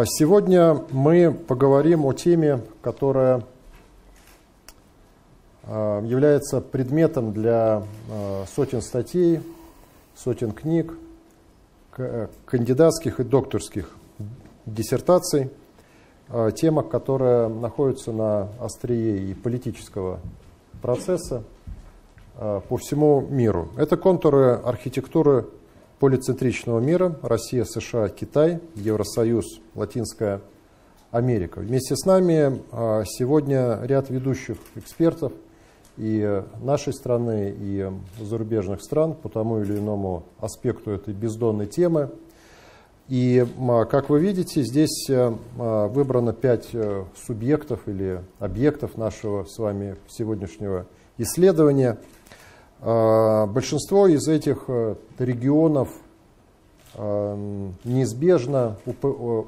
А, сегодня мы поговорим о теме, которая а, является предметом для а, сотен статей, сотен книг, кандидатских и докторских диссертаций. Тема, которая находится на острие и политического процесса по всему миру. Это контуры архитектуры полицентричного мира – Россия, США, Китай, Евросоюз, Латинская Америка. Вместе с нами а, сегодня ряд ведущих экспертов и нашей страны, и зарубежных стран по тому или иному аспекту этой бездонной темы. И, а, как вы видите, здесь а, выбрано пять э, субъектов или объектов нашего с вами сегодняшнего исследования – большинство из этих э, регионов э, неизбежно э,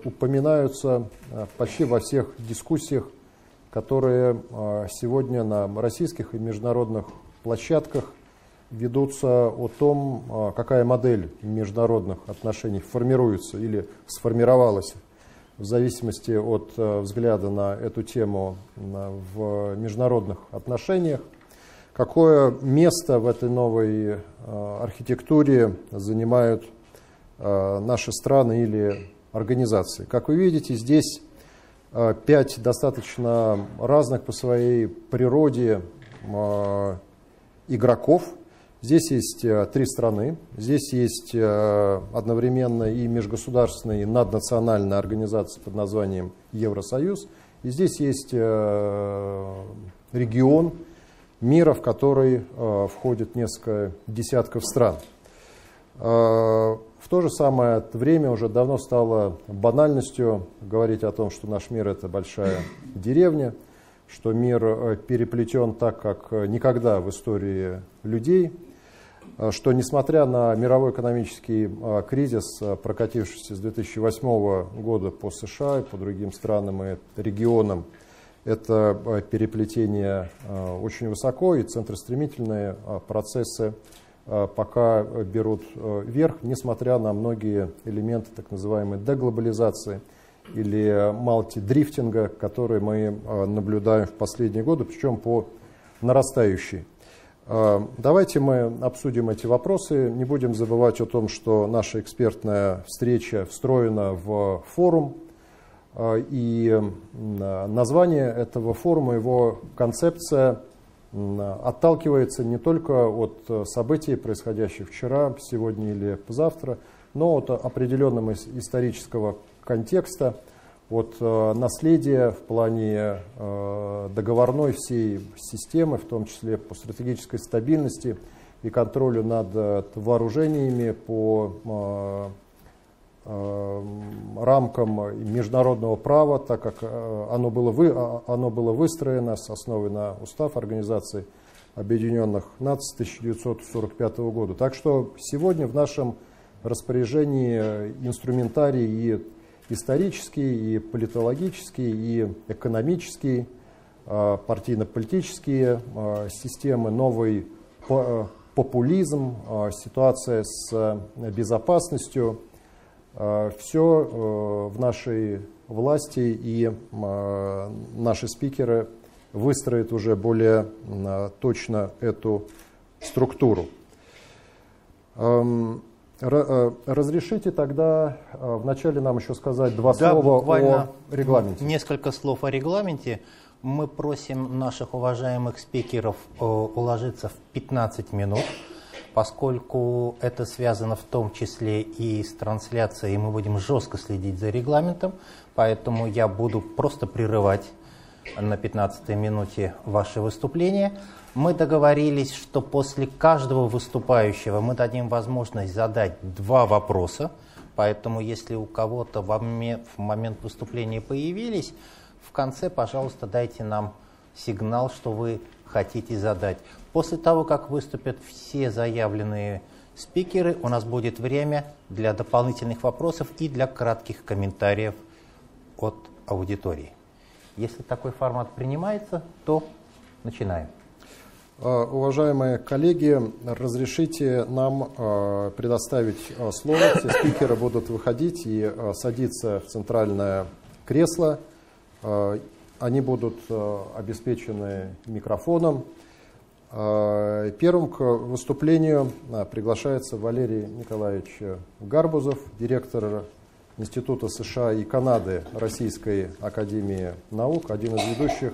упоминаются почти во всех дискуссиях, которые сегодня на российских и международных площадках ведутся о том, какая модель международных отношений формируется или сформировалась в зависимости от взгляда на эту тему в международных отношениях какое место в этой новой э, архитектуре занимают э, наши страны или организации. Как вы видите, здесь э, пять достаточно разных по своей природе игроков. Здесь есть три страны. Здесь есть одновременно и межгосударственная, и наднациональная организация под названием Евросоюз. И здесь есть регион, мира, в который э, входит несколько десятков стран. Э, в то же самое время уже давно стало банальностью говорить о том, что наш мир это большая деревня, что мир э, переплетен так, как никогда в истории людей, э, что несмотря на мировой экономический кризис, прокатившийся с 2008 года по США и по другим странам и регионам, это э, переплетение э, очень высоко, и центростремительные э, процессы пока берут верх, несмотря на многие элементы так называемой деглобализации или мультидрифтинга, которые мы наблюдаем в последние годы, причем по нарастающей. Давайте мы обсудим эти вопросы. Не будем забывать о том, что наша экспертная встреча встроена в форум, а, и название этого форума, его концепция отталкивается не только от э, событий, происходящих вчера, сегодня или завтра, но от определенного исторического контекста, от э, наследия в плане э, договорной всей системы, в том числе по стратегической стабильности и контролю над вооружениями, по рамкам международного права, так как э, оно было, вы, а, оно было выстроено с основой на устав Организации Объединенных Наций 1945 года. Так что сегодня в нашем распоряжении инструментарий и исторический, и политологический, и экономический, э, партийно-политические э, системы, новый популизм, ситуация с безопасностью – Э, Все э, в нашей власти, и э, наши спикеры выстроят уже более точно эту структуру. Эм, разрешите тогда вначале нам еще сказать два да, слова о регламенте. Несколько слов о регламенте. Мы просим наших уважаемых спикеров уложиться в 15 минут поскольку это связано в том числе и с трансляцией, мы будем жестко следить за регламентом, поэтому я буду просто прерывать на 15 минуте ваше выступление. Мы договорились, что после каждого выступающего мы дадим возможность задать два вопроса, поэтому если у кого-то в момент выступления появились, в конце, пожалуйста, дайте нам сигнал, что вы хотите задать. После того, как выступят все заявленные спикеры, у нас будет время для дополнительных вопросов и для кратких комментариев от аудитории. Если такой формат принимается, то начинаем. Э, уважаемые коллеги, разрешите нам э, предоставить э, слово. Все спикеры будут выходить и садиться в центральное кресло. Они будут обеспечены микрофоном. Первым к выступлению приглашается Валерий Николаевич Гарбузов, директор Института США и Канады Российской Академии Наук, один из ведущих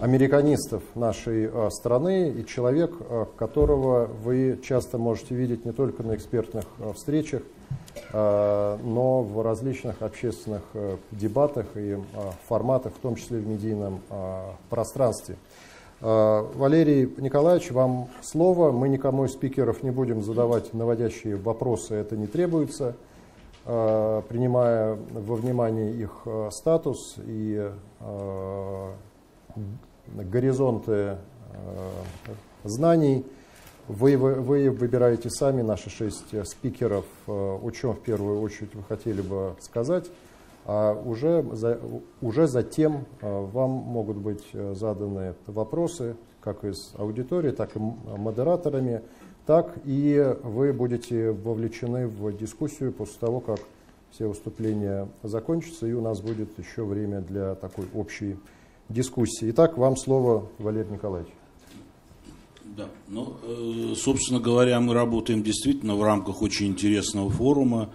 американистов нашей э, страны и человек, э, которого вы часто можете видеть не только на экспертных э, встречах, но в различных общественных дебатах и форматах, в том числе в медийном пространстве. Валерий Николаевич, вам слово. Мы никому из спикеров не будем задавать наводящие вопросы, это не требуется, принимая во внимание их статус и горизонты э, знаний. Вы, вы, вы выбираете сами наши шесть спикеров, э, о чем в первую очередь вы хотели бы сказать, а уже, за, уже затем э, вам могут быть заданы вопросы как из аудитории, так и модераторами, так и вы будете вовлечены в дискуссию после того, как все выступления закончатся, и у нас будет еще время для такой общей дискуссии. Итак, вам слово, Валерий Николаевич. Да, ну, э, собственно говоря, мы работаем действительно в рамках очень интересного форума,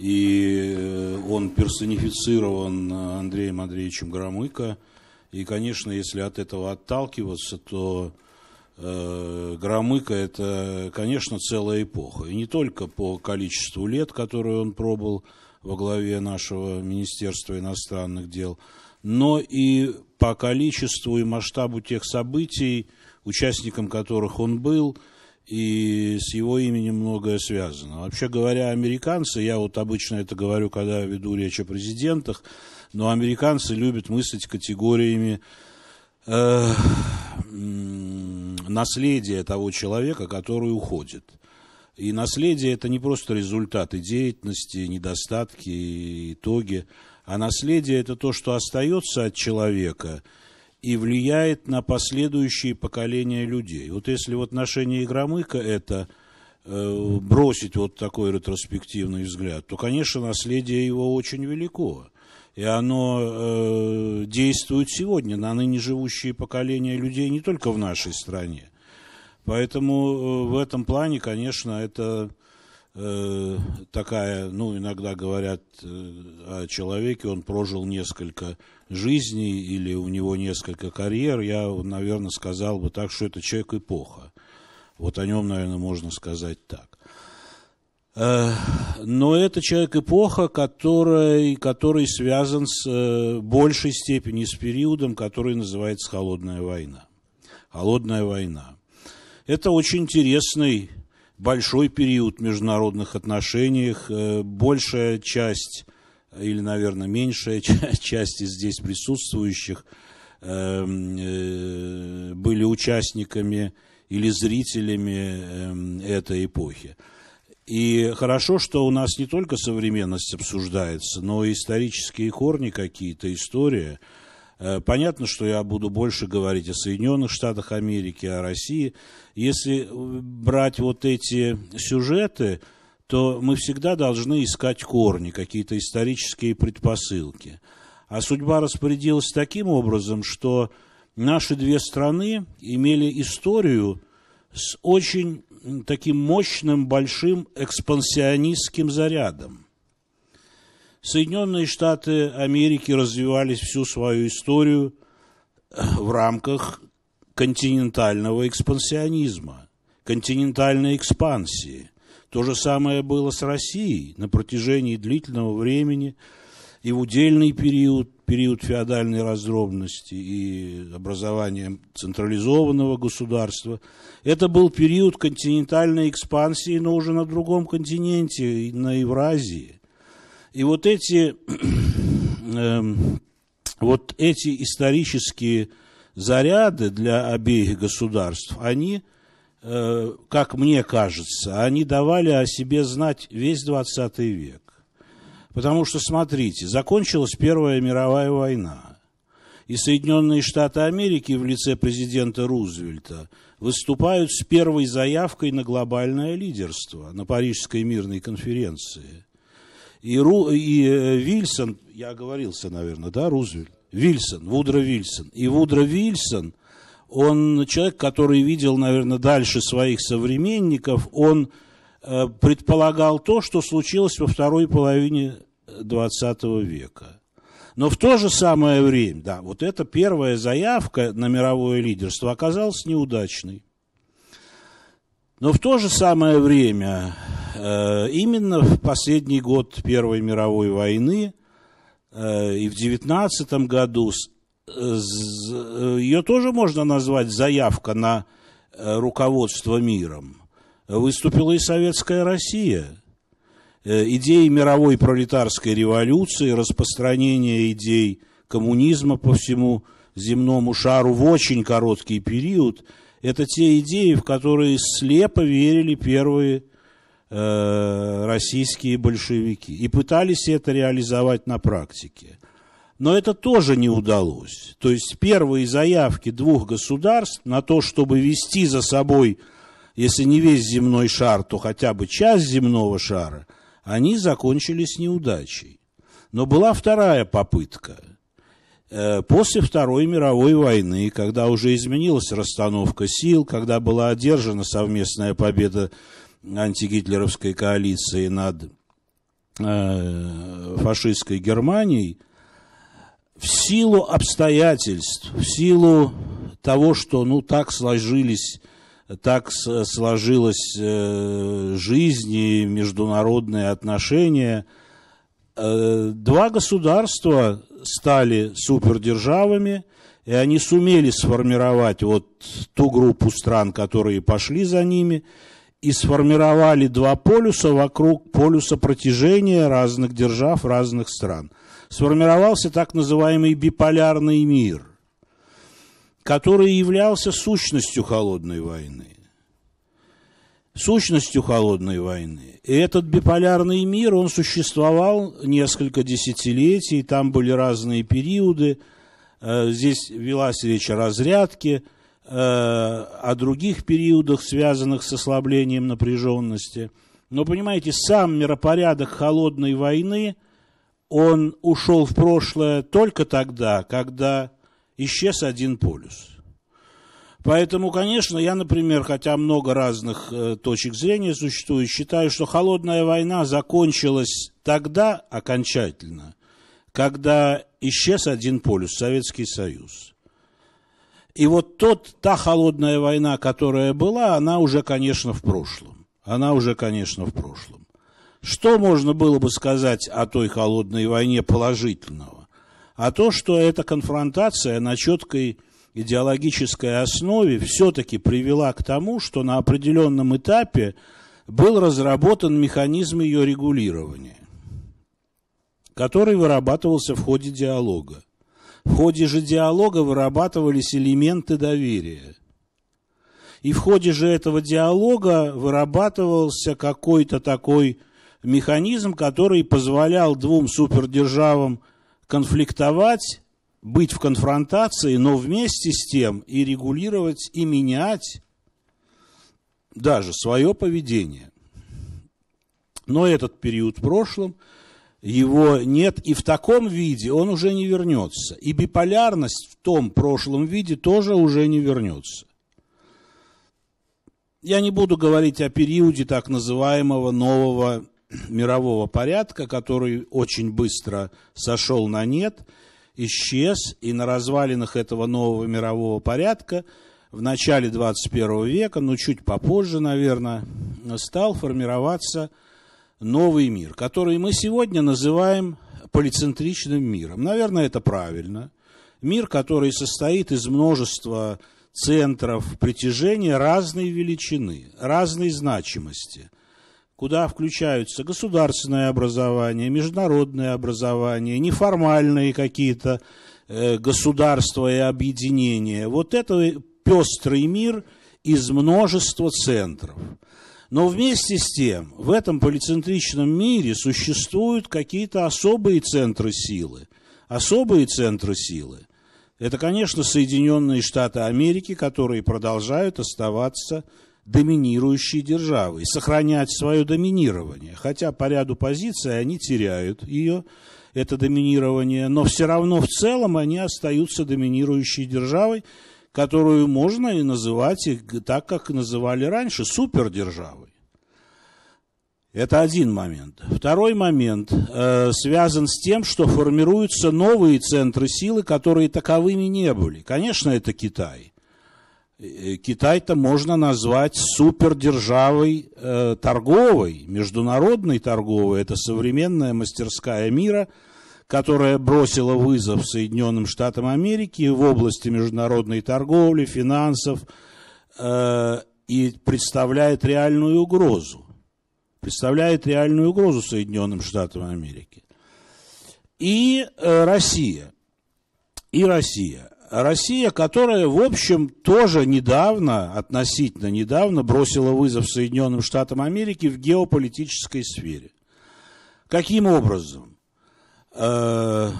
и э, он персонифицирован Андреем Андреевичем Громыко. И, конечно, если от этого отталкиваться, то э, Громыко – это, конечно, целая эпоха. И не только по количеству лет, которые он пробыл во главе нашего Министерства иностранных дел – но и по количеству и масштабу тех событий, участником которых он был, и с его именем многое связано. Вообще говоря, американцы, я вот обычно это говорю, когда веду речь о президентах, но американцы любят мыслить категориями э, наследия того человека, который уходит. И наследие это не просто результаты деятельности, недостатки, итоги, а наследие – это то, что остается от человека и влияет на последующие поколения людей. Вот если в отношении Громыка это э, бросить вот такой ретроспективный взгляд, то, конечно, наследие его очень велико. И оно э, действует сегодня на ныне живущие поколения людей не только в нашей стране. Поэтому э, в этом плане, конечно, это Э, такая, ну, иногда говорят э, о человеке, он прожил несколько жизней или у него несколько карьер, я, наверное, сказал бы так, что это человек эпоха. Вот о нем, наверное, можно сказать так. Э, но это человек эпоха, который, который связан с большей степени с периодом, который называется Холодная война. Холодная война. Это очень интересный большой период в международных отношениях. Э, большая часть, или, наверное, меньшая часть из здесь присутствующих эм, э, были участниками или зрителями эм, этой эпохи. И хорошо, что у нас не только современность обсуждается, но и исторические корни какие-то, история – понятно, что я буду больше говорить о Соединенных Штатах Америки, о России. Если э, брать вот эти сюжеты, то мы всегда должны искать корни, какие-то исторические предпосылки. А судьба распорядилась таким образом, что наши две страны имели историю с очень таким мощным, большим экспансионистским зарядом. Соединенные Штаты Америки развивались всю свою историю в рамках континентального экспансионизма, континентальной экспансии. То же самое было с Россией на протяжении длительного времени и в удельный период, период феодальной раздробности и образования централизованного государства. Это был период континентальной экспансии, но уже на другом континенте, на Евразии. И вот эти, э, вот эти исторические заряды для обеих государств, они, э, как мне кажется, они давали о себе знать весь 20 век. Потому что, смотрите, закончилась Первая мировая война. и Соединенные Штаты Америки в лице президента Рузвельта выступают с первой заявкой на глобальное лидерство на Парижской мирной конференции. И, Ру, и э, Вильсон, я оговорился, наверное, да, Рузвельт? Вильсон, Вудро Вильсон. И Вудро Вильсон, он человек, который видел, наверное, дальше своих современников, он э, предполагал то, что случилось во второй половине XX века. Но в то же самое время, да, вот эта первая заявка на мировое лидерство оказалась неудачной. Но в то же самое время, э, именно в последний год Первой мировой войны э, и в 19 году э, ее тоже можно назвать заявка на руководство миром. Выступила и Советская Россия – Э, идеи мировой пролетарской революции, распространение идей коммунизма по всему земному шару в очень короткий период, это те идеи, в которые слепо верили первые э, российские большевики и пытались это реализовать на практике. Но это тоже не удалось. То есть первые заявки двух государств на то, чтобы вести за собой, если не весь земной шар, то хотя бы часть земного шара – они закончились неудачей. Но была вторая попытка. Э, после Второй мировой войны, когда уже изменилась расстановка сил, когда была одержана совместная победа антигитлеровской коалиции над э, фашистской Германией, в силу обстоятельств, в силу того, что ну, так сложились так сложилась э, жизнь и международные отношения. Э, два государства стали супердержавами, и они сумели сформировать вот ту группу стран, которые пошли за ними, и сформировали два полюса вокруг полюса протяжения разных держав, разных стран. Сформировался так называемый биполярный мир – который являлся сущностью холодной войны. Сущностью холодной войны. И этот биполярный мир, он существовал несколько десятилетий, там были разные периоды. Э, здесь велась речь о разрядке, о других периодах, связанных с ослаблением напряженности. Но, понимаете, сам миропорядок холодной войны, он ушел в прошлое только тогда, когда исчез один полюс. Поэтому, конечно, я, например, хотя много разных э, точек зрения существует, считаю, что холодная война закончилась тогда окончательно, когда исчез один полюс, Советский Союз. И вот тот, та холодная война, которая была, она уже, конечно, в прошлом. Она уже, конечно, в прошлом. Что можно было бы сказать о той холодной войне положительного? а то, что эта конфронтация на четкой идеологической основе все-таки привела к тому, что на определенном этапе был разработан механизм ее регулирования, который вырабатывался в ходе диалога. В ходе же диалога вырабатывались элементы доверия. И в ходе же этого диалога вырабатывался какой-то такой механизм, который позволял двум супердержавам – конфликтовать, быть в конфронтации, но вместе с тем и регулировать, и менять даже свое поведение. Но этот период в прошлом, его нет, и в таком виде он уже не вернется. И биполярность в том прошлом виде тоже уже не вернется. Я не буду говорить о периоде так называемого нового мирового порядка, который очень быстро сошел на нет, исчез, и на развалинах этого нового мирового порядка в начале 21 века, ну чуть попозже, наверное, стал формироваться новый мир, который мы сегодня называем полицентричным миром. Наверное, это правильно. Мир, который состоит из множества центров притяжения разной величины, разной значимости – куда включаются государственное образование, международное образование, неформальные какие-то э, государства и объединения. Вот это пестрый мир из множества центров. Но вместе с тем, в этом полицентричном мире существуют какие-то особые центры силы. Особые центры силы. это, конечно, Соединенные Штаты Америки, которые продолжают оставаться доминирующей державой, сохранять свое доминирование. Хотя по ряду позиций они теряют ее, это доминирование, но все равно в целом они остаются доминирующей державой, которую можно и называть так, как называли раньше, супердержавой. Это один момент. Второй момент э, связан с тем, что формируются новые центры силы, которые таковыми не были. Конечно, это Китай. Э, Китай-то можно назвать супердержавой э, торговой, международной торговой. Это современная мастерская мира, которая бросила вызов Соединенным Штатам Америки в области международной торговли, финансов э, и представляет реальную угрозу представляет реальную угрозу Соединенным Штатам Америки. И э, Россия. И Россия. Россия, которая, в общем, тоже недавно, относительно недавно, бросила вызов Соединенным Штатам Америки в геополитической сфере. Каким образом? Э,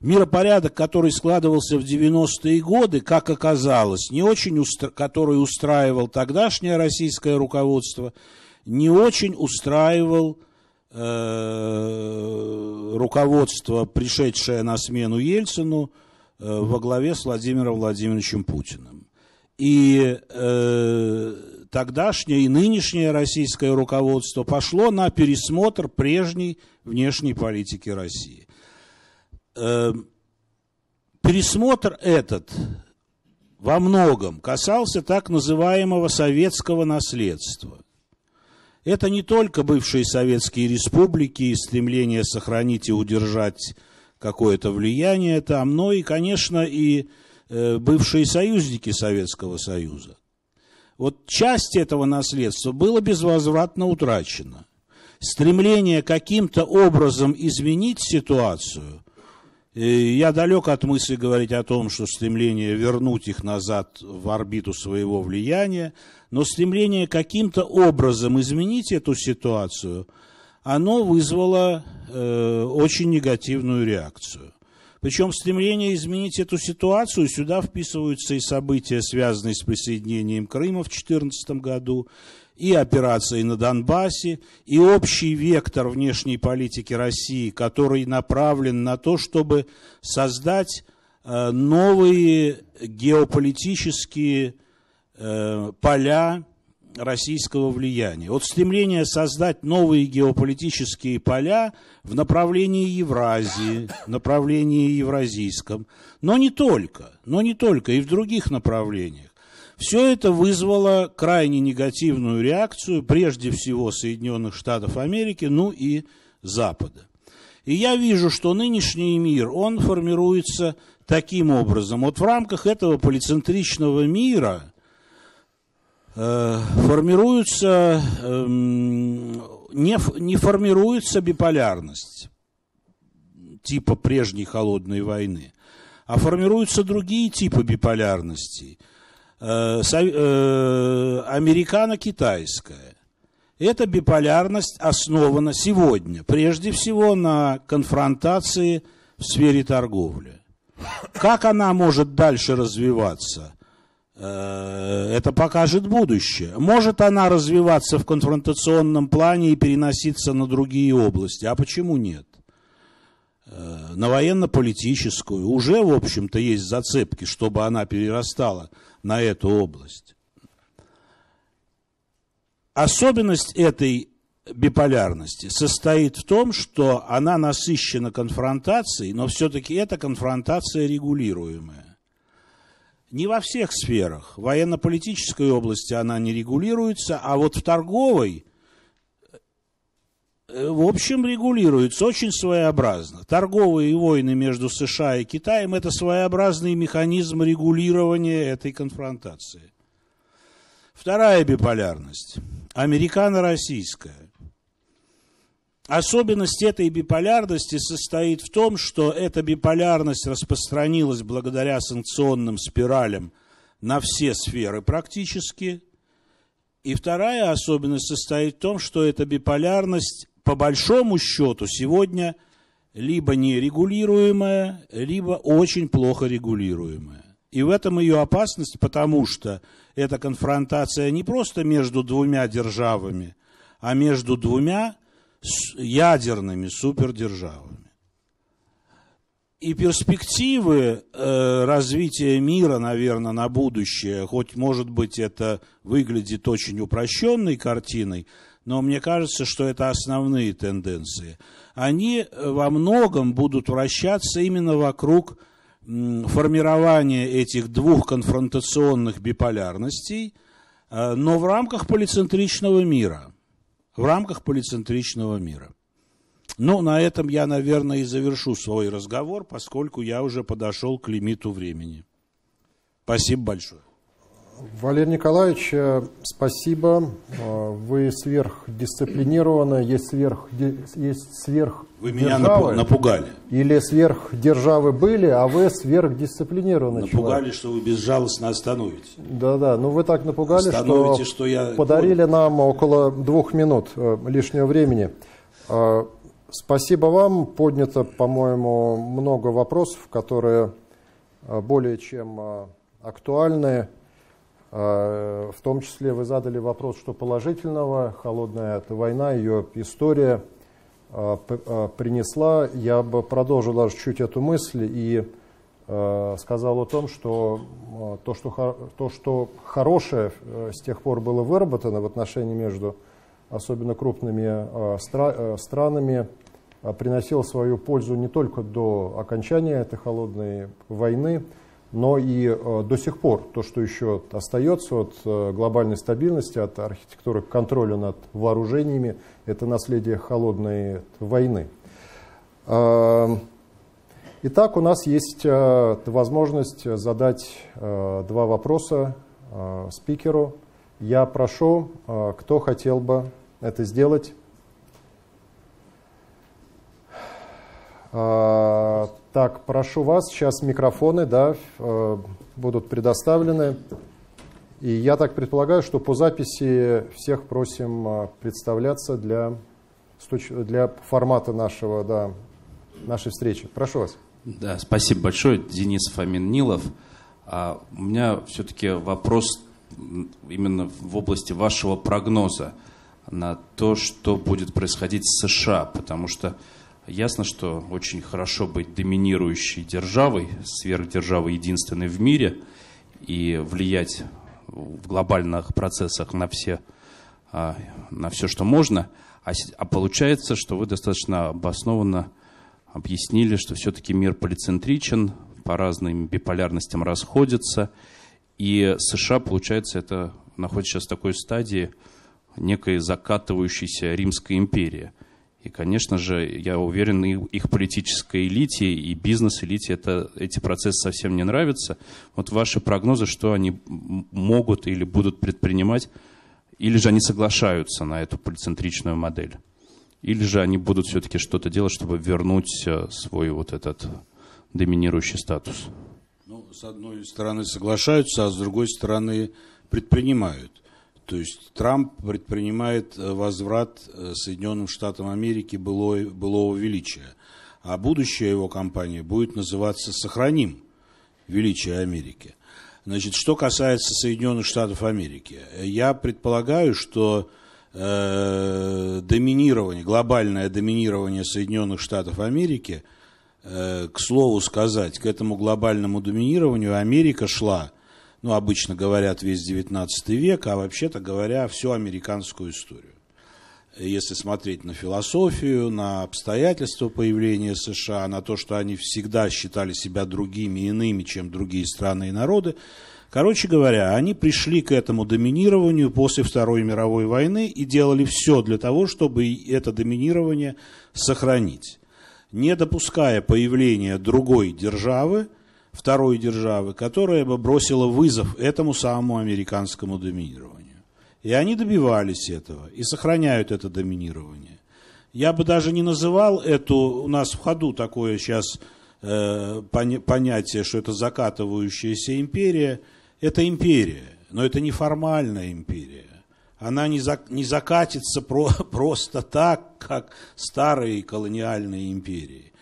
миропорядок, который складывался в 90-е годы, как оказалось, не очень устра... который устраивал тогдашнее российское руководство, не очень устраивал э, руководство, пришедшее на смену Ельцину э, во главе с Владимиром Владимировичем Путиным. И э, тогдашнее и нынешнее российское руководство пошло на пересмотр прежней внешней политики России. Эм, пересмотр этот во многом касался так называемого советского наследства. Это не только бывшие советские республики и стремление сохранить и удержать какое-то влияние там, но и, конечно, и э, бывшие союзники Советского Союза. Вот часть этого наследства было безвозвратно утрачено. Стремление каким-то образом изменить ситуацию я далек от мысли говорить о том, что стремление вернуть их назад в орбиту своего влияния, но стремление каким-то образом изменить эту ситуацию, оно вызвало э, очень негативную реакцию. Причем стремление изменить эту ситуацию, сюда вписываются и события, связанные с присоединением Крыма в 2014 году, и операции на Донбассе, и общий вектор внешней политики России, который направлен на то, чтобы создать э, новые геополитические э, поля российского влияния. Вот стремление создать новые геополитические поля в направлении Евразии, направлении евразийском, но не только, но не только, и в других направлениях. Все это вызвало крайне негативную реакцию, прежде всего Соединенных Штатов Америки, ну и Запада. И я вижу, что нынешний мир, он формируется таким образом. Вот в рамках этого полицентричного мира формируется, э, не, не формируется биполярность типа прежней холодной войны, а формируются другие типы биполярности – Э, э, американо-китайская. Эта биполярность основана сегодня, прежде всего, на конфронтации в сфере торговли. Как она может дальше развиваться? Э, это покажет будущее. Может она развиваться в конфронтационном плане и переноситься на другие области, а почему нет? На военно-политическую уже, в общем-то, есть зацепки, чтобы она перерастала на эту область. Особенность этой биполярности состоит в том, что она насыщена конфронтацией, но все-таки эта конфронтация регулируемая. Не во всех сферах. В военно-политической области она не регулируется, а вот в торговой, э, в общем, регулируется очень своеобразно. Торговые войны между США и Китаем – это своеобразный механизм регулирования этой конфронтации. Вторая биполярность – американо-российская. Особенность этой биполярности состоит в том, что эта биполярность распространилась благодаря санкционным спиралям на все сферы практически. И вторая особенность состоит в том, что эта биполярность по большому счету сегодня либо нерегулируемая, либо очень плохо регулируемая. И в этом ее опасность, потому что эта конфронтация не просто между двумя державами, а между двумя ядерными супердержавами. И перспективы э, развития мира, наверное, на будущее, хоть, может быть, это выглядит очень упрощенной картиной, но мне кажется, что это основные тенденции. Они э, во многом будут вращаться именно вокруг формирования этих двух конфронтационных биполярностей, э, но в рамках полицентричного мира. В рамках полицентричного мира. Ну, на этом я, наверное, и завершу свой разговор, поскольку я уже подошел к лимиту времени. Спасибо большое. Валерий Николаевич, э, спасибо. Э, вы сверхдисциплинированы, есть сверх, есть сверх Вы меня напугали. Или сверхдержавы были, а вы сверхдисциплинированы. Напугали, человек. что вы безжалостно остановите. Да-да, ну вы так напугали, что, что я подарили понял. нам около двух минут э, лишнего времени. Спасибо вам. Поднято, по-моему, много вопросов, которые более чем актуальны. А, в том числе вы задали вопрос, что положительного холодная война, ее история а, а, принесла. Я бы продолжил даже чуть эту мысль и сказал о том, что то, что, то, что хорошее э, с тех пор было выработано в отношении между особенно крупными странами, приносило свою пользу не только до окончания этой холодной войны, но и э, до сих пор то, что еще остается от э, глобальной стабильности, от архитектуры контроля над вооружениями, это наследие холодной войны. Э, итак, у нас есть э, возможность задать два вопроса спикеру. Я прошу, кто хотел бы это сделать. Так, прошу вас, сейчас микрофоны да, э, будут предоставлены. И я так предполагаю, что по записи всех просим э, представляться для, для формата нашего, да, нашей встречи. Прошу вас. Да, спасибо большое, Денис Фомин Нилов. А у меня все-таки вопрос именно в области вашего прогноза на то, что будет происходить с США, потому что Ясно, что очень хорошо быть доминирующей державой, сверхдержавой единственной в мире и влиять в глобальных процессах на все, а, на все что можно. А, а получается, что вы достаточно обоснованно объяснили, что все-таки мир полицентричен, по разным биполярностям расходится. И США, получается, это находится сейчас в такой стадии некой закатывающейся Римской империи – и, конечно же, я уверен, их политической элите и бизнес-элите это, эти процессы совсем не нравятся. Вот ваши прогнозы, что они могут или будут предпринимать, или же они соглашаются на эту полицентричную модель, или же они будут все-таки что-то делать, чтобы вернуть э, свой вот этот доминирующий статус? Ну, с одной стороны соглашаются, а с другой стороны предпринимают. То есть Трамп предпринимает э, возврат э, Соединенным Штатам Америки былой, былого величия. А будущая его кампания будет называться «Сохраним величие Америки». Значит, что касается Соединенных Штатов Америки, я предполагаю, что э, доминирование, глобальное доминирование Соединенных Штатов Америки, э, к слову сказать, к этому глобальному доминированию Америка шла ну, обычно говорят весь 19 век, а вообще-то говоря, всю американскую историю. Если смотреть на философию, на обстоятельства появления США, на то, что они всегда считали себя другими, иными, чем другие страны и народы, короче говоря, они пришли к этому доминированию после Второй мировой войны и делали все для того, чтобы это доминирование сохранить, не допуская появления другой державы, второй державы, которая бы бросила вызов этому самому американскому доминированию. И они добивались этого и сохраняют это доминирование. Я бы даже не называл эту, у нас в ходу такое сейчас э, понятие, что это закатывающаяся империя. Это империя, но это не формальная империя. Она не, за, не закатится про, просто так, как старые колониальные империи.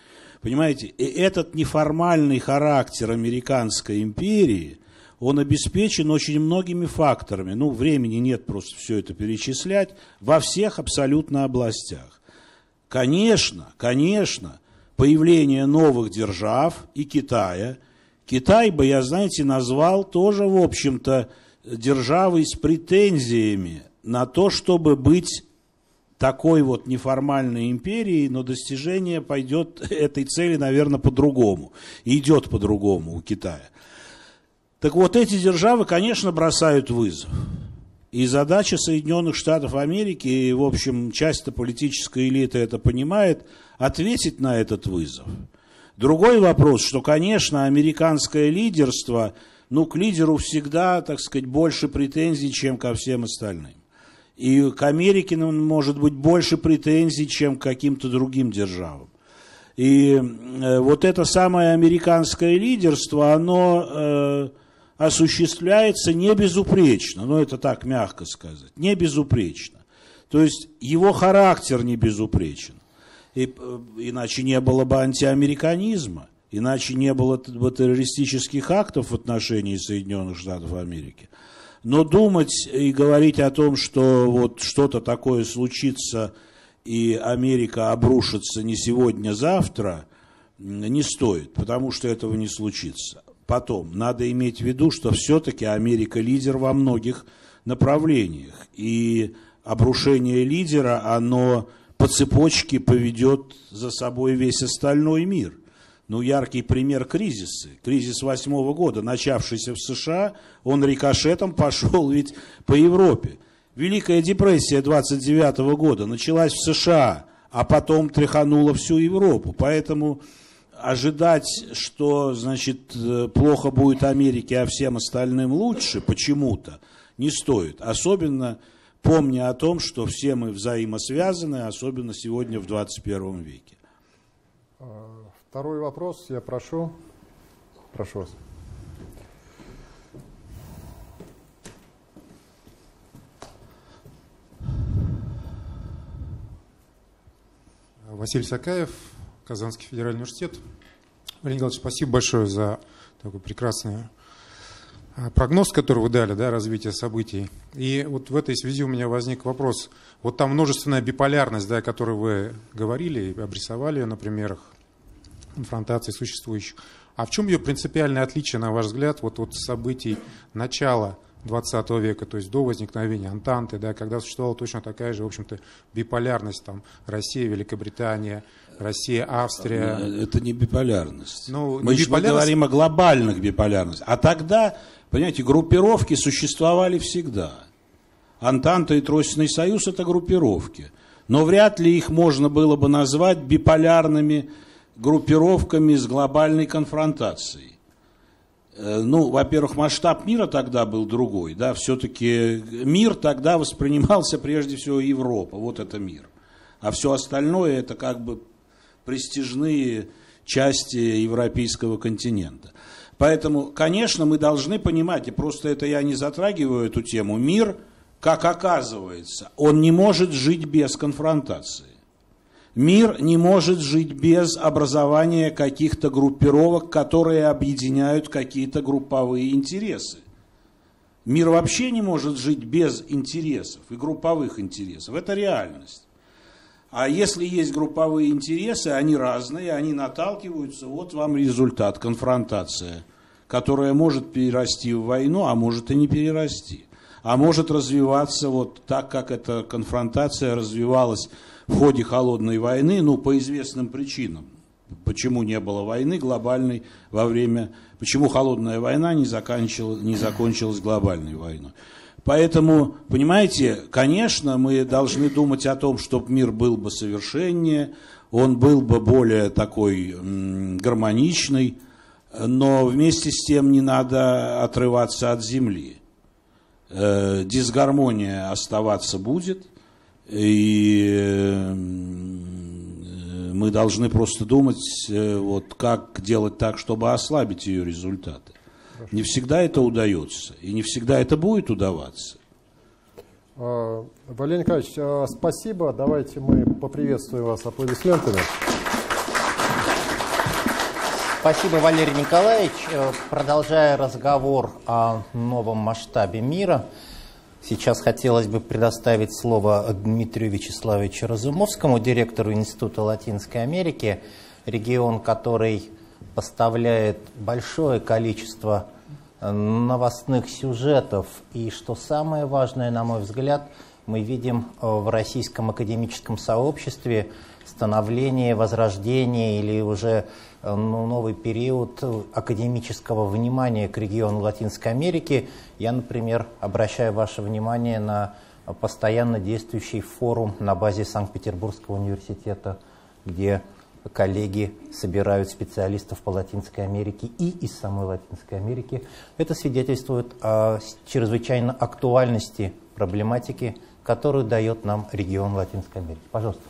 Понимаете, и этот неформальный характер американской империи, он обеспечен очень многими факторами. Ну, времени нет просто все это перечислять. Во всех абсолютно областях. Конечно, конечно, появление новых держав и Китая. Китай бы, я, знаете, назвал тоже, в общем-то, державой с претензиями на то, чтобы быть такой вот неформальной империей, но достижение пойдет этой цели, наверное, по-другому. И идет по-другому у Китая. Так вот, эти державы, конечно, бросают вызов. И задача Соединенных Штатов Америки, и, в общем, часть политической элиты это понимает, ответить на этот вызов. Другой вопрос, что, конечно, американское лидерство, ну, к лидеру всегда, так сказать, больше претензий, чем ко всем остальным. И к Америке ну, может быть больше претензий, чем к каким-то другим державам. И э, вот это самое американское лидерство, оно э, осуществляется не безупречно, ну это так мягко сказать, не безупречно. То есть его характер не безупречен. И, э, иначе не было бы антиамериканизма, иначе не было бы террористических актов в отношении Соединенных Штатов Америки. Но думать и говорить о том, что вот что-то такое случится и Америка обрушится не сегодня, а завтра, не стоит, потому что этого не случится. Потом, надо иметь в виду, что все-таки Америка лидер во многих направлениях. И обрушение лидера, оно по цепочке поведет за собой весь остальной мир. Ну, яркий пример кризиса. Кризис восьмого года, начавшийся в США, он рикошетом пошел ведь по Европе. Великая депрессия 29 года началась в США, а потом тряханула всю Европу. Поэтому ожидать, что, значит, э, плохо будет Америке, а всем остальным лучше, почему-то, не стоит. Особенно помня о том, что все мы взаимосвязаны, особенно сегодня в 21 веке. Второй вопрос, я прошу. Прошу вас. Василий Сакаев, Казанский федеральный университет. Валерий Николаевич, спасибо большое за такой прекрасный а, прогноз, который вы дали, да, развития событий. И вот в этой связи у меня возник вопрос. Вот там множественная биполярность, да, о которой вы говорили и обрисовали на примерах конфронтаций существующих. А в чем ее принципиальное отличие, на ваш взгляд, вот от событий начала 20 века, то есть до возникновения Антанты, да, когда существовала точно такая же, в общем-то, биполярность, там, Россия, Великобритания, Россия, Австрия. Это не биполярность. Ну, мы, не биполярность... мы говорим о глобальных биполярностях. А тогда, понимаете, группировки существовали всегда. Антанта и Тройственный союз – это группировки. Но вряд ли их можно было бы назвать биполярными группировками с глобальной конфронтацией. Э, ну, во-первых, масштаб мира тогда был другой, да, все-таки мир тогда воспринимался прежде всего Европа, вот это мир. А все остальное это как бы престижные части европейского континента. Поэтому, конечно, мы должны понимать, и просто это я не затрагиваю эту тему, мир, как оказывается, он не может жить без конфронтации. Мир не может жить без образования каких-то группировок, которые объединяют какие-то групповые интересы. Мир вообще не может жить без интересов и групповых интересов. Это реальность. А если есть групповые интересы, они разные, они наталкиваются, вот вам результат, конфронтация, которая может перерасти в войну, а может и не перерасти. А может развиваться вот так, как эта конфронтация развивалась в ходе холодной войны, ну, по известным причинам. Почему не было войны глобальной во время, почему холодная война не, заканчивалась, не закончилась глобальной войной. Поэтому, понимаете, конечно, мы должны думать о том, чтобы мир был бы совершеннее, он был бы более такой м, гармоничный, но вместе с тем не надо отрываться от земли. Э, дисгармония оставаться будет – и э, мы должны просто думать, э, вот как делать так, чтобы ослабить ее результаты. Хорошо. Не всегда это удается, и не всегда это будет удаваться. А, Валерий Николаевич, а, спасибо. Давайте мы поприветствуем вас аплодисментами. Спасибо, Валерий Николаевич. Э, продолжая разговор о новом масштабе мира, сейчас хотелось бы предоставить слово Дмитрию Вячеславовичу Разумовскому, директору Института Латинской Америки, регион, который поставляет большое количество э, новостных сюжетов. И что самое важное, на мой взгляд, мы видим э, в российском академическом сообществе становление, возрождение или уже ну, новый период академического внимания к региону Латинской Америки. Я, например, обращаю ваше внимание на постоянно действующий форум на базе Санкт-Петербургского университета, где коллеги собирают специалистов по Латинской Америке и из самой Латинской Америки. Это свидетельствует о чрезвычайно актуальности проблематики, которую дает нам регион Латинской Америки. Пожалуйста.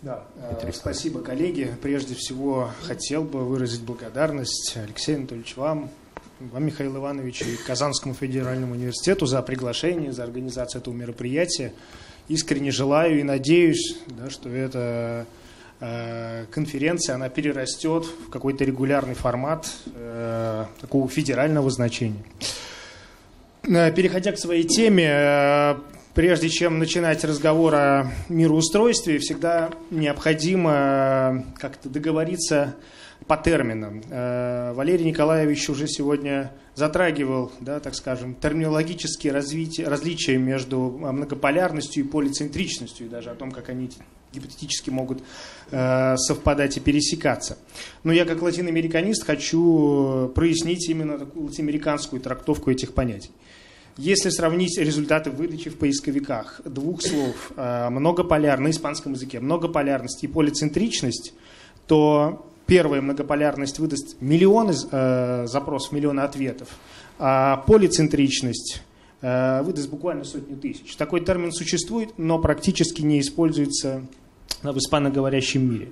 Да, э, спасибо, коллеги. Прежде всего хотел бы выразить благодарность Алексею Анатольевичу вам, вам, Михаил Иванович, и Казанскому федеральному университету за приглашение, за организацию этого мероприятия. Искренне желаю и надеюсь, да, что эта э, конференция она перерастет в какой-то регулярный формат э, такого федерального значения. Э, переходя к своей теме, э, прежде чем начинать разговор о мироустройстве, всегда необходимо э, как-то договориться по терминам. Э, Валерий Николаевич уже сегодня затрагивал, да, так скажем, терминологические развития, различия между многополярностью и полицентричностью, и даже о том, как они гипотетически могут э, совпадать и пересекаться. Но я как латиноамериканист хочу прояснить именно такую латиноамериканскую трактовку этих понятий. Если сравнить результаты выдачи в поисковиках двух слов э, многополяр на испанском языке, многополярность и полицентричность, то первая многополярность выдаст миллионы э, запросов, миллионы ответов, а полицентричность э, выдаст буквально сотни тысяч. Такой термин существует, но практически не используется в испаноговорящем мире.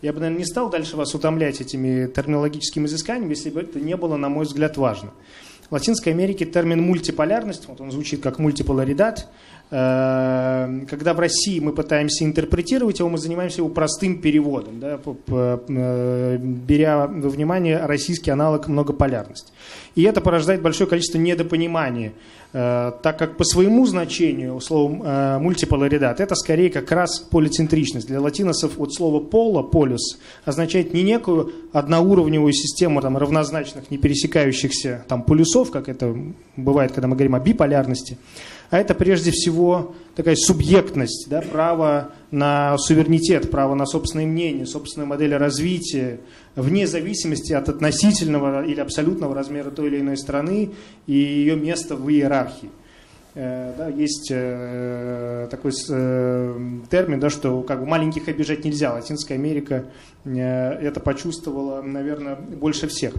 Я бы, наверное, не стал дальше вас утомлять этими терминологическими изысканиями, если бы это не было, на мой взгляд, важно. В Латинской Америке термин мультиполярность, вот он звучит как мультиполаридат, э, когда в России мы пытаемся интерпретировать его, мы занимаемся его простым переводом, да, э, беря во внимание российский аналог многополярность. И это порождает большое количество недопонимания Э, так как по своему значению слово э, мультиполаридат это скорее как раз полицентричность. Для латиносов вот слово пола, полюс, означает не некую одноуровневую систему там, равнозначных, не пересекающихся там, полюсов, как это бывает, когда мы говорим о биполярности, а это прежде всего такая субъектность, да, право на суверенитет, право на собственное мнение, собственную модель развития, вне зависимости от относительного или абсолютного размера той или иной страны и ее места в иерархии. Э, да, есть э, такой э, термин, да, что как бы маленьких обижать нельзя. Латинская Америка это почувствовала, наверное, больше всех.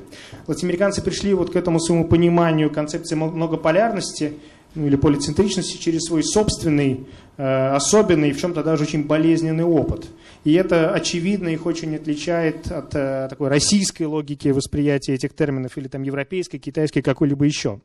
Латиноамериканцы пришли вот к этому своему пониманию концепции многополярности ну, или полицентричности через свой собственный, особенный, в чем-то даже очень болезненный опыт – и это, очевидно, их очень отличает от э, такой российской логики восприятия этих терминов или там европейской, китайской, какой-либо еще.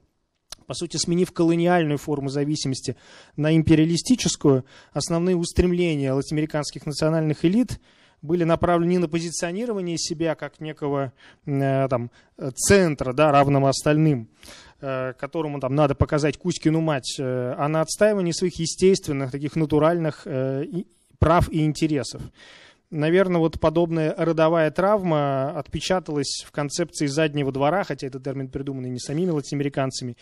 По сути, сменив колониальную форму зависимости на империалистическую, основные устремления латиноамериканских национальных элит были направлены не на позиционирование себя как некого э, там, центра, да, равного остальным, э, которому там надо показать Кузькину мать, э, а на отстаивание своих естественных, таких натуральных э, прав и интересов. Наверное, вот подобная родовая травма отпечаталась в концепции заднего двора, хотя этот термин придуманный не самими латиноамериканцами,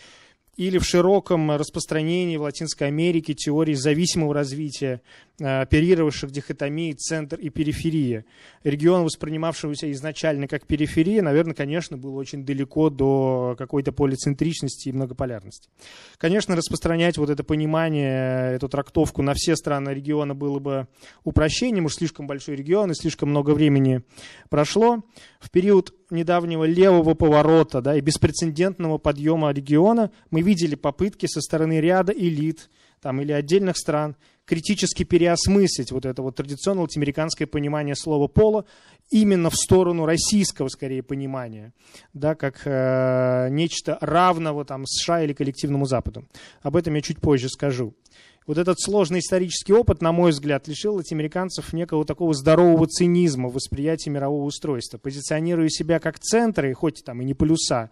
или в широком распространении в Латинской Америке теории зависимого развития, э, оперировавших дихотомией центр и периферия. Регион, воспринимавшегося изначально как периферия, наверное, конечно, был очень далеко до какой-то полицентричности и многополярности. Конечно, распространять вот это понимание, эту трактовку на все страны региона было бы упрощением, уж слишком большой регион и слишком много времени прошло. В период недавнего левого поворота да, и беспрецедентного подъема региона мы видели попытки со стороны ряда элит там, или отдельных стран критически переосмыслить вот это вот традиционное латиноамериканское понимание слова «пола» именно в сторону российского, скорее, понимания, да, как э, нечто равного там, США или коллективному Западу. Об этом я чуть позже скажу. Вот этот сложный исторический опыт, на мой взгляд, лишил латиноамериканцев некого такого здорового цинизма в восприятии мирового устройства. Позиционируя себя как центры, хоть там и не полюса,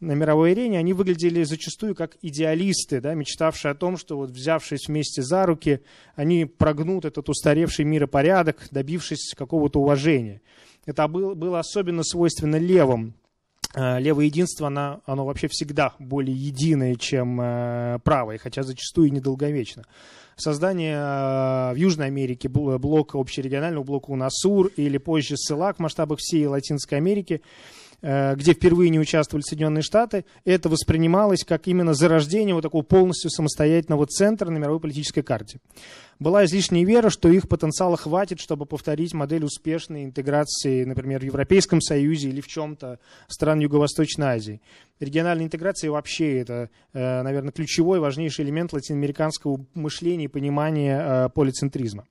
на мировой арене, они выглядели зачастую как идеалисты, да, мечтавшие о том, что вот взявшись вместе за руки, они прогнут этот устаревший миропорядок, добившись какого-то уважения. Это было особенно свойственно левым. Э, левое единство, оно, оно вообще всегда более единое, чем э, правое, хотя зачастую недолговечно. Создание э, в Южной Америке блока, общерегионального блока УНАСУР или позже СЭЛАК в масштабах всей Латинской Америки – где впервые не участвовали Соединенные Штаты, это воспринималось как именно зарождение вот такого полностью самостоятельного центра на мировой политической карте. Была излишняя вера, что их потенциала хватит, чтобы повторить модель успешной интеграции, например, в Европейском Союзе или в чем-то стран Юго-Восточной Азии. Региональная интеграция вообще это, э, наверное, ключевой, важнейший элемент латиноамериканского мышления и понимания э, полицентризма.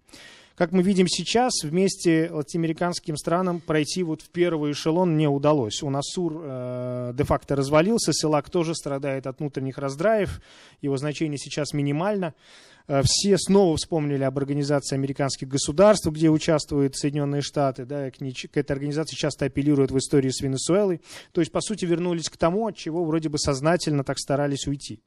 Как мы видим сейчас, вместе латиноамериканским странам пройти вот в первый эшелон не удалось. У Насур э, де-факто развалился, Силак тоже страдает от внутренних раздраев, его значение сейчас минимально. Э, все снова вспомнили об организации американских государств, где участвуют Соединенные Штаты. Да, к, к этой организации часто апеллируют в истории с Венесуэлой. То есть, по сути, вернулись к тому, от чего вроде бы сознательно так старались уйти.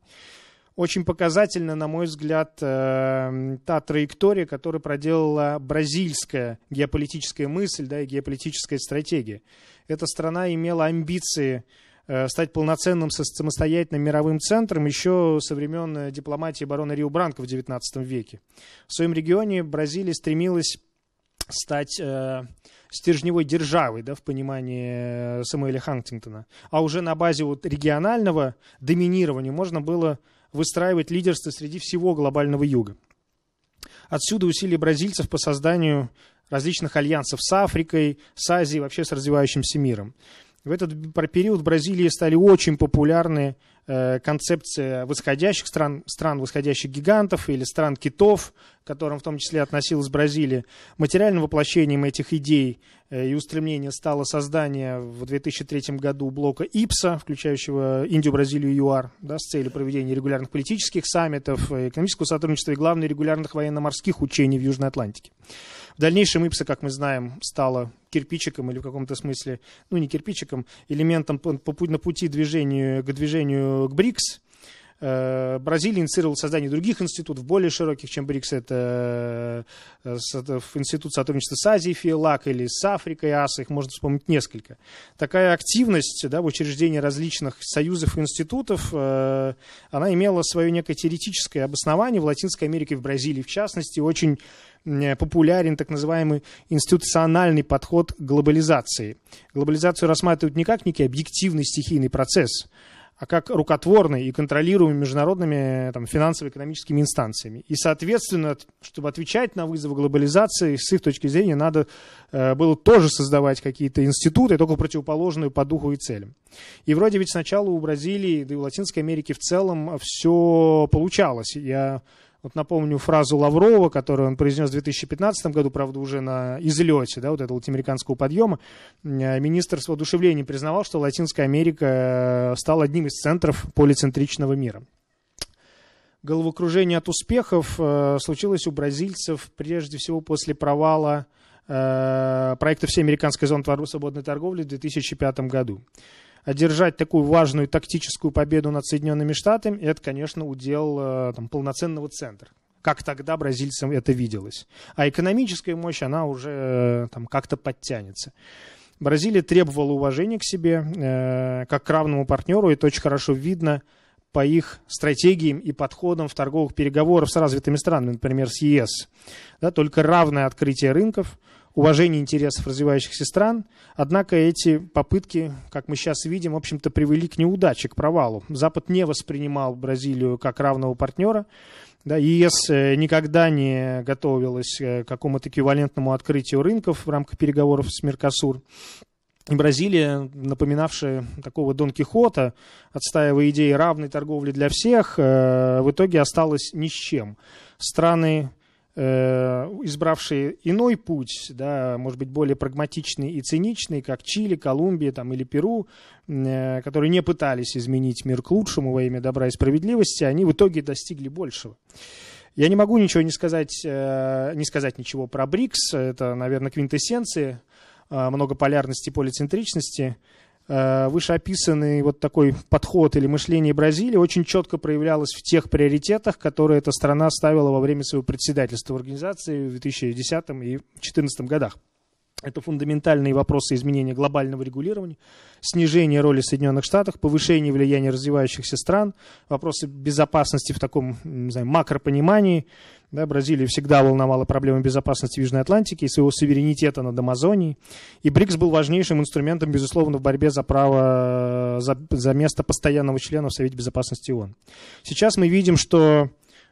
Очень показательна, на мой взгляд, э, та траектория, которую проделала бразильская геополитическая мысль да, и геополитическая стратегия. Эта страна имела амбиции э, стать полноценным самостоятельным мировым центром еще со времен дипломатии барона Рио Бранко в XIX веке. В своем регионе Бразилия стремилась стать э, стержневой державой, да, в понимании Самуэля Хантингтона. А уже на базе вот регионального доминирования можно было выстраивать лидерство среди всего глобального юга. Отсюда усилия бразильцев по созданию различных альянсов с Африкой, с Азией, вообще с развивающимся миром. В этот период в Бразилии стали очень популярны концепция восходящих стран, стран восходящих гигантов или стран китов, к которым в том числе относилась Бразилия. Материальным воплощением этих идей э, и устремления стало создание в 2003 году блока ИПСа, включающего Индию, Бразилию и ЮАР, да, с целью проведения регулярных политических саммитов, э, экономического сотрудничества и, главное, регулярных военно-морских учений в Южной Атлантике. В дальнейшем ИПСа, как мы знаем, стала кирпичиком или в каком-то смысле, ну не кирпичиком, элементом по, на пути движению, к движению к БРИКС, Бразилия инициировала создание других институтов, более широких, чем БРИКС. Это э, институт сотрудничества с Азией, ФИЛАК, или с Африкой, АСА, их можно вспомнить несколько. Такая активность да, в учреждении различных союзов и институтов, э, она имела свое некое теоретическое обоснование в Латинской Америке, в Бразилии в частности, очень популярен так называемый институциональный подход к глобализации. Глобализацию рассматривают не как некий объективный стихийный процесс, а как рукотворный и контролируемый международными там, финансово-экономическими инстанциями. И, соответственно, чтобы отвечать на вызовы глобализации, с их точки зрения, надо э, было тоже создавать какие-то институты, только противоположные по духу и целям. И вроде ведь сначала у Бразилии, да и у Латинской Америки в целом все получалось. Я вот напомню фразу Лаврова, которую он произнес в 2015 году, правда, уже на излете, да, вот этого латиноамериканского подъема. Э, министр с воодушевлением признавал, что Латинская Америка э, стала одним из центров полицентричного мира. Головокружение от успехов э, случилось у бразильцев прежде всего после провала проекта Всеамериканской зоны свободной торговли в 2005 году одержать такую важную тактическую победу над Соединенными Штатами, это, конечно, удел э, там, полноценного центра как тогда бразильцам это виделось. А экономическая мощь, она уже э, там как-то подтянется. Бразилия требовала уважения к себе, э, как к равному партнеру, и это очень хорошо видно по их стратегиям и подходам в торговых переговорах с развитыми странами, например, с ЕС. Да, только равное открытие рынков – уважение интересов развивающихся стран. Однако эти попытки, как мы сейчас видим, в общем-то привели к неудаче, к провалу. Запад не воспринимал Бразилию как равного партнера. Да, ЕС э, никогда не готовилась э, к какому-то эквивалентному открытию рынков в рамках переговоров с Меркосур. И Бразилия, напоминавшая такого Дон Кихота, отстаивая идеи равной торговли для всех, э, в итоге осталась ни с чем. Страны избравшие иной путь, да, может быть, более прагматичный и циничный, как Чили, Колумбия там, или Перу, э, которые не пытались изменить мир к лучшему во имя добра и справедливости, они в итоге достигли большего. Я не могу ничего не сказать, э, не сказать ничего про БРИКС. Это, наверное, квинтэссенции э, многополярности, полицентричности. Э, вышеописанный вот такой подход или мышление Бразилии очень четко проявлялось в тех приоритетах, которые эта страна ставила во время своего председательства в организации в 2010 и 2014 годах. Это фундаментальные вопросы изменения глобального регулирования, снижение роли Соединенных Штатов, повышение влияния развивающихся стран, вопросы безопасности в таком не знаю, макропонимании. Да, Бразилию всегда волновала проблема безопасности в Южной Атлантике и своего суверенитета над Амазонией. И БРИКС был важнейшим инструментом, безусловно, в борьбе за право, за, за место постоянного члена в Совете Безопасности ООН. Сейчас мы видим, что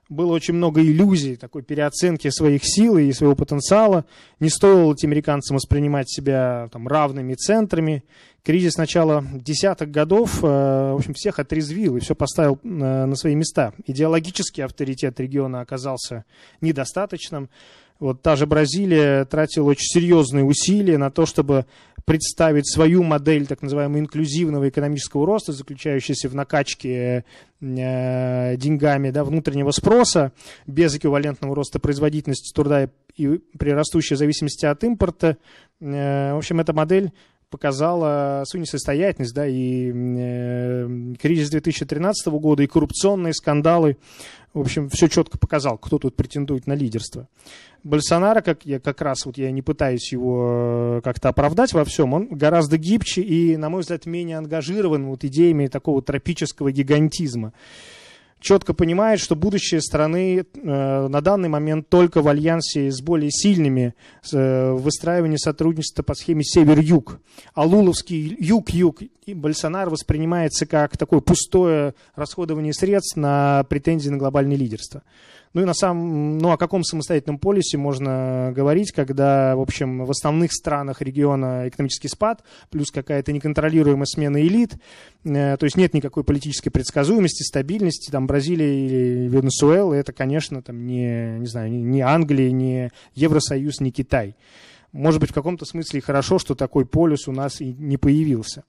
было очень много иллюзий, такой переоценки своих сил и своего потенциала. Не стоило этим американцам воспринимать себя там, равными центрами. Кризис начала десятых годов, э, в общем, всех отрезвил и все поставил э, на свои места. Идеологический авторитет региона оказался недостаточным. Вот та же Бразилия тратила очень серьезные усилия на то, чтобы представить свою модель так называемого инклюзивного экономического роста, заключающуюся в накачке э, деньгами да, внутреннего спроса, без эквивалентного роста производительности труда и при растущей зависимости от импорта. Э, в общем, эта модель показала свою несостоятельность, да, и э, кризис 2013 года, и коррупционные скандалы, в общем, все четко показал, кто тут претендует на лидерство. Больсонaro, как я как раз вот я не пытаюсь его э, как-то оправдать во всем, он гораздо гибче и, на мой взгляд, менее ангажирован вот идеями такого тропического гигантизма четко понимает, что будущее страны э, на данный момент только в альянсе с более сильными, э, выстраивании сотрудничества по схеме север-юг. А луловский юг-юг и Больсонар воспринимается как такое пустое расходование средств на претензии на глобальное лидерство. Ну и на самом, ну о каком самостоятельном полисе можно говорить, когда, в общем, в основных странах региона экономический спад, плюс какая-то неконтролируемая смена элит, э, то есть нет никакой политической предсказуемости, стабильности, там Бразилия или Венесуэла, это, конечно, там не, не знаю, не Англия, не Евросоюз, не Китай. Может быть, в каком-то смысле хорошо, что такой полюс у нас и не появился.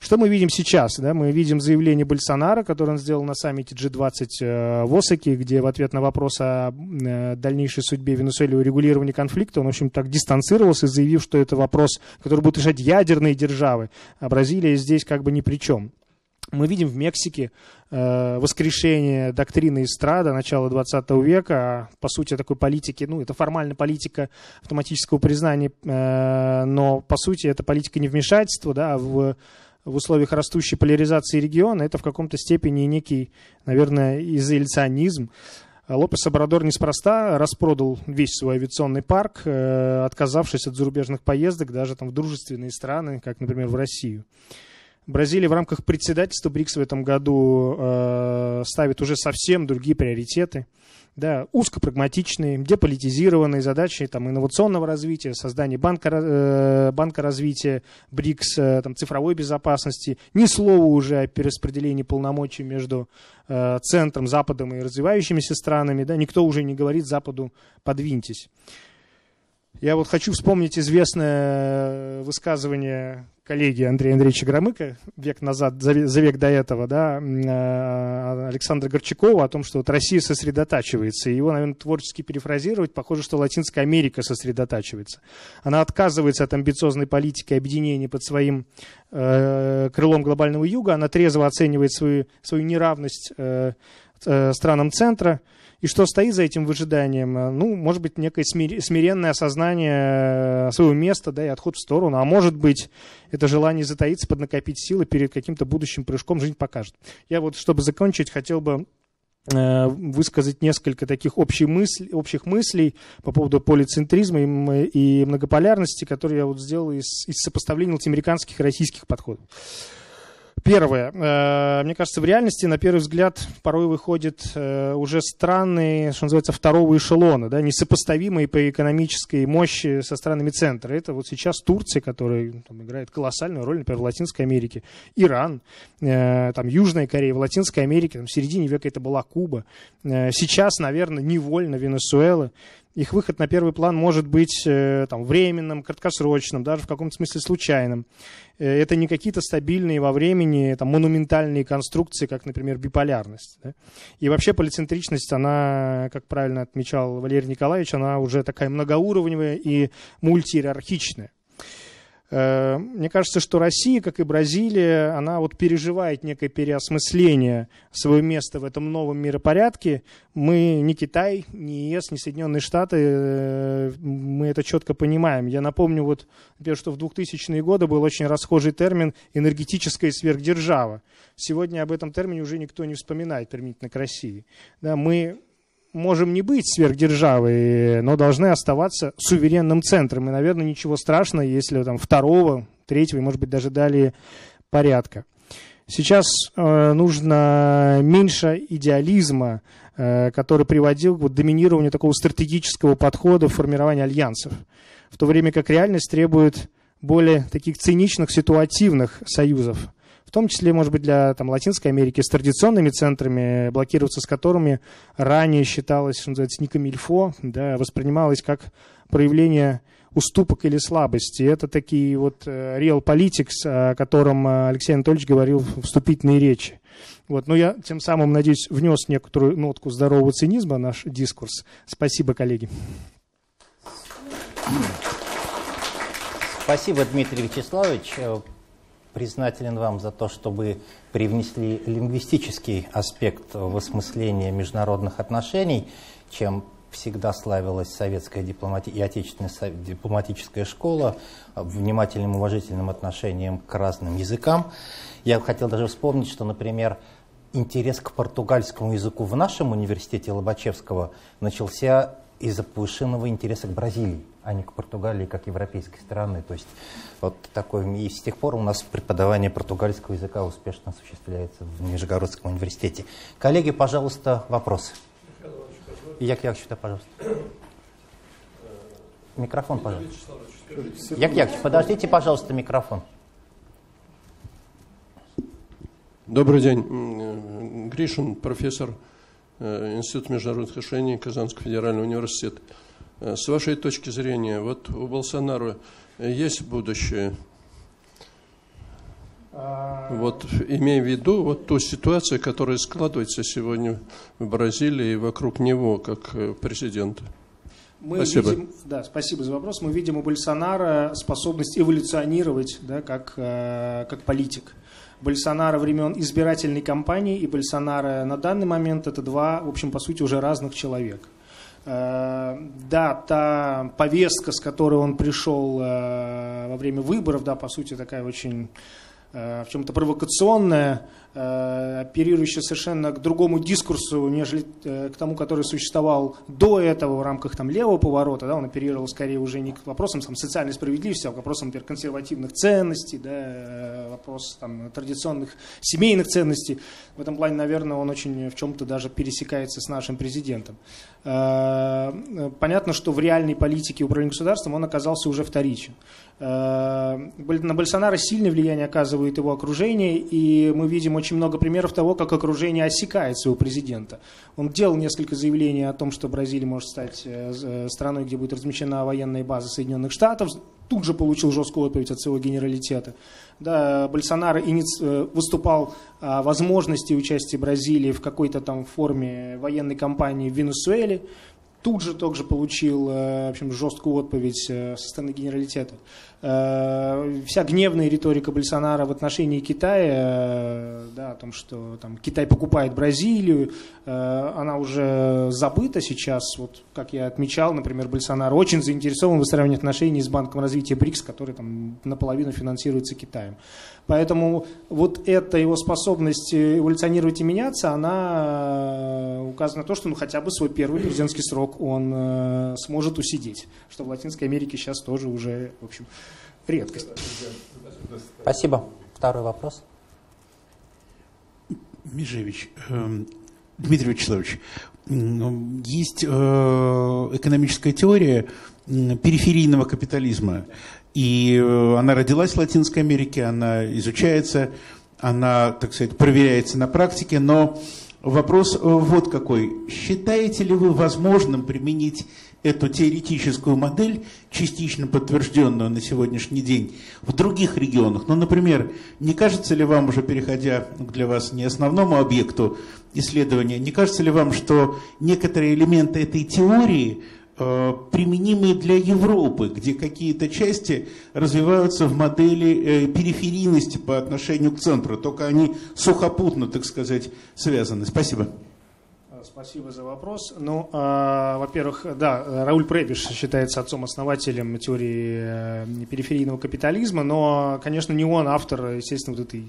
Что мы видим сейчас? Да? Мы видим заявление Больсонара, которое он сделал на саммите G20 э, в Осаке, где в ответ на вопрос о э, дальнейшей судьбе Венесуэлы и урегулировании конфликта он, в общем, так дистанцировался, заявив, что это вопрос, который будут решать ядерные державы, а Бразилия здесь как бы ни при чем. Мы видим в Мексике э, воскрешение доктрины Истрада начала 20 века, а, по сути такой политики, ну это формально политика автоматического признания, э, но по сути это политика невмешательства да, в в условиях растущей поляризации региона, это в каком-то степени некий, наверное, изоляционизм. Лопес Обрадор неспроста распродал весь свой авиационный парк, э, отказавшись от зарубежных поездок даже там, в дружественные страны, как, например, в Россию. Бразилия в рамках председательства БРИКС в этом году э, ставит уже совсем другие приоритеты да, узкопрагматичные, деполитизированные задачи там, инновационного развития, создания банка, э, банка развития, БРИКС, э, там, цифровой безопасности. Ни слова уже о перераспределении полномочий между э, центром, Западом и развивающимися странами. Да, никто уже не говорит Западу «подвиньтесь». Я вот хочу вспомнить известное высказывание коллеги Андрея Андреевича Громыка век назад, за век до этого, да, а, Александра Горчакова о том, что вот Россия сосредотачивается. Его, наверное, творчески перефразировать, похоже, что Латинская Америка сосредотачивается. Она отказывается от амбициозной политики объединения под своим э, крылом глобального юга, она трезво оценивает свою, свою неравность э, э, странам центра, и что стоит за этим выжиданием? Э, ну, может быть, некое смиренное осознание э, своего места, да, и отход в сторону. А может быть, это желание затаиться, поднакопить силы перед каким-то будущим прыжком жизнь покажет. Я вот, чтобы закончить, хотел бы э, высказать несколько таких общих мыслей, общих мыслей по поводу полицентризма и многополярности, которые я вот сделал из, из сопоставления латиноамериканских и российских подходов. Первое. Э, мне кажется, в реальности, на первый взгляд, порой выходят э, уже странные, что называется, второго эшелона, да, несопоставимые по экономической мощи со странами центра. Это вот сейчас Турция, которая там, играет колоссальную роль, например, в Латинской Америке, Иран, э, там, Южная Корея, в Латинской Америке, там, в середине века это была Куба. Сейчас, наверное, невольно Венесуэла. Их выход на первый план может быть э, там, временным, краткосрочным, даже в каком-то смысле случайным. Э, это не какие-то стабильные во времени там, монументальные конструкции, как, например, биполярность. Да? И вообще полицентричность, она, как правильно отмечал Валерий Николаевич, она уже такая многоуровневая и мультииерархичная. Э, мне кажется, что Россия, как и Бразилия, она вот переживает некое переосмысление своего места в этом новом миропорядке. Мы не Китай, не ЕС, не Соединенные Штаты, э, мы это четко понимаем. Я напомню, вот, например, что в 2000-е годы был очень расхожий термин «энергетическая сверхдержава». Сегодня об этом термине уже никто не вспоминает применительно к России. Да, мы можем не быть сверхдержавой, но должны оставаться суверенным центром. И, наверное, ничего страшного, если там второго, третьего, и, может быть, даже далее порядка. Сейчас э, нужно меньше идеализма, э, который приводил к доминированию такого стратегического подхода в формировании альянсов, в то время как реальность требует более таких циничных, ситуативных союзов в том числе, может быть, для там, Латинской Америки с традиционными центрами, блокироваться с которыми ранее считалось, что называется, не камильфо, да, воспринималось как проявление уступок или слабости. Это такие вот э, real politics, о котором э, Алексей Анатольевич говорил в вступительной речи. Вот. Но я тем самым, надеюсь, внес некоторую нотку здорового цинизма в наш дискурс. Спасибо, коллеги. Спасибо, Дмитрий Вячеславович признателен вам за то, что вы привнесли лингвистический аспект в осмысление международных отношений, чем всегда славилась советская дипломати... и отечественная дипломатическая школа внимательным уважительным отношением к разным языкам. Я хотел даже вспомнить, что, например, интерес к португальскому языку в нашем университете Лобачевского начался из-за повышенного интереса к Бразилии, а не к Португалии как европейской страны. То есть вот такое, и с тех пор у нас преподавание португальского языка успешно осуществляется в Нижегородском университете. Коллеги, пожалуйста, вопросы. Як Яковлевич, да, пожалуйста. Микрофон, пожалуйста. Як Яковлевич, подождите, пожалуйста, микрофон. Добрый день. Гришин, профессор Э, Институт международных отношений Казанского федерального университета. Э, с вашей точки зрения, вот у Болсонaro есть будущее? А, вот имея в виду вот ту ситуацию, которая складывается сегодня в Бразилии вокруг него как э, президента. Мы спасибо. Видим, да, спасибо за вопрос. Мы видим у Больсонара способность эволюционировать да, как, как политик. Больсонара времен избирательной кампании и Больсонара на данный момент это два, в общем, по сути, уже разных человека. Э, да, та повестка, с которой он пришел э, во время выборов, да, по сути, такая очень Э, в чем-то провокационное, э, оперирующее совершенно к другому дискурсу, нежели э, к тому, который существовал до этого в рамках там, левого поворота. Да, он оперировал скорее уже не к вопросам там, социальной справедливости, а к вопросам например, консервативных ценностей, да, вопрос там, традиционных семейных ценностей. В этом плане, наверное, он очень в чем-то даже пересекается с нашим президентом. Понятно, что в реальной политике управления государством он оказался уже вторичен. Э, на Больсонара сильное влияние оказывает его окружение, и мы видим очень много примеров того, как окружение осекает своего президента. Он делал несколько заявлений о том, что Бразилия может стать э, э, страной, где будет размещена военная база Соединенных Штатов, тут же получил жесткую отповедь от своего генералитета. Да, Больсонaro выступал о возможности участия Бразилии в какой-то там форме военной кампании в Венесуэле, тут же также получил в общем, жесткую отповедь со стороны генералитета. Э, вся гневная риторика Больсонара в отношении Китая, э, да, о том, что там, Китай покупает Бразилию, э, она уже забыта сейчас. Вот, как я отмечал, например, Больсонар очень заинтересован в выстраивании отношений с Банком развития БРИКС, который там, наполовину финансируется Китаем. Поэтому вот эта его способность эволюционировать и меняться, она указана на то, что ну, хотя бы свой первый президентский срок он э, сможет усидеть, что в Латинской Америке сейчас тоже уже, в общем, редкость. Спасибо. Второй вопрос. Межевич, э, Дмитрий Вячеславович, есть э, экономическая теория периферийного капитализма, и э, она родилась в Латинской Америке, она изучается, она, так сказать, проверяется на практике, но вопрос вот какой. Считаете ли вы возможным применить эту теоретическую модель, частично подтвержденную на сегодняшний день, в других регионах? Ну, например, не кажется ли вам, уже переходя для вас не основному объекту исследования, не кажется ли вам, что некоторые элементы этой теории э, применимые для Европы, где какие-то части развиваются в модели э, периферийности по отношению к центру, только они сухопутно, так сказать, связаны. Спасибо. Спасибо за вопрос. Ну, э, во-первых, да, Рауль Пребиш считается отцом-основателем теории э, периферийного капитализма, но, конечно, не он автор, естественно, вот этой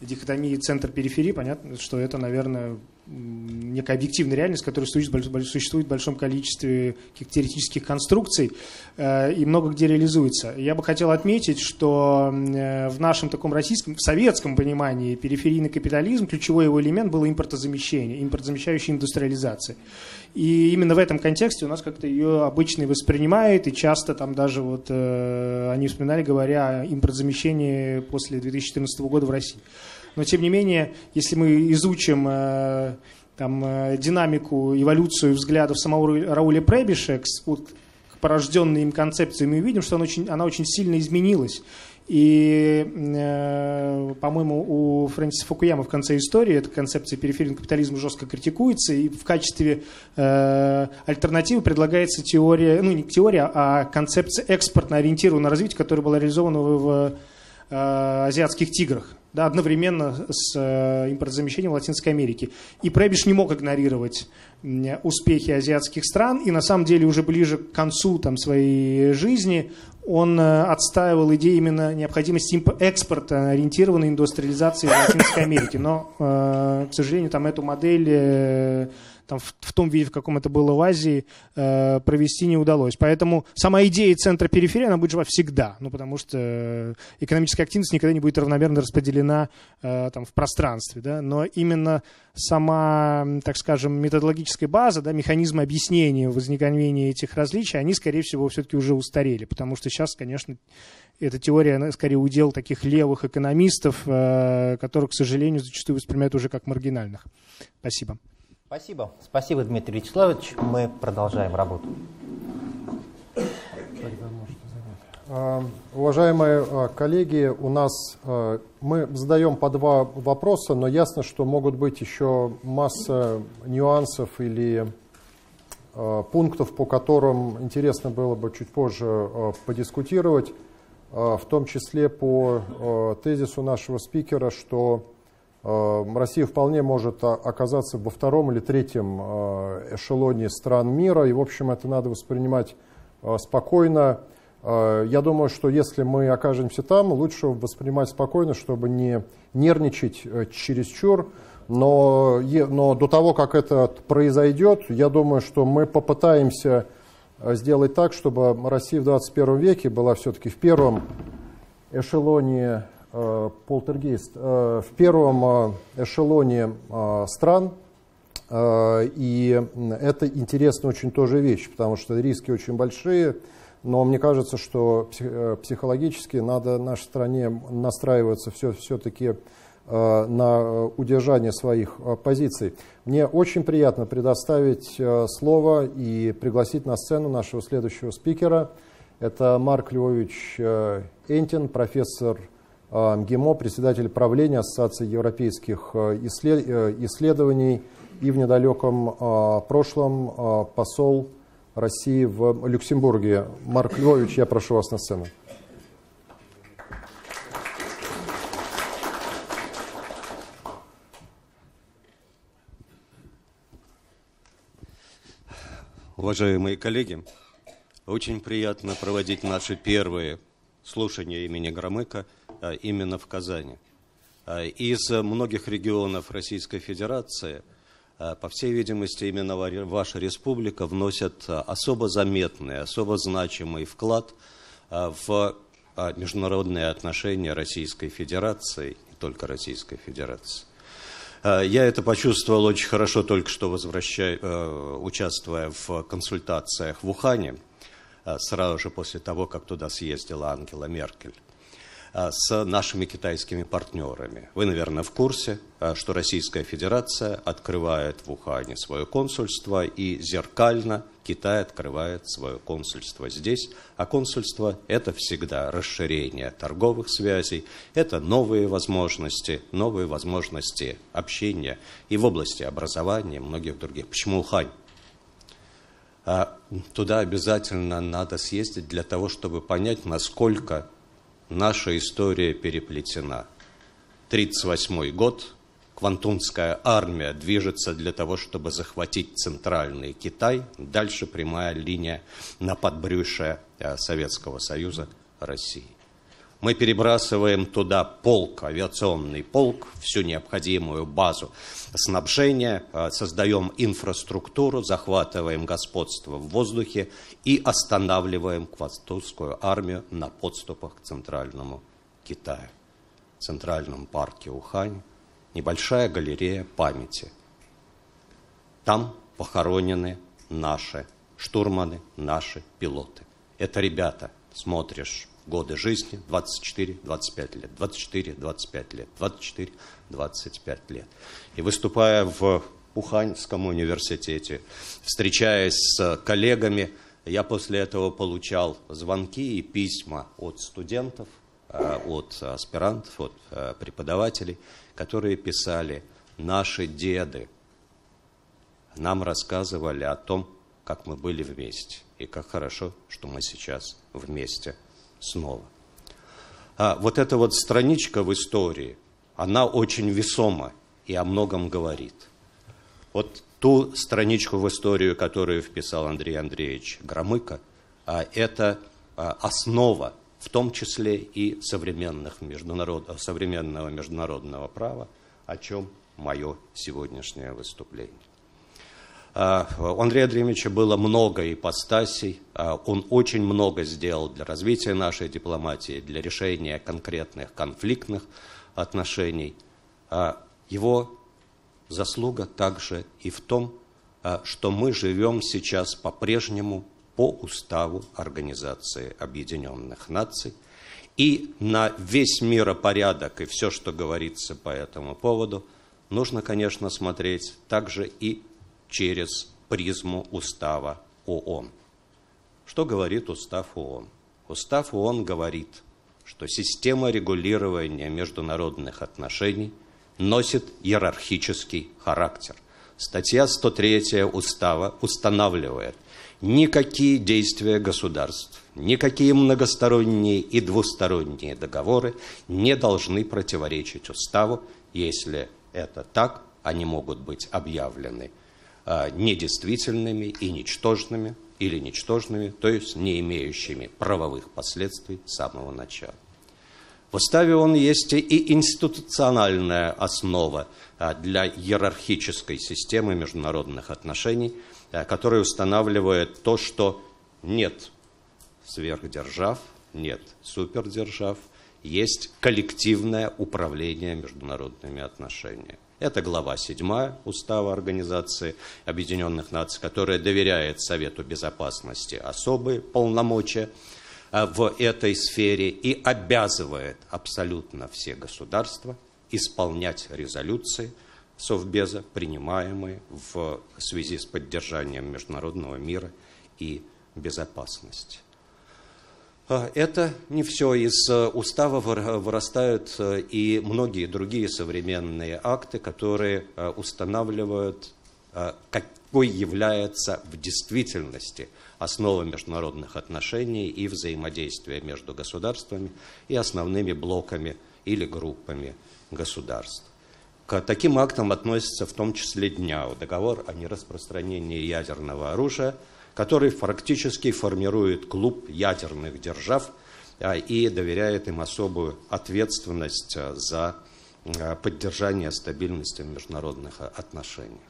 дихотомии центр-периферии. Понятно, что это, наверное, некая объективная реальность, которая существует в большом количестве каких-то теоретических конструкций э, и много где реализуется. Я бы хотел отметить, что э, в нашем таком российском, в советском понимании периферийный капитализм, ключевой его элемент был импортозамещение, импортозамещающая индустриализация. И именно в этом контексте у нас как-то ее обычно и воспринимают, и часто там даже вот э, они вспоминали, говоря о импортозамещении после 2014 года в России. Но тем не менее, если мы изучим э, там, э, динамику, эволюцию взглядов самого Рауля Пребиша к, к порожденной им концепции, мы увидим, что она очень, она очень сильно изменилась. И, э, по-моему, у Фрэнсиса Фукуяма в конце истории эта концепция периферийного капитализма жестко критикуется, и в качестве э, альтернативы предлагается теория, ну не теория, а концепция экспортно ориентированного развития, которая была реализована в, в э, азиатских тиграх да, одновременно с э, импортозамещением в Латинской Америке. И Пребиш не мог игнорировать успехи азиатских стран, и на самом деле уже ближе к концу там, своей жизни он э, отстаивал идею именно необходимости экспорта, ориентированной индустриализации в Латинской Америке. Но, э, к сожалению, там эту модель там, в, в том виде, в каком это было в Азии, э, провести не удалось. Поэтому сама идея центра периферии, она будет жива всегда, ну, потому что э, экономическая активность никогда не будет равномерно распределена э, там, в пространстве. Да? Но именно сама, так скажем, методологическая база, да, механизмы объяснения возникновения этих различий, они, скорее всего, все-таки уже устарели, потому что сейчас, конечно, эта теория, она скорее удел таких левых экономистов, э, которых, к сожалению, зачастую воспринимают уже как маргинальных. Спасибо. Спасибо. Спасибо, Дмитрий Вячеславович. Мы продолжаем работу. А, уважаемые а, коллеги, у нас а, мы задаем по два вопроса, но ясно, что могут быть еще масса нюансов или пунктов, по которым интересно было бы чуть позже подискутировать, в том числе по тезису нашего спикера, что Россия вполне может оказаться во втором или третьем э, эшелоне стран мира, и, в общем, это надо воспринимать э, спокойно. Я думаю, что если мы окажемся там, лучше воспринимать спокойно, чтобы не нервничать чересчур. Но, но до того, как это произойдет, я думаю, что мы попытаемся сделать так, чтобы Россия в 21 веке была все-таки в первом эшелоне Э, полтергейст э, в первом э, эшелоне стран, и это интересная очень тоже вещь, потому что риски очень большие, но мне кажется, что психологически надо нашей стране настраиваться все, все-таки на удержание своих позиций. Мне очень приятно предоставить слово и пригласить на сцену нашего следующего спикера. Это Марк Львович Энтин, профессор МГИМО, председатель правления Ассоциации европейских э, э, исследований и в недалеком прошлом посол России в Люксембурге. Марк Львович, я прошу вас на сцену. Уважаемые коллеги, очень приятно проводить наши первые слушания имени Громыка – именно в Казани. А, из многих регионов Российской Федерации, а, по всей видимости, именно ваша республика вносит особо заметный, особо значимый вклад в международные отношения Российской Федерации, не только Российской Федерации. Я это почувствовал очень хорошо, только что возвращая, участвуя в консультациях в Ухане, сразу же после того, как туда съездила Ангела Меркель. А, с нашими китайскими партнерами. Вы, наверное, в курсе, а, что Российская Федерация открывает в Ухане свое консульство, и зеркально Китай открывает свое консульство здесь. А консульство – это всегда расширение торговых связей, это новые возможности, новые возможности общения и в области образования, и многих других. Почему Ухань? А, туда обязательно надо съездить для того, чтобы понять, насколько наша история переплетена. 1938 год, Квантунская армия движется для того, чтобы захватить центральный Китай. Дальше прямая линия на подбрюшие э, Советского Союза России. Мы перебрасываем туда полк, авиационный полк, всю необходимую базу снабжения, э, создаем инфраструктуру, захватываем господство в воздухе и останавливаем Квантунскую армию на подступах к центральному Китаю. В центральном парке Ухань небольшая галерея памяти. Там похоронены наши штурманы, наши пилоты. Это ребята, смотришь, годы жизни 24-25 лет, 24-25 лет, 24-25 лет. И выступая в Уханьском университете, встречаясь с коллегами, я после этого получал звонки и письма от студентов, э, от аспирантов, от э, преподавателей, которые писали, наши деды нам рассказывали о том, как мы были вместе, и как хорошо, что мы сейчас вместе снова. А вот эта вот страничка в истории, она очень весома и о многом говорит. Вот ту страничку в историю, которую вписал Андрей Андреевич Громыко, а это а, основа, в том числе и современных международ... современного международного права, о чем мое сегодняшнее выступление. А, у Андрея Андреевича было много ипостасей, а, он очень много сделал для развития нашей дипломатии, для решения конкретных конфликтных отношений. А, его заслуга также и в том, что мы живем сейчас по-прежнему по уставу Организации Объединенных Наций, и на весь миропорядок и все, что говорится по этому поводу, нужно, конечно, смотреть также и через призму устава ООН. Что говорит устав ООН? Устав ООН говорит, что система регулирования международных отношений носит иерархический характер. Статья 103 Устава устанавливает, никакие действия государств, никакие многосторонние и двусторонние договоры не должны противоречить Уставу, если это так, они могут быть объявлены недействительными и ничтожными, или ничтожными, то есть не имеющими правовых последствий с самого начала. В уставе он есть и институциональная основа а, для иерархической системы международных отношений, а, которая устанавливает то, что нет сверхдержав, нет супердержав, есть коллективное управление международными отношениями. Это глава 7 Устава Организации Объединенных Наций, которая доверяет Совету Безопасности особые полномочия а, в этой сфере и обязывает абсолютно все государства исполнять резолюции Совбеза, принимаемые в связи с поддержанием международного мира и безопасности. А, это не все. Из э, устава вырастают э, и многие другие современные акты, которые э, устанавливают, какой является в действительности основа международных отношений и взаимодействия между государствами и основными блоками или группами государств. К таким актам относится в том числе ДНЯУ, договор о нераспространении ядерного оружия – который фактически формирует клуб ядерных держав а, и доверяет им особую ответственность а, за а, поддержание стабильности в международных отношениях.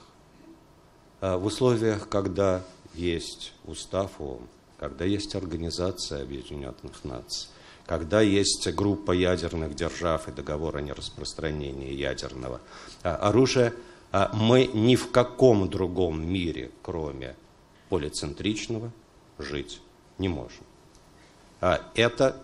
В условиях, когда есть устав ООН, когда есть Организация Объединенных Наций, когда есть группа ядерных держав и договор о нераспространении ядерного оружия, мы ни в каком другом мире, кроме полицентричного жить не можем. А это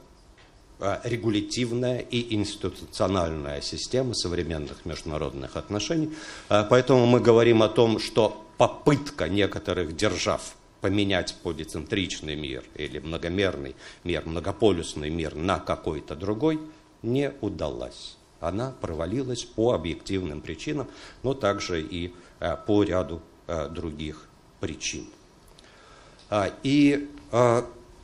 регулятивная и институциональная система современных международных отношений. Поэтому мы говорим о том, что попытка некоторых держав поменять полицентричный мир или многомерный мир, многополюсный мир на какой-то другой не удалась. Она провалилась по объективным причинам, но также и по ряду других причин. И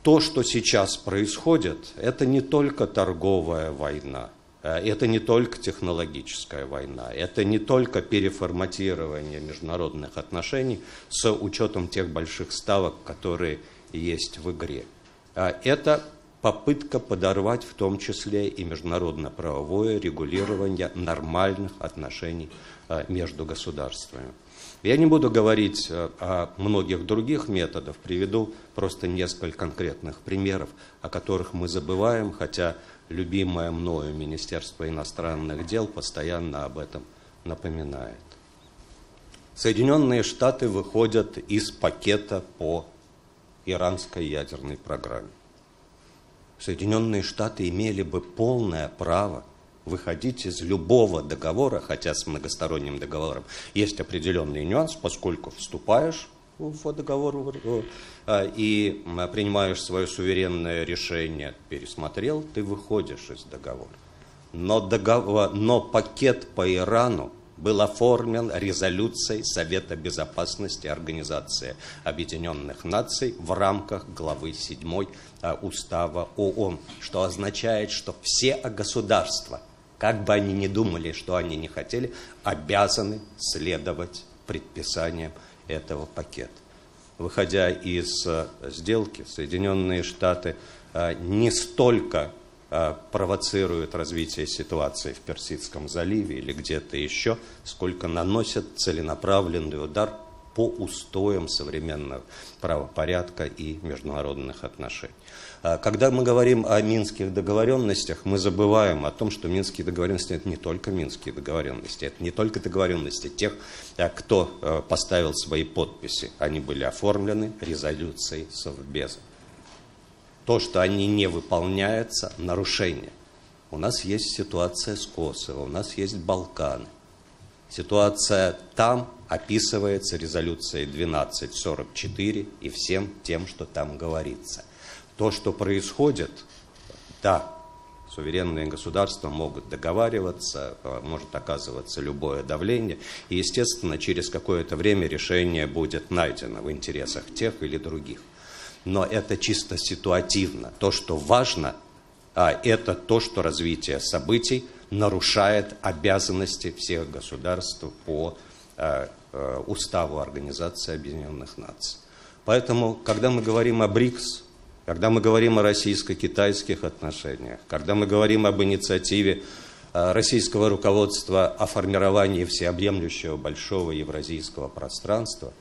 то, что сейчас происходит, это не только торговая война, э, это не только технологическая война, это не только переформатирование международных отношений с учетом тех больших ставок, которые есть в игре. А это попытка подорвать в том числе и международно-правовое регулирование нормальных отношений между государствами. Я не буду говорить э, о многих других методах, приведу просто несколько конкретных примеров, о которых мы забываем, хотя любимое мною Министерство иностранных дел постоянно об этом напоминает. Соединенные Штаты выходят из пакета по иранской ядерной программе. Соединенные Штаты имели бы полное право выходить из любого договора, хотя с многосторонним договором есть определенный нюанс, поскольку вступаешь в договор а, и принимаешь свое суверенное решение, пересмотрел, ты выходишь из договора. Но, договор, но пакет по Ирану был оформлен резолюцией Совета Безопасности Организации Объединенных Наций в рамках главы 7 а, Устава ООН, что означает, что все государства – как бы они ни думали, что они не хотели, обязаны следовать предписаниям этого пакета. Выходя из э, сделки, Соединенные Штаты э, не столько э, провоцируют развитие ситуации в Персидском заливе или где-то еще, сколько наносят целенаправленный удар по устоям современного правопорядка и международных отношений. А когда мы говорим о минских договоренностях, мы забываем о том, что минские договоренности – это не только минские договоренности, это не только договоренности тех, а, кто а, поставил свои подписи. Они были оформлены резолюцией Совбеза. То, что они не выполняются – нарушение. У нас есть ситуация с Косово, у нас есть Балканы. Ситуация там описывается резолюцией 1244 и всем тем, что там говорится то, что происходит, да, суверенные государства могут договариваться, а, может оказываться любое давление, и, естественно, через какое-то время решение будет найдено в интересах тех или других. Но это чисто ситуативно. То, что важно, а, это то, что развитие событий нарушает обязанности всех государств по а, уставу Организации Объединенных Наций. Поэтому, когда мы говорим о БРИКС, когда мы говорим о российско-китайских отношениях, когда мы говорим об инициативе э, российского руководства о формировании всеобъемлющего большого евразийского пространства,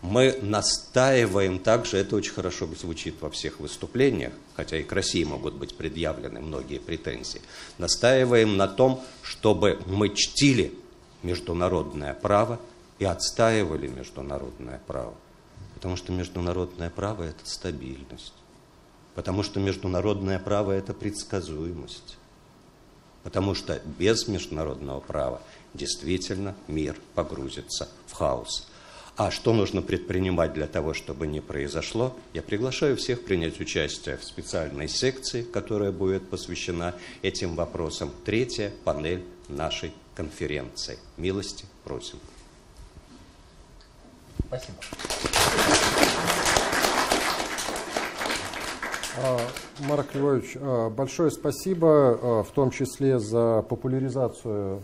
мы настаиваем также, это очень хорошо звучит во всех выступлениях, хотя и к России могут быть предъявлены многие претензии, настаиваем на том, чтобы мы чтили международное право и отстаивали международное право. Потому что международное право – это стабильность. Потому что международное право – это предсказуемость. Потому что без международного права действительно мир погрузится в хаос. А что нужно предпринимать для того, чтобы не произошло? Я приглашаю всех принять участие в специальной секции, которая будет посвящена этим вопросам. Третья панель нашей конференции. Милости просим. Спасибо. А, Марк Львович, а, большое спасибо, а, в том числе за популяризацию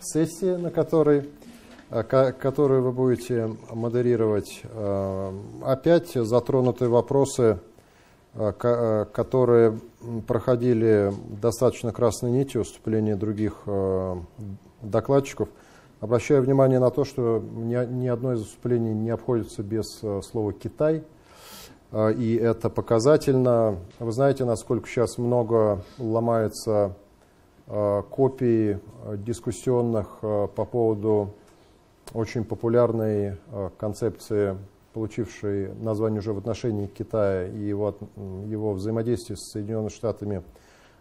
сессии, на которой, которую вы будете модерировать. Опять затронуты вопросы, которые проходили достаточно красной нитью выступления других докладчиков. Обращаю внимание на то, что ни одно из выступлений не обходится без слова «Китай», и это показательно. Вы знаете, насколько сейчас много ломается а, копий а, дискуссионных по поводу очень популярной концепции получивший название уже в отношении Китая и его, его взаимодействие с Соединенными Штатами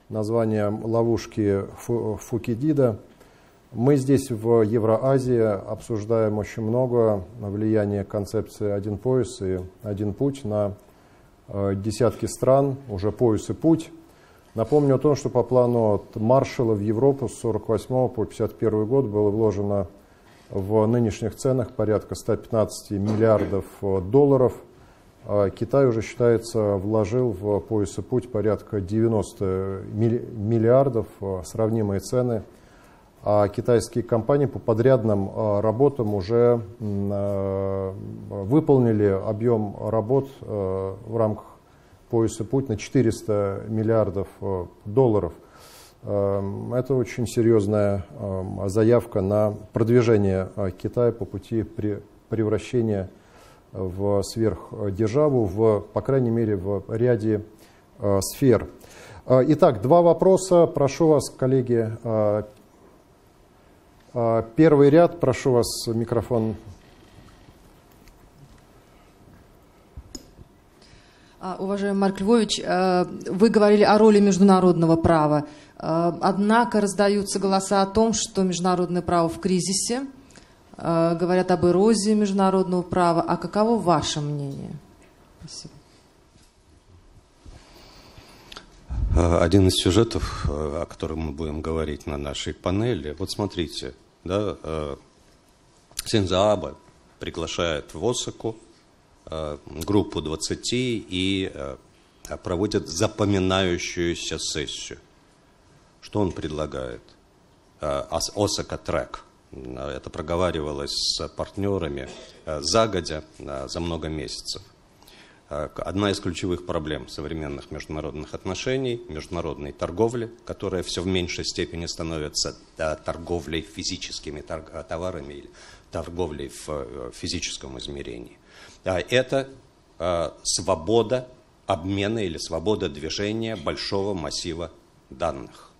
названием ловушки Фукидида. Мы здесь в Евроазии обсуждаем очень много влияния концепции «один пояс» и «один путь» на э, десятки стран, уже пояс и путь. Напомню о том, что по плану от Маршала в Европу с 1948 по 1951 год было вложено в нынешних ценах порядка 115 миллиардов э, долларов. А Китай уже считается вложил в пояс и путь порядка 90 миллиардов, э, сравнимые цены. А китайские компании по подрядным э, работам уже выполнили объем работ в рамках пояса путь на 400 миллиардов долларов – это очень серьезная заявка на продвижение Китая по пути превращения в сверхдержаву, в, по крайней мере, в ряде сфер. Итак, два вопроса. Прошу вас, коллеги. Первый ряд, прошу вас, микрофон. Уважаемый Марк Львович, вы говорили о роли международного права. Э, однако раздаются голоса о том, что международное право в кризисе, э, говорят об эрозии международного права. А каково ваше мнение? Спасибо. Э, один из сюжетов, о котором мы будем говорить на нашей панели, вот смотрите, да, Синза Абе приглашает в Осаку группу 20 и проводит запоминающуюся сессию – что он предлагает? Э, Осака трек. Э, это проговаривалось с партнерами э, загодя за много месяцев. Одна из ключевых проблем современных международных отношений, международной торговли, которая все в меньшей степени становится торговлей физическими товарами или торговлей в физическом измерении. Это свобода обмена или свобода движения большого массива данных.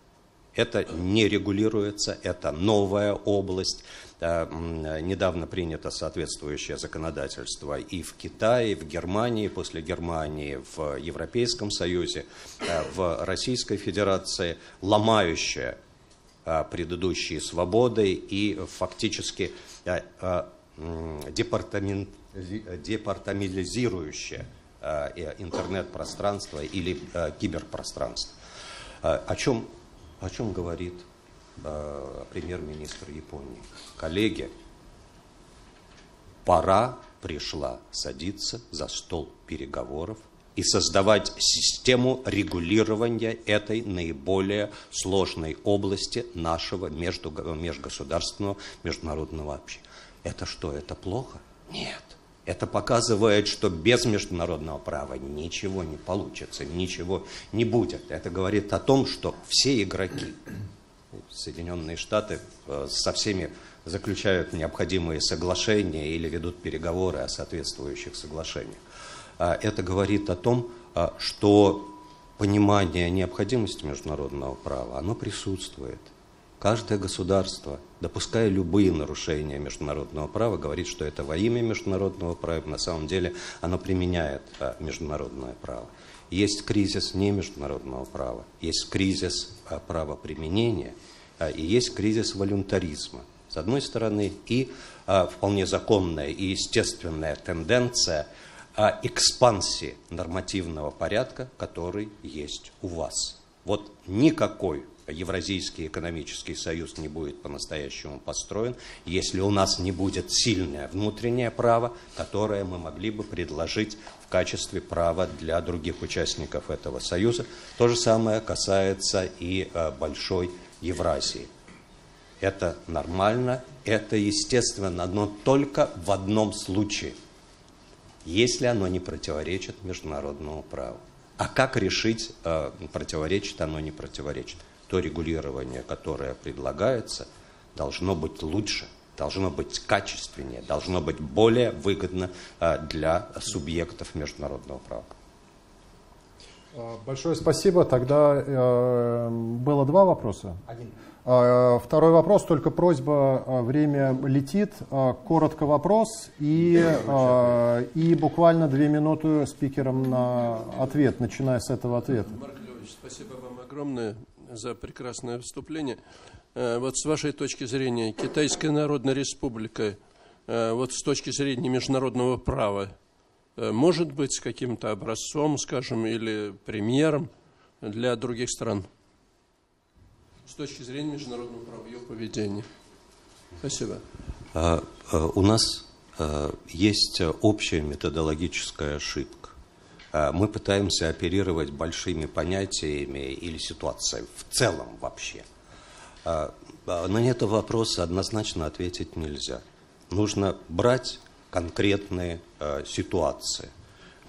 Это не регулируется, это новая область. Недавно принято соответствующее законодательство и в Китае, и в Германии, после Германии, в Европейском Союзе, э, в Российской Федерации, ломающее э, предыдущие свободы и фактически департамент, интернет-пространство или киберпространство. О чем о чем говорит премьер-министр Японии? Коллеги, пора пришла садиться за стол переговоров и создавать систему регулирования этой наиболее сложной области нашего между, межгосударственного международного общения. Это что, это плохо? Нет. Это показывает, что без международного права ничего не получится, ничего не будет. Это говорит о том, что все игроки, Соединенные Штаты э, со всеми заключают необходимые соглашения или ведут переговоры о соответствующих соглашениях. А это говорит о том, а, что понимание необходимости международного права, оно присутствует. Каждое государство, допуская любые нарушения международного права, говорит, что это во имя международного права, на самом деле оно применяет а, международное право. Есть кризис не международного права, есть кризис а, правоприменения а, и есть кризис волюнтаризма. С одной стороны, и вполне законная и естественная тенденция экспансии нормативного порядка, который есть у вас. Вот никакой Евразийский экономический союз не будет по-настоящему построен, если у нас не будет сильное внутреннее право, которое мы могли бы предложить в качестве права для других участников этого союза. То же самое касается и э, Большой Евразии. Это нормально, это естественно, но только в одном случае, если оно не противоречит международному праву. А как решить, э, противоречит оно, не противоречит? то регулирование, которое предлагается, должно быть лучше, должно быть качественнее, должно быть более выгодно а, для субъектов международного права. А, большое спасибо. Тогда э, было два вопроса. Один. А, второй вопрос, только просьба, а, время летит. А, коротко вопрос и, и буквально две минуты спикерам на ответ, начиная с этого ответа. Марк Львович, спасибо вам огромное за прекрасное выступление. Э, Вот с вашей точки зрения, Китайская Народная Республика, э, вот с точки зрения международного права, э, может быть каким-то образцом, скажем, или премьером для других стран? С точки зрения международного права, ее поведения. Спасибо. А, а, У нас а, есть общая методологическая ошибка. Мы пытаемся оперировать большими понятиями или ситуацией в целом вообще. На это вопроса однозначно ответить нельзя. Нужно брать конкретные ситуации.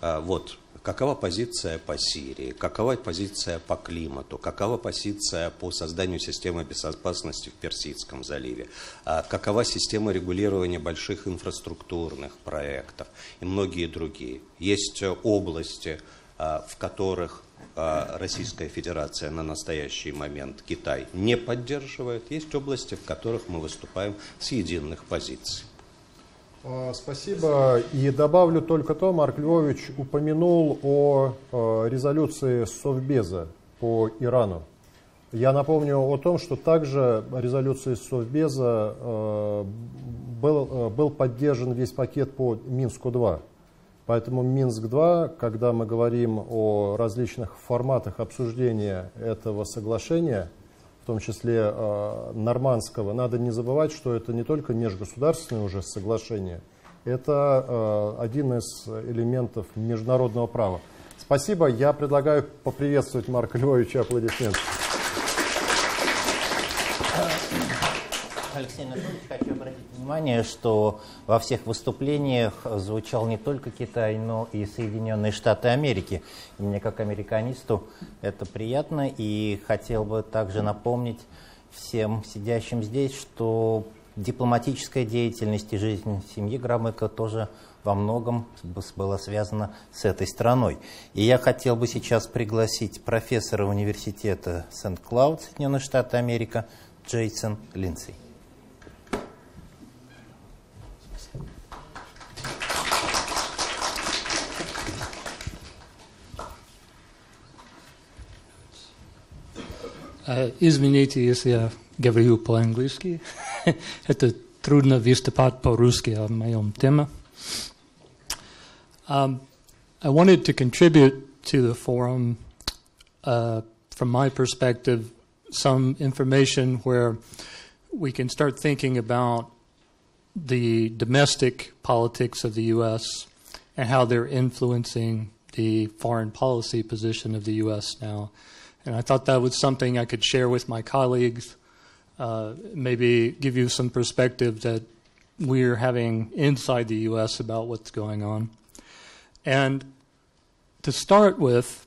Вот какова позиция по Сирии, какова позиция по климату, какова позиция по созданию системы безопасности в Персидском заливе, а, какова система регулирования больших инфраструктурных проектов и многие другие. Есть области, а, в которых а, Российская Федерация на настоящий момент Китай не поддерживает, есть области, в которых мы выступаем с единых позиций. А, Спасибо. И добавлю только то, Марк Львович упомянул о э, резолюции Совбеза по Ирану. Я напомню о том, что также резолюцией Совбеза э, был, был поддержан весь пакет по Минску-2. Поэтому Минск-2, когда мы говорим о различных форматах обсуждения этого соглашения, в том числе э, нормандского, надо не забывать, что это не только межгосударственное уже соглашение, это э, один из элементов международного права. Спасибо. Я предлагаю поприветствовать Марка Львовича аплодисментами. Алексей Анатольевич, хочу обратить внимание, что во всех выступлениях звучал не только Китай, но и Соединенные Штаты Америки. И мне как американисту это приятно, и хотел бы также напомнить всем сидящим здесь, что дипломатическая деятельность и жизнь семьи Громыка тоже во многом была связана с этой страной. И я хотел бы сейчас пригласить профессора университета Сент-Клауд, Соединенные Штаты Америки, Джейсон Линдси. Э, Извините, если я говорю по-английски. Это трудно выступать по-русски о моем теме. Um, I wanted to contribute to the forum, uh, from my perspective, some information where we can start thinking about the domestic politics of the U.S. and how they're influencing the foreign policy position of the U.S. now. And I thought that was something I could share with my colleagues, uh, maybe give you some perspective that we're having inside the U.S. about what's going on. And to start with,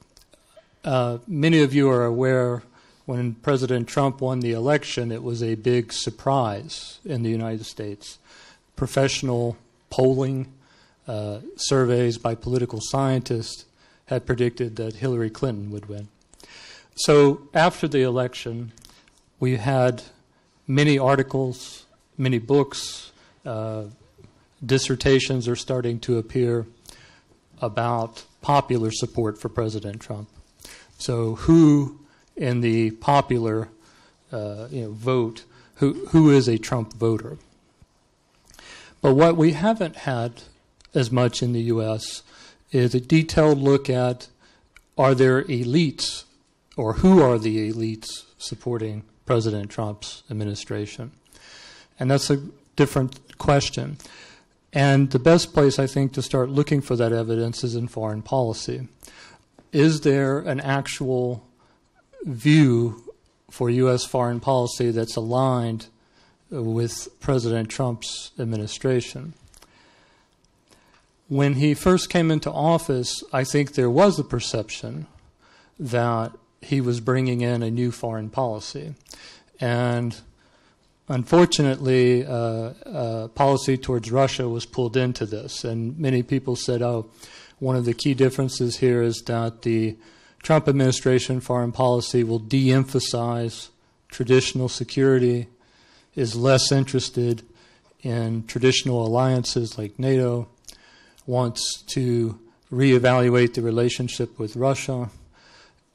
uh, many of you are aware when President Trump won the election, it was a big surprise in the United States. Professional polling, uh, surveys by political scientists had predicted that Hillary Clinton would win. So after the election, we had many articles, many books, uh, dissertations are starting to appear about popular support for President Trump. So who in the popular uh, you know, vote, who, who is a Trump voter? But what we haven't had as much in the U.S. is a detailed look at are there elites or who are the elites supporting President Trump's administration? And that's a different question. And the best place, I think, to start looking for that evidence is in foreign policy. Is there an actual view for U.S. foreign policy that's aligned with President Trump's administration? When he first came into office, I think there was a perception that he was bringing in a new foreign policy. And unfortunately, uh, uh, policy towards Russia was pulled into this. And many people said, oh, one of the key differences here is that the Trump administration foreign policy will de emphasize traditional security, is less interested in traditional alliances like NATO, wants to reevaluate the relationship with Russia,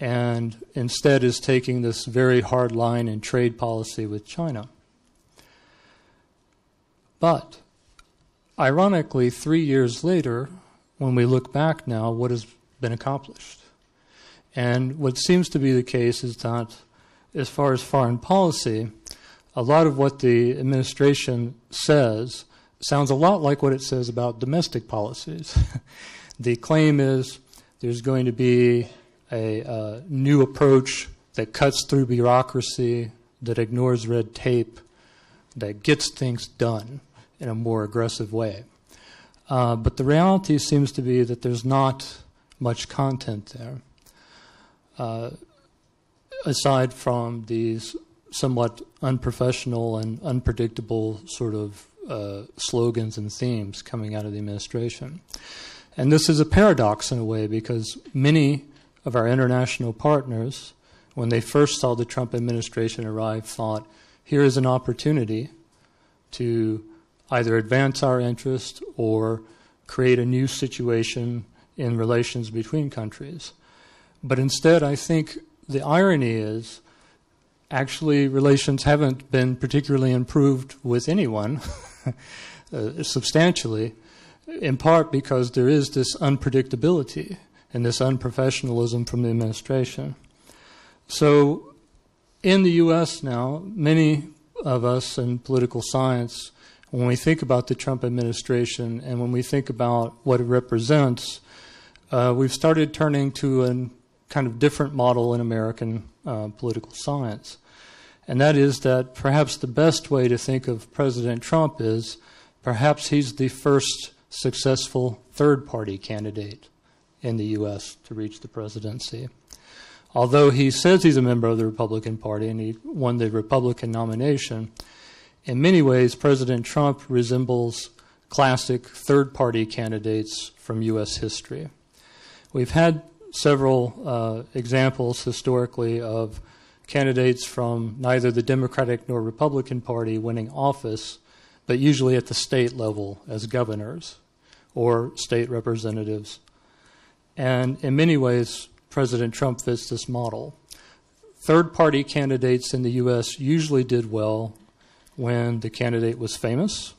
and instead is taking this very hard line in trade policy with China. But ironically, three years later, when we look back now, what has been accomplished? And what seems to be the case is that, as far as foreign policy, a lot of what the administration says sounds a lot like what it says about domestic policies. the claim is there's going to be a, a new approach that cuts through bureaucracy, that ignores red tape, that gets things done in a more aggressive way. Uh, but the reality seems to be that there's not much content there. Uh, aside from these somewhat unprofessional and unpredictable sort of uh, slogans and themes coming out of the administration. And this is a paradox in a way because many of our international partners, when they first saw the Trump administration arrive, thought here is an opportunity to either advance our interest or create a new situation in relations between countries. But instead, I think the irony is actually relations haven't been particularly improved with anyone uh, substantially, in part because there is this unpredictability and this unprofessionalism from the administration. So, in the U.S. now, many of us in political science, when we think about the Trump administration and when we think about what it represents, uh, we've started turning to a kind of different model in American uh, political science. And that is that perhaps the best way to think of President Trump is perhaps he's the first successful third party candidate in the U.S. to reach the presidency. Although he says he's a member of the Republican Party and he won the Republican nomination, in many ways, President Trump resembles classic third party candidates from U.S. history. We've had several uh, examples historically of candidates from neither the Democratic nor Republican Party winning office, but usually at the state level as governors or state representatives and in many ways, President Trump fits this model. Third party candidates in the U.S. usually did well when the candidate was famous,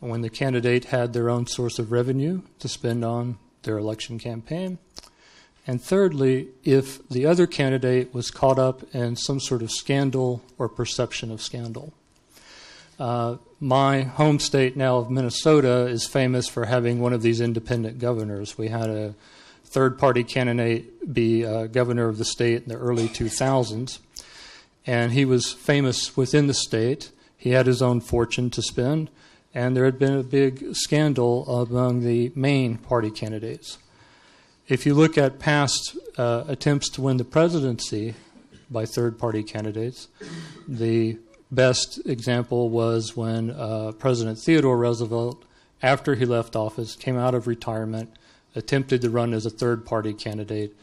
when the candidate had their own source of revenue to spend on their election campaign. And thirdly, if the other candidate was caught up in some sort of scandal or perception of scandal. Uh, my home state now of Minnesota is famous for having one of these independent governors. We had a third party candidate be uh, governor of the state in the early 2000s, and he was famous within the state. He had his own fortune to spend, and there had been a big scandal among the main party candidates. If you look at past uh, attempts to win the presidency by third party candidates, the best example was when uh, President Theodore Roosevelt, after he left office, came out of retirement, attempted to run as a third party candidate,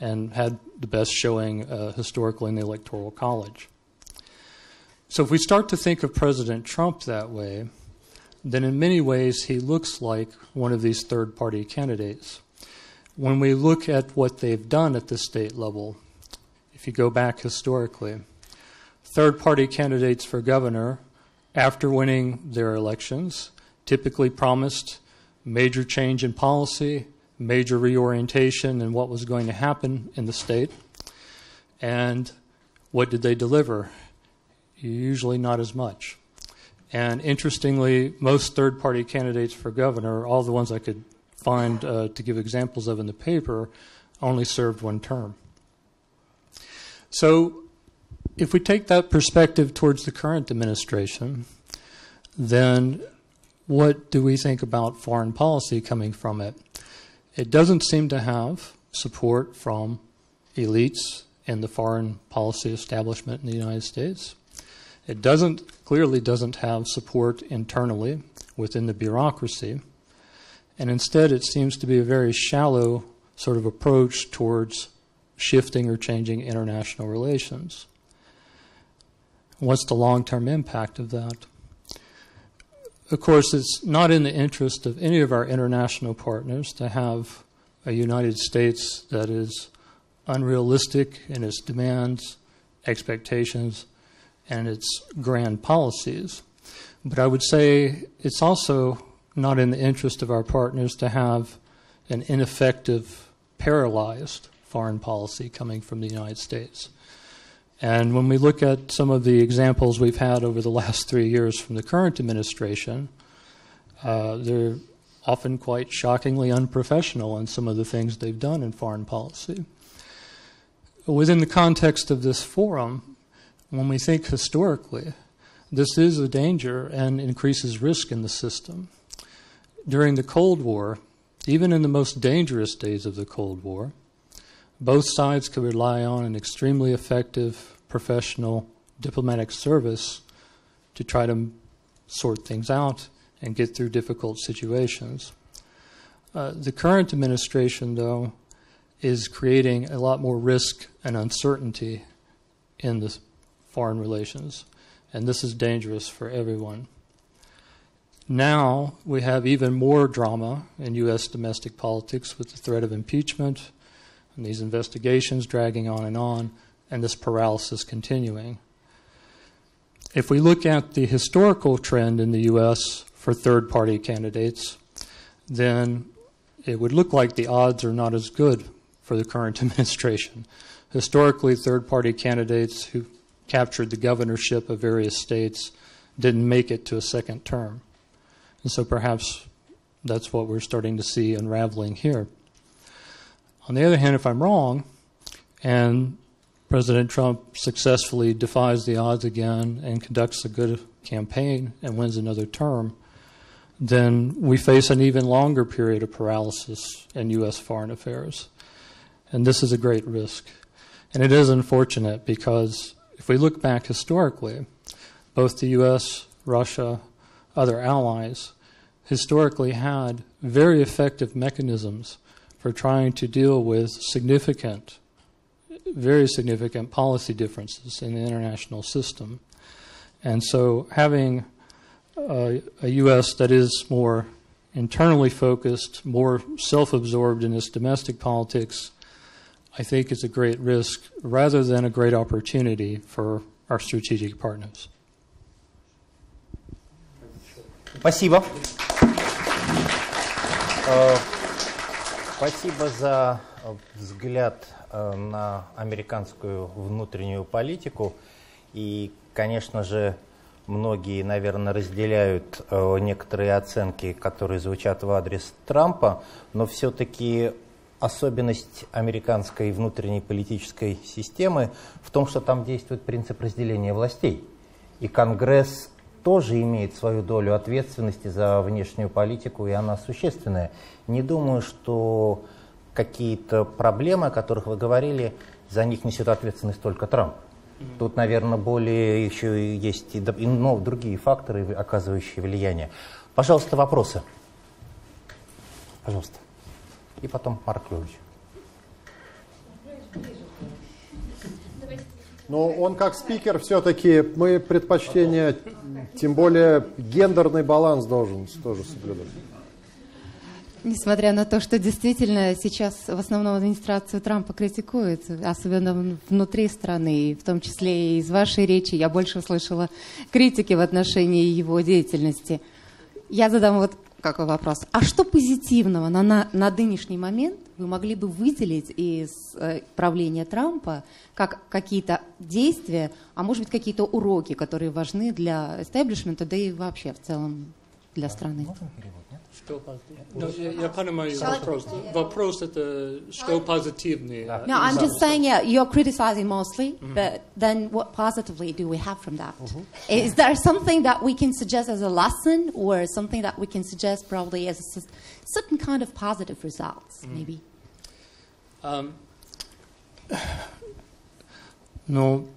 and had the best showing uh, historically in the Electoral College. So if we start to think of President Trump that way, then in many ways he looks like one of these third party candidates. When we look at what they've done at the state level, if you go back historically, third party candidates for governor, after winning their elections, typically promised major change in policy, major reorientation in what was going to happen in the state. And what did they deliver? Usually not as much. And interestingly, most third party candidates for governor, all the ones I could find uh, to give examples of in the paper, only served one term. So if we take that perspective towards the current administration, then what do we think about foreign policy coming from it? It doesn't seem to have support from elites in the foreign policy establishment in the United States. It doesn't clearly doesn't have support internally within the bureaucracy. And instead it seems to be a very shallow sort of approach towards shifting or changing international relations. What's the long term impact of that? Of course, it's not in the interest of any of our international partners to have a United States that is unrealistic in its demands, expectations, and its grand policies. But I would say it's also not in the interest of our partners to have an ineffective, paralyzed foreign policy coming from the United States. And when we look at some of the examples we've had over the last three years from the current administration, uh, they're often quite shockingly unprofessional in some of the things they've done in foreign policy. Within the context of this forum, when we think historically, this is a danger and increases risk in the system. During the Cold War, even in the most dangerous days of the Cold War, both sides could rely on an extremely effective professional diplomatic service to try to sort things out and get through difficult situations. Uh, the current administration, though, is creating a lot more risk and uncertainty in the foreign relations, and this is dangerous for everyone. Now we have even more drama in U.S. domestic politics with the threat of impeachment and these investigations dragging on and on, and this paralysis continuing. If we look at the historical trend in the U.S. for third party candidates, then it would look like the odds are not as good for the current administration. Historically, third party candidates who captured the governorship of various states didn't make it to a second term. And so perhaps that's what we're starting to see unraveling here. On the other hand, if I'm wrong, and President Trump successfully defies the odds again and conducts a good campaign and wins another term, then we face an even longer period of paralysis in U.S. foreign affairs. And this is a great risk. And it is unfortunate because if we look back historically, both the U.S., Russia, other allies historically had very effective mechanisms for trying to deal with significant, very significant policy differences in the international system. And so having a, a U.S. that is more internally focused, more self absorbed in its domestic politics, I think is a great risk rather than a great opportunity for our strategic partners. Спасибо. Спасибо за взгляд на американскую внутреннюю политику. И, конечно же, многие, наверное, разделяют некоторые оценки, которые звучат в адрес Трампа, но все-таки особенность американской внутренней политической системы в том, что там действует принцип разделения властей. И Конгресс тоже имеет свою долю ответственности за внешнюю политику, и она существенная. Не думаю, что какие-то проблемы, о которых вы говорили, за них несет ответственность только Трамп. Тут, наверное, более еще есть и, ну, другие факторы, оказывающие влияние. Пожалуйста, вопросы. Пожалуйста. И потом Марк Львович. Но он как спикер все-таки, мы предпочтение, тем более гендерный баланс должен тоже соблюдать. Несмотря на то, что действительно сейчас в основном администрацию Трампа критикуют, особенно внутри страны, и в том числе и из вашей речи, я больше услышала критики в отношении его деятельности. Я задам вот какой вопрос. А что позитивного на, на, на нынешний момент вы могли бы выделить из э, правления Трампа как какие-то действия, а может быть какие-то уроки, которые важны для истеблишмента, да и вообще в целом для страны? Что no, я, я понимаю вопрос. Вопрос это что позитивный. No, I'm just saying, yeah, you're criticizing mostly, mm-hmm. but then what positively do we have from that? Mm-hmm. Is there something that we can suggest as a lesson, or something that we can suggest probably as a certain kind of positive results, mm-hmm. maybe? Um, ну,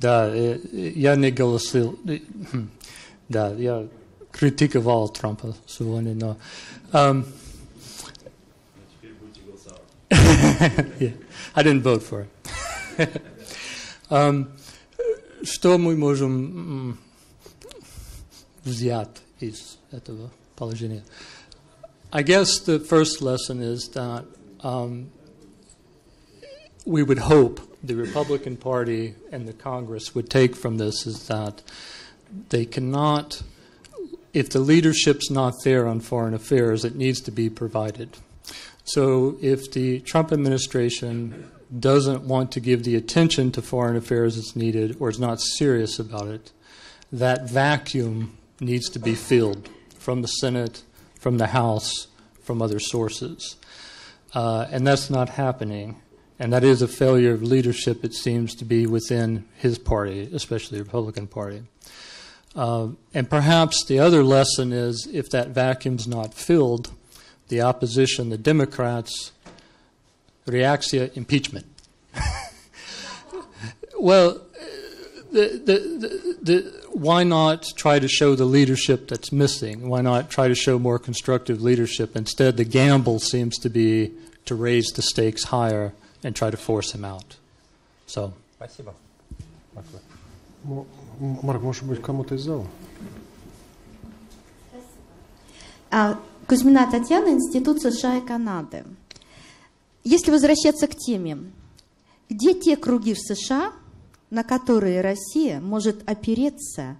да, я не голосил. Да, я критиковал Трампа сегодня, но... Um, yeah, I didn't vote for it. um, что мы можем взять из этого положения? I guess the first lesson is that um, we would hope the Republican Party and the Congress would take from this is that they cannot, if the leadership's not there on foreign affairs, it needs to be provided. So if the Trump administration doesn't want to give the attention to foreign affairs that's needed or is not serious about it, that vacuum needs to be filled from the Senate, from the House, from other sources. Uh, and that's not happening. And that is a failure of leadership, it seems to be within his party, especially the Republican Party. Uh, and perhaps the other lesson is if that vacuum's not filled, the opposition, the Democrats, reactia impeachment. well, the, the, the, why not try to show the leadership that's missing? Why not try to show more constructive leadership? Instead, the gamble seems to be to raise the stakes higher and try to force him out. So. Спасибо. Марк, может быть, кому-то из зала? Кузьмина Татьяна, Институт США и Канады. Если возвращаться к теме, где те круги в США, на которые Россия может опереться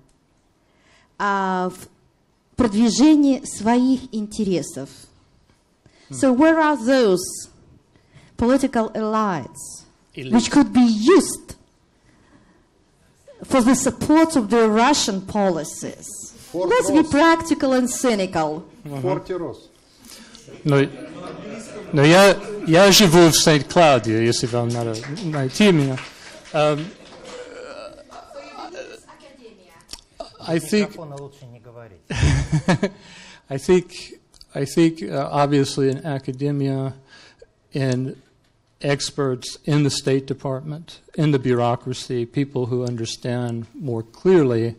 а, в продвижении своих интересов? So where are those political allies which could be used for the support of the Russian policies? Fort Let's be Ross. practical and cynical. Форте Рос. Но, но я, я живу в Сент-Клауде, если вам надо найти меня. Um, I think Микрофона лучше не говорить. I think I think uh, obviously in academia, in experts in the State Department, in the bureaucracy, people who understand more clearly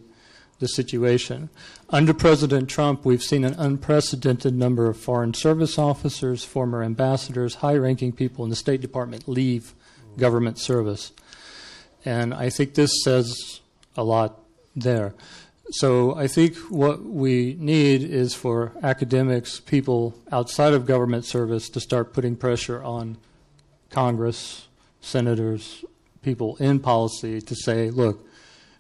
the situation. Under President Trump, we've seen an unprecedented number of foreign service officers, former ambassadors, high ranking people in the State Department leave government service. And I think this says a lot there. So I think what we need is for academics, people outside of government service, to start putting pressure on Congress, senators, people in policy to say, look,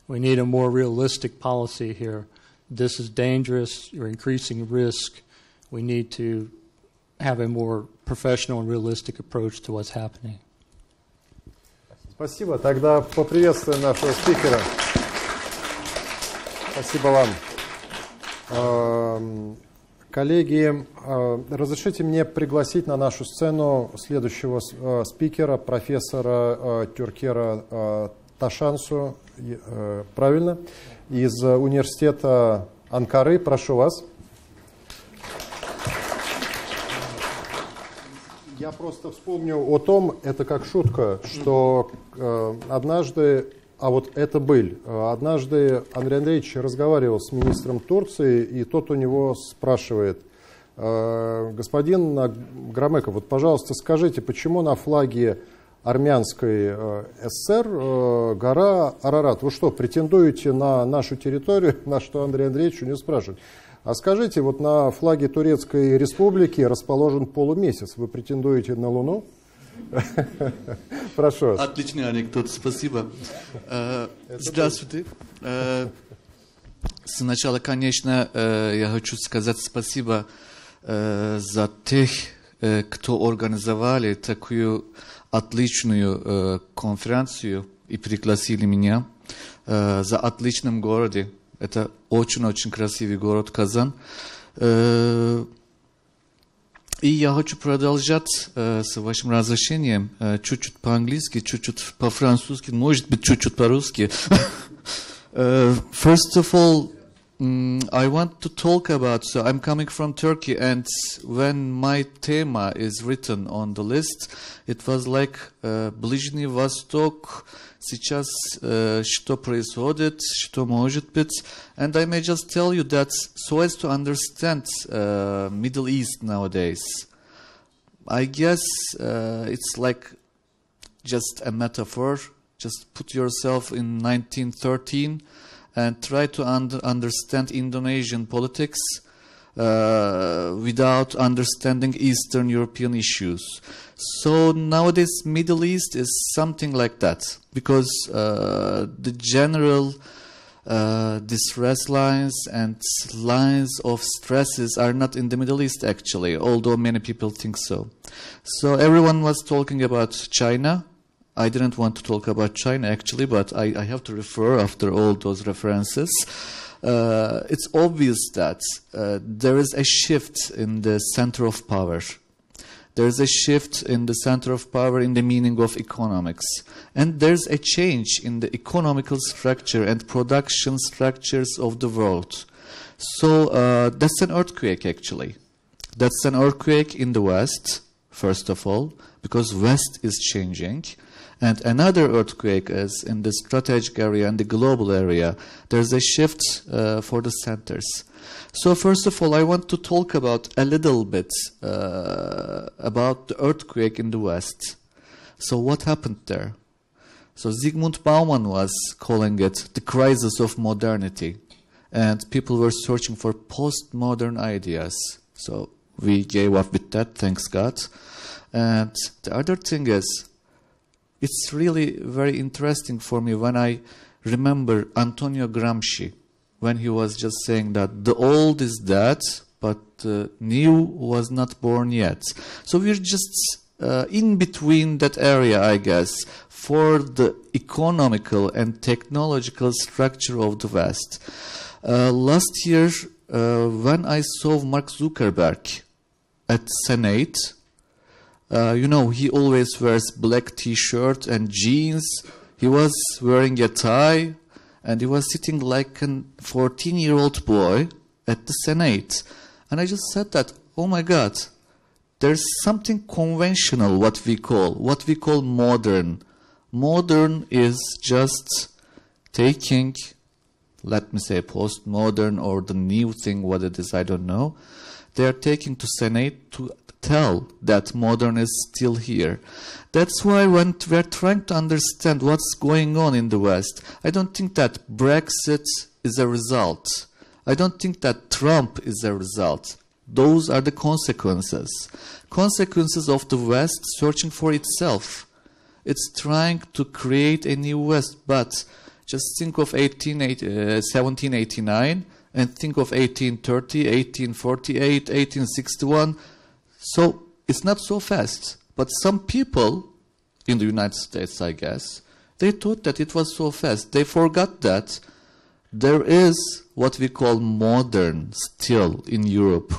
we need a more realistic policy here. This is dangerous. You're increasing risk. We need to have a more professional and realistic approach to what's happening. Спасибо. Тогда поприветствуем нашего спикера. Спасибо вам. Коллеги, э, разрешите мне пригласить на нашу сцену следующего э, спикера, профессора э, Тюркера Ташансу, правильно, из университета Анкары. Прошу вас. Я просто вспомню о том, это как шутка, что однажды, а вот это быль, однажды Андрей Андреевич разговаривал с министром Турции, и тот у него спрашивает, э, господин Громеко, вот, пожалуйста, скажите, почему на флаге армянской э, ССР э, гора Арарат? Вы что, претендуете на нашу территорию? На что Андрей Андреевич у него спрашивает. А скажите, вот на флаге Турецкой Республики расположен полумесяц. Вы претендуете на Луну? Прошу вас. Отличный анекдот, спасибо. Э, Здравствуйте. Э, Сначала, конечно, э, я хочу сказать спасибо за тех, кто организовали такую отличную конференцию и пригласили меня за отличным городе. Это очень-очень красивый город Казан. Э, И я хочу продолжать э, с вашим разрешением э, чуть-чуть по-английски, чуть-чуть по-французски, может быть, чуть-чуть по-русски. Uh, first of all, mm, I want to talk about. So I'm coming from Turkey, and when my thema is written on the list, it was like uh, Ближний Восток. Сейчас uh, что происходит, что может быть, and I may just tell you that so as to understand uh, Middle East nowadays, I guess uh, it's like just a metaphor. Just put yourself in 1913 and try to un- understand Indonesian politics uh, without understanding Eastern European issues. So nowadays, Middle East is something like that because uh, the general uh, distress lines and lines of stresses are not in the Middle East actually, although many people think so. So everyone was talking about China. I didn't want to talk about China actually, but I, I have to refer after all those references. Uh, it's obvious that uh, there is a shift in the center of power. There is a shift in the center of power in the meaning of economics. And there's a change in the economical structure and production structures of the world. So uh, that's an earthquake actually. That's an earthquake in the West, first of all, because West is changing. And another earthquake is in the strategic area and the global area. There's a shift uh, for the centers. So first of all, I want to talk about a little bit uh, about the earthquake in the West. So what happened there? So Zygmunt Bauman was calling it the crisis of modernity, and people were searching for postmodern ideas. So we gave up with that, thanks God. And the other thing is, it's really very interesting for me when I remember Antonio Gramsci when he was just saying that the old is dead, but uh, new was not born yet. So we're just uh, in between that area, I guess, for the economical and technological structure of the West. Uh, last year, uh, when I saw Mark Zuckerberg at Senate, uh, you know, he always wears black t-shirt and jeans. He was wearing a tie, and he was sitting like a 14 year old boy at the Senate. And I just said that, oh my God, there's something conventional, what we call, what we call modern. Modern is just taking, let me say, postmodern or the new thing, what it is, I don't know. They are taking to Senate to tell that modern is still here. That's why when we're trying to understand what's going on in the West, I don't think that Brexit is a result. I don't think that Trump is a result. Those are the consequences. Consequences of the West searching for itself. It's trying to create a new West, but just think of 18, uh, 1789 and think of 1830, 1848, 1861 so it's not so fast. But some people in the United States, I guess, they thought that it was so fast. They forgot that there is what we call modern still in Europe.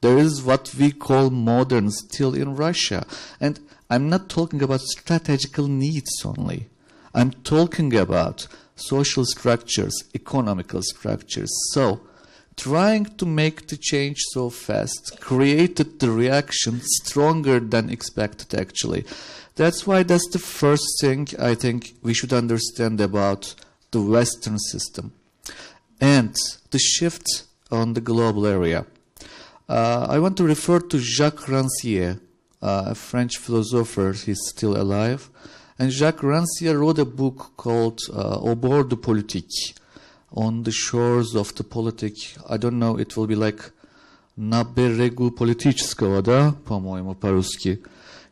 There is what we call modern still in Russia. And I'm not talking about strategical needs only. I'm talking about social structures, economical structures. So, trying to make the change so fast created the reaction stronger than expected actually. That's why that's the first thing i think we should understand about the western system and the shift on the global area. Uh, i want to refer to jacques rancière uh, a french philosopher. He's still alive. And jacques rancière wrote a book called uh, au bord de politique on the shores of the politic. I don't know, it will be like на берегу политического, да, по-моему, по-русски.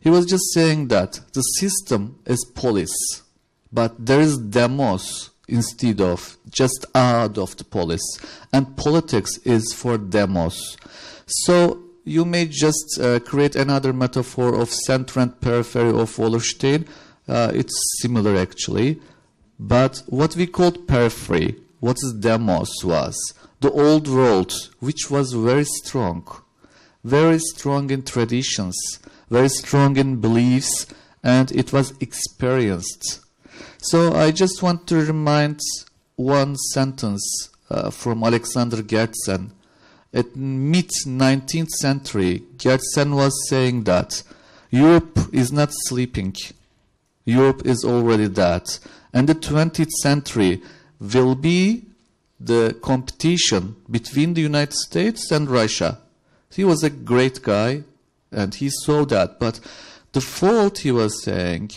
He was just saying that the system is police, but there is demos instead of just out of the police, and politics is for demos. So you may just uh, create another metaphor of center and periphery of Wallerstein. Uh, it's similar actually, but what we called periphery what demos was the old world, which was very strong, very strong in traditions, very strong in beliefs, and it was experienced. So I just want to remind one sentence uh, from Alexander Gertsen. At mid 19th century, Gertsen was saying that Europe is not sleeping. Europe is already dead. And the 20th century will be the competition between the United States and Russia. He was a great guy, and he saw that. But the fault he was saying,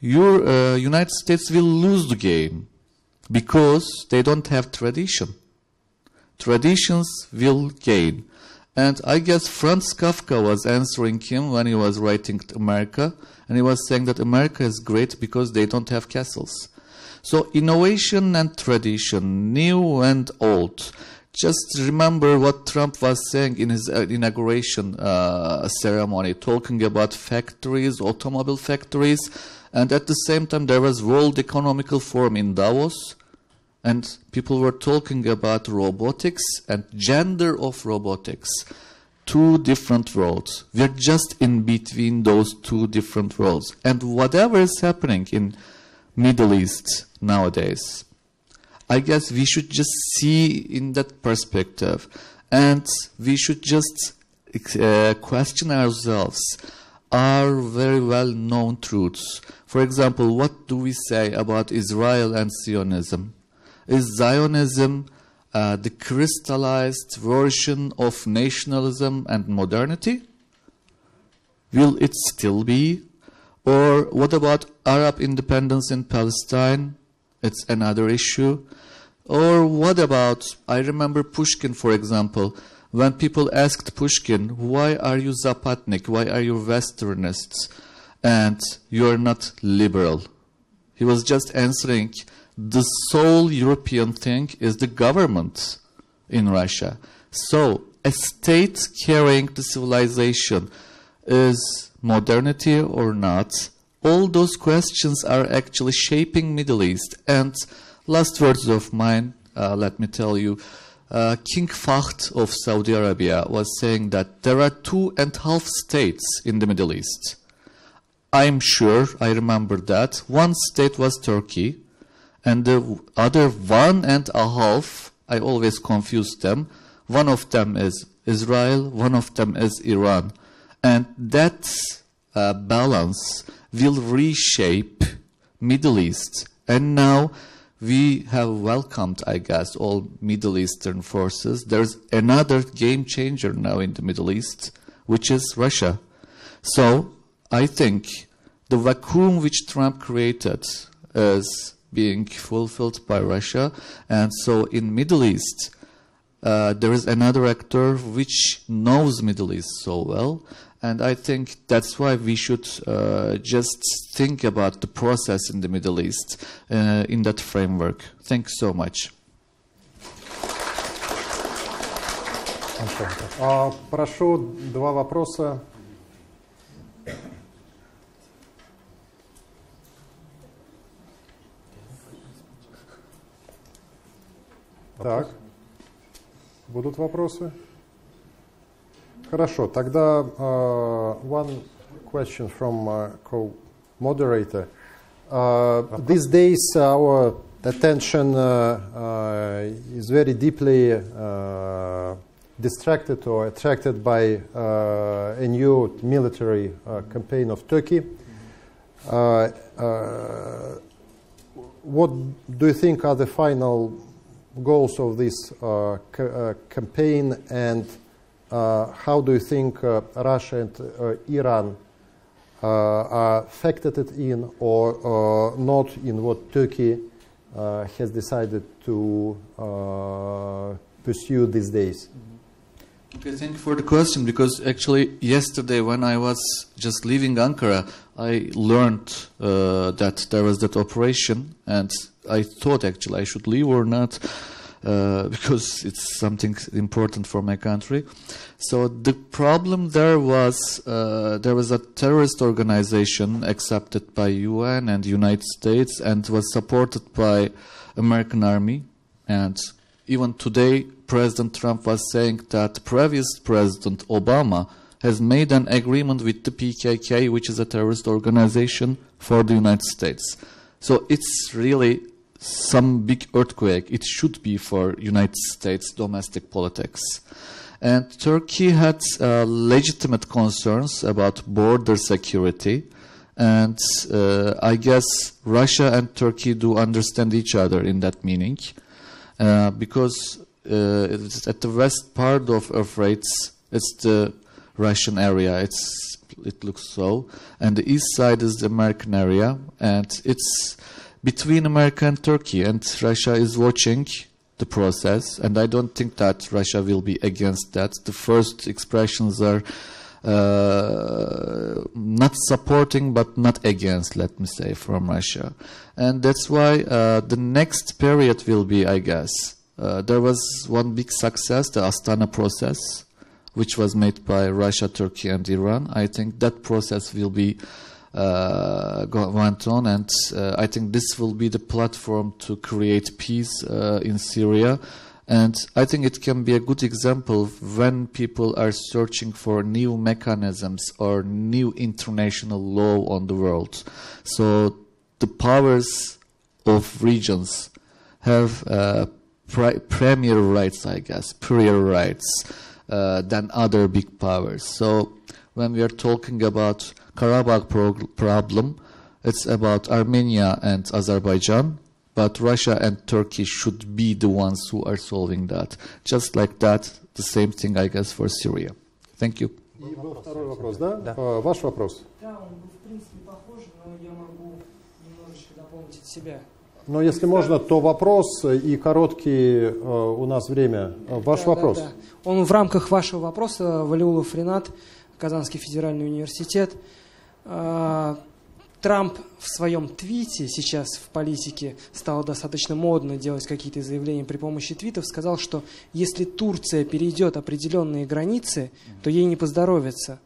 your uh, United States will lose the game because they don't have tradition. Traditions will gain. And I guess Franz Kafka was answering him when he was writing America, and he was saying that America is great because they don't have castles. So innovation and tradition, new and old. Just remember what Trump was saying in his uh, inauguration uh, ceremony, talking about factories, automobile factories, and at the same time there was World Economical Forum in Davos, and people were talking about robotics and gender of robotics. Two different worlds. We're just in between those two different worlds. And whatever is happening in Middle East nowadays, I guess we should just see in that perspective, and we should just uh, question ourselves are very well known truths. For example, what do we say about Israel and Zionism? Is Zionism uh, the crystallized version of nationalism and modernity? Will it still be? Or what about Arab independence in Palestine? It's another issue. Or what about, I remember Pushkin, for example, when people asked Pushkin, why are you Zapatnik? Why are you Westernists? And you're not liberal. He was just answering, the sole European thing is the government in Russia. So, a state carrying the civilization is modernity or not? All those questions are actually shaping Middle East. And last words of mine, uh, let me tell you, uh, King Fahd of Saudi Arabia was saying that there are two and a half states in the Middle East. I'm sure I remember that. One state was Turkey, and the other one and a half, I always confuse them. One of them is Israel, one of them is Iran. And that uh, balance will reshape Middle East. And now we have welcomed, I guess, all Middle Eastern forces. There's another game changer now in the Middle East, which is Russia. So I think the vacuum which Trump created is being fulfilled by Russia. And so in Middle East, uh, there is another actor which knows Middle East so well. And I think that's why we should uh, just think about the process in the Middle East uh, in that framework. Thanks so much. А, прошу два вопроса. Так, будут вопросы? Хорошо, тогда uh, one question from uh, co-moderator. Uh, these days our attention uh, uh, is very deeply uh, distracted or attracted by uh, a new military uh, campaign of Turkey. Uh, uh, what do you think are the final goals of this uh, ca- uh, campaign and uh, how do you think uh, Russia and uh, Iran uh, are factored in or uh, not in what Turkey uh, has decided to uh, pursue these days? Okay, thank you for the question because actually yesterday when I was just leaving Ankara, I learned uh, that there was that operation and I thought actually I should leave or not uh, because it's something important for my country. So the problem there was uh, there was a terrorist organization accepted by UN and United States and was supported by American army and even today President Trump was saying that previous President Obama has made an agreement with the PKK, which is a terrorist organization for the United States. So it's really some big earthquake. It should be for United States domestic politics. And Turkey had uh, legitimate concerns about border security. And uh, I guess Russia and Turkey do understand each other in that meaning. Uh, because uh, at the west part of Euphrates, it's the Russian area. It's it looks so, and the east side is the American area, and it's between America and Turkey, and Russia is watching the process, and I don't think that Russia will be against that. The first expressions are uh, not supporting but not against, let me say, from Russia. And that's why uh, the next period will be, I guess, uh, there was one big success, the Astana process, which was made by Russia, Turkey, and Iran. I think that process will be went on, and uh, I think this will be the platform to create peace uh, in Syria. And I think it can be a good example when people are searching for new mechanisms or new international law on the world. So the powers of regions have uh, premier rights, I guess, prior rights uh, than other big powers. So when we are talking about Karabakh pro- problem, it's about Armenia and Azerbaijan, but Russia and Turkey should be the ones who are solving that. Just like that, the same thing, I guess, for Syria. Thank you. И был второй вопрос, да? да. А, ваш вопрос. Да, он был в принципе похож, но я могу немножечко дополнить от себя. Но если можно, то вопрос и короткий э, у нас время. Ваш да, вопрос. Да, да. Он в рамках вашего вопроса, Валиулов Ренат, Казанский федеральный университет. А, Трамп в своем твите сейчас в политике стало достаточно модно делать какие-то заявления при помощи твитов, сказал, что если Турция перейдет определенные границы, то ей не поздоровится.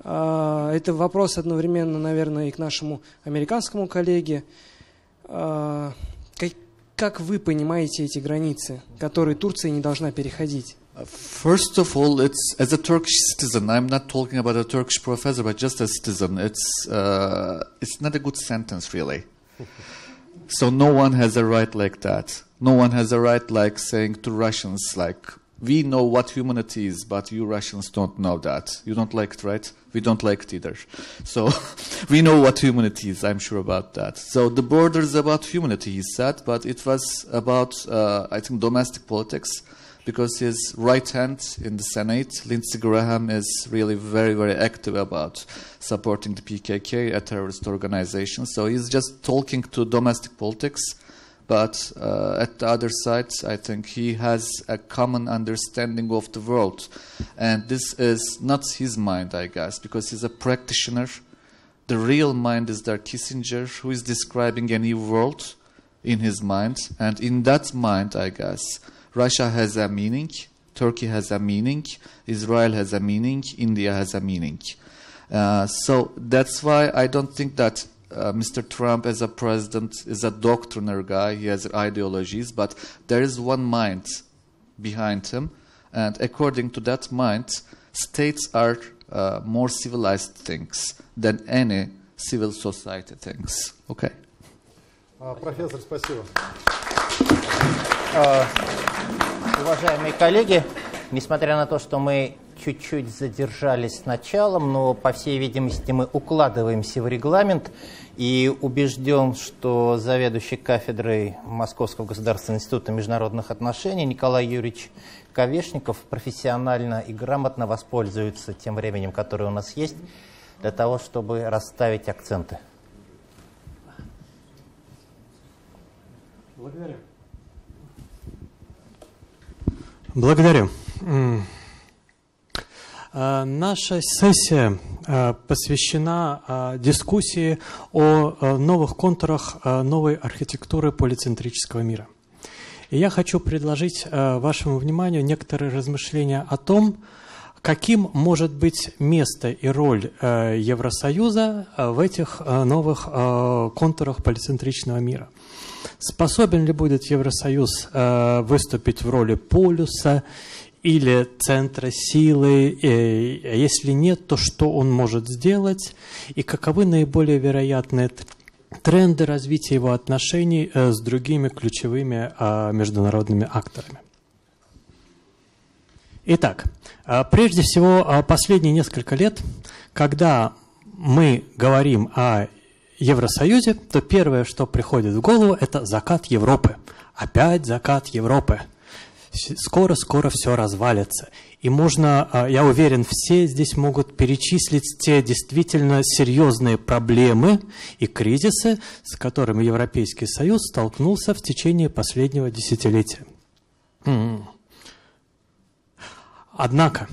А, это вопрос одновременно, наверное, и к нашему американскому коллеге. А, как вы понимаете эти границы, которые Турция не должна переходить? First of all, it's as a Turkish citizen. I'm not talking about a Turkish professor, but just a citizen. It's uh, it's not a good sentence, really. so no one has a right like that. No one has a right like saying to Russians, like, "We know what humanity is, but you Russians don't know that. You don't like it, right? We don't like it either. So we know what humanity is. I'm sure about that. So the border is about humanity, he said, but it was about, uh, I think, domestic politics." Because his right hand in the Senate, Lindsey Graham, is really very, very active about supporting the PKK, a terrorist organization. So he's just talking to domestic politics. But uh, at the other side, I think he has a common understanding of the world. And this is not his mind, I guess, because he's a practitioner. The real mind is there Kissinger, who is describing a new world in his mind. And in that mind, I guess, Russia has a meaning, Turkey has a meaning, Israel has a meaning, India has a meaning. Uh, so that's why I don't think that uh, Mr. Trump, as a president, is a doctriner guy. He has ideologies, but there is one mind behind him, and according to that mind, states are uh, more civilized things than any civil society things. Okay. Профессор, спасибо. Уважаемые коллеги, несмотря на то, что мы чуть-чуть задержались с началом, но, по всей видимости, мы укладываемся в регламент и убежден, что заведующий кафедрой Московского государственного института международных отношений Николай Юрьевич Ковешников профессионально и грамотно воспользуется тем временем, которое у нас есть, для того, чтобы расставить акценты. Благодарю. Благодарю. Наша сессия посвящена дискуссии о новых контурах новой архитектуры полицентрического мира. И я хочу предложить вашему вниманию некоторые размышления о том, каким может быть место и роль Евросоюза в этих новых контурах полицентричного мира. Способен ли будет Евросоюз э, выступить в роли полюса или центра силы? Э, если нет, то что он может сделать? И каковы наиболее вероятные тренды развития его отношений э, с другими ключевыми э, международными акторами? Итак, э, прежде всего, последние несколько лет, когда мы говорим о Евросоюзе, то первое, что приходит в голову, это закат Европы. Опять закат Европы. скоро-скоро все развалится. И можно, а, я уверен, все здесь могут перечислить те действительно серьезные проблемы и кризисы, с которыми Европейский Союз столкнулся в течение последнего десятилетия. Однако,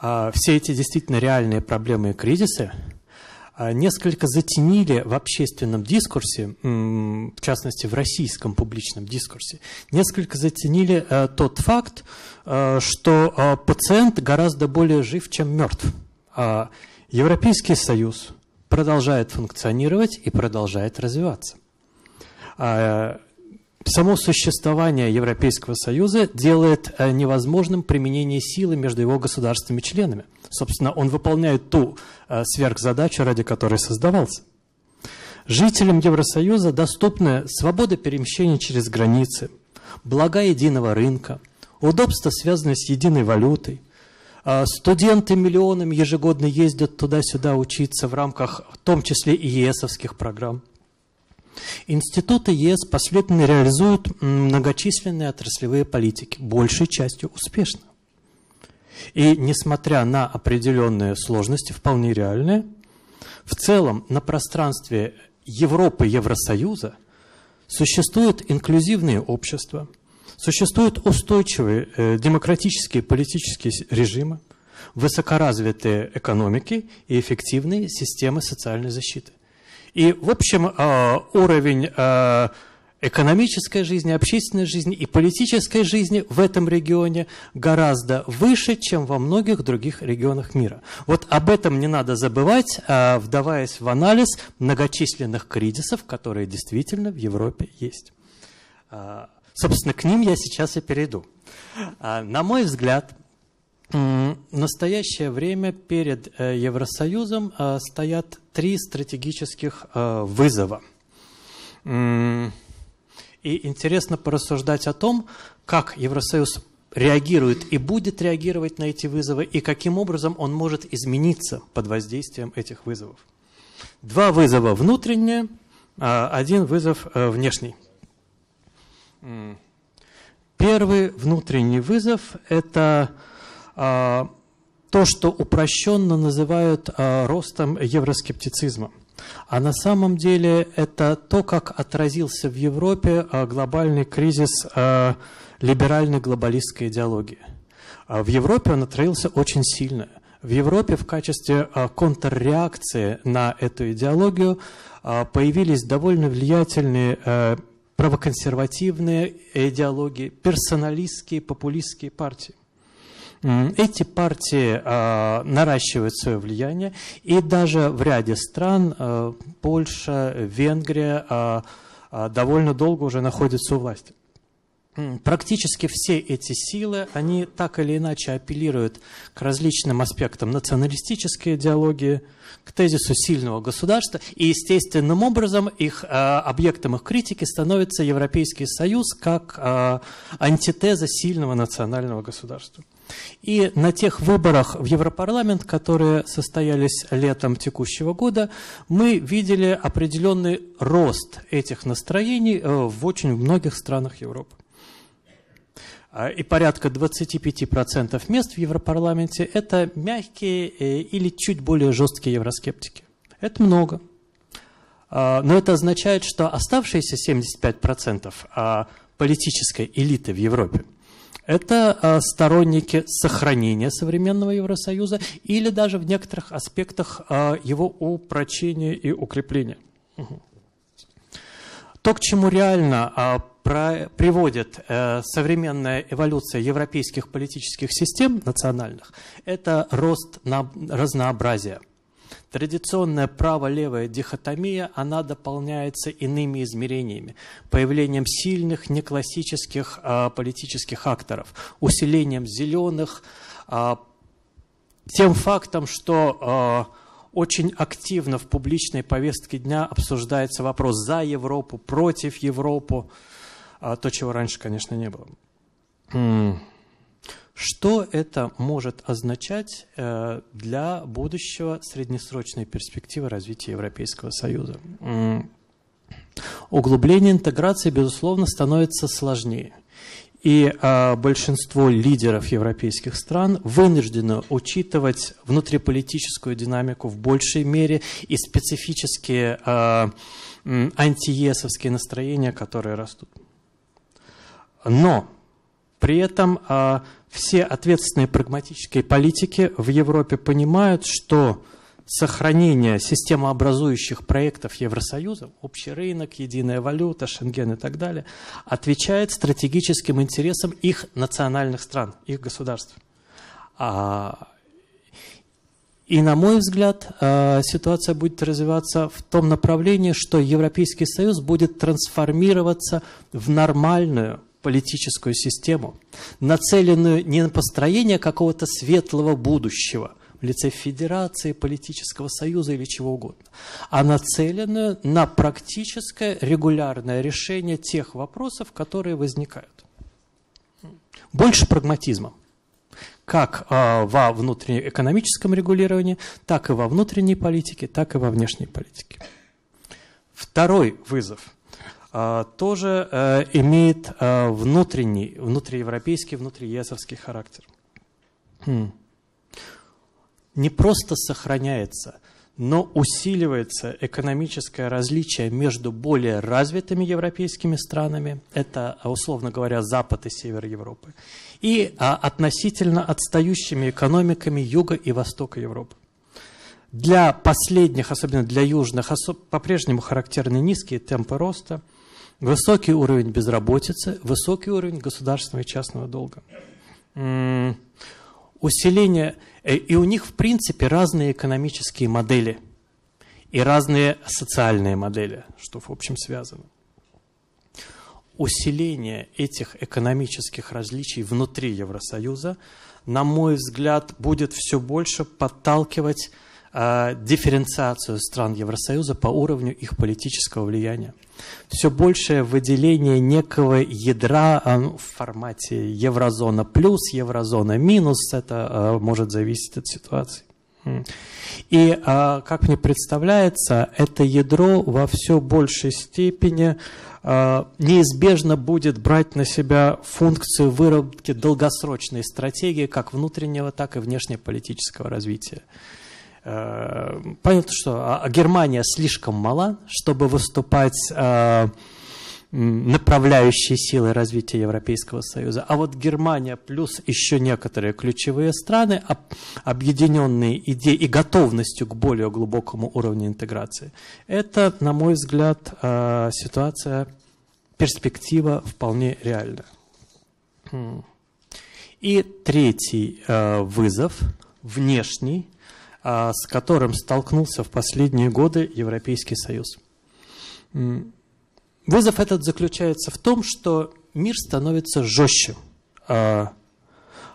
а, все эти действительно реальные проблемы и кризисы – несколько затенили в общественном дискурсе, в частности в российском публичном дискурсе, несколько затенили э, тот факт, э, что э, пациент гораздо более жив, чем мертв. А Европейский Союз продолжает функционировать и продолжает развиваться. Само существование Европейского Союза делает невозможным применение силы между его государственными членами – Собственно, он выполняет ту э, сверхзадачу, ради которой создавался. Жителям Евросоюза доступны свобода перемещения через границы, блага единого рынка, удобства, связанные с единой валютой. А студенты миллионами ежегодно ездят туда-сюда учиться в рамках, в том числе и ЕСовских программ. Институты ЕС последовательно реализуют многочисленные отраслевые политики, большей частью успешно. И несмотря на определенные сложности, вполне реальные, в целом на пространстве Европы, Евросоюза существуют инклюзивные общества, существуют устойчивые э, демократические политические режимы, высокоразвитые экономики и эффективные системы социальной защиты. И, в общем, э, уровень э, экономической жизни, общественной жизни и политической жизни в этом регионе гораздо выше, чем во многих других регионах мира. Вот об этом не надо забывать, а, вдаваясь в анализ многочисленных кризисов, которые действительно в Европе есть. Собственно, к ним я сейчас и перейду. На мой взгляд, в настоящее время перед э, Евросоюзом стоят три стратегических вызова – и интересно порассуждать о том, как Евросоюз реагирует и будет реагировать на эти вызовы, и каким образом он может измениться под воздействием этих вызовов. Два вызова внутренние, а один вызов э, внешний. Первый внутренний вызов – это то, что упрощенно называют а, ростом евроскептицизма – а на самом деле это то, как отразился в Европе а, глобальный кризис а, либеральной глобалистской идеологии. А в Европе он отразился очень сильно. В Европе в качестве контрреакции на эту идеологию появились довольно влиятельные правоконсервативные идеологии, персоналистские, популистские партии. Эти партии э, наращивают свое влияние, и даже в ряде стран, э, Польша, Венгрия, э, довольно долго уже находятся у власти. Практически все эти силы, они так или иначе апеллируют к различным аспектам националистической идеологии, к тезису сильного государства, и естественным образом их, объектом их критики становится Европейский Союз как антитеза сильного национального государства. И на тех выборах в Европарламент, которые состоялись летом текущего года, мы видели определенный рост этих настроений э, в очень многих странах Европы. А, и порядка 25% мест в Европарламенте – это мягкие э, или чуть более жесткие евроскептики. Это много. А, но это означает, что оставшиеся 75% а, политической элиты в Европе – это сторонники сохранения современного Евросоюза или даже в некоторых аспектах его упрочения и укрепления. То, к чему реально приводит э, современная эволюция европейских политических систем национальных, это рост разнообразия. Традиционная право-левая дихотомия, она дополняется иными измерениями, появлением сильных неклассических э, политических акторов, усилением зеленых, э, тем фактом, что э, очень активно в публичной повестке дня обсуждается вопрос за Европу, против Европы, а то, чего раньше, конечно, не было. Что это может означать э, для будущего среднесрочной перспективы развития Европейского Союза? Углубление интеграции, безусловно, становится сложнее. И э, большинство лидеров европейских стран вынуждены учитывать внутриполитическую динамику в большей мере и специфические э, антиесовские настроения, которые растут. Но при этом э, все ответственные прагматические политики в Европе понимают, что сохранение системообразующих проектов Евросоюза, общий рынок, единая валюта, Шенген и так далее, отвечает стратегическим интересам их национальных стран, их государств. А, и, на мой взгляд, а, ситуация будет развиваться в том направлении, что Европейский Союз будет трансформироваться в нормальную политическую систему, нацеленную не на построение какого-то светлого будущего, в лице федерации, политического союза или чего угодно, а нацеленную на практическое регулярное решение тех вопросов, которые возникают. Больше прагматизма как э, во внутреннеэкономическом регулировании, так и во внутренней политике, так и во внешней политике. Второй вызов тоже э, имеет э, внутренний, внутриевропейский, внутриесовский характер. Хм не просто сохраняется, но усиливается экономическое различие между более развитыми европейскими странами, это, условно говоря, Запад и Север Европы, и а, относительно отстающими экономиками Юга и Востока Европы. Для последних, особенно для южных, по-прежнему характерны низкие темпы роста, высокий уровень безработицы, высокий уровень государственного и частного долга. Усиление Э, и у них, в принципе, разные экономические модели и разные социальные модели, что, в общем, связано. Усиление этих экономических различий внутри Евросоюза, на мой взгляд, будет все больше подталкивать дифференциацию стран Евросоюза по уровню их политического влияния все большее выделение некого ядра а, ну, в формате еврозона плюс, еврозона минус, это а, может зависеть от ситуации. И, как мне представляется, это ядро во все большей степени неизбежно будет брать на себя функцию выработки долгосрочной стратегии как внутреннего, так и внешнеполитического развития. Понятно, что а, а Германия слишком мала, чтобы выступать э, направляющей силой развития Европейского Союза. А вот Германия плюс еще некоторые ключевые страны, объединенные идеей и готовностью к более глубокому уровню интеграции, это, на мой взгляд, ситуация, перспектива вполне реальная. Хм. И третий вызов, внешний, а, с которым столкнулся в последние годы Европейский Союз. Вызов этот заключается в том, что мир становится жестче. А,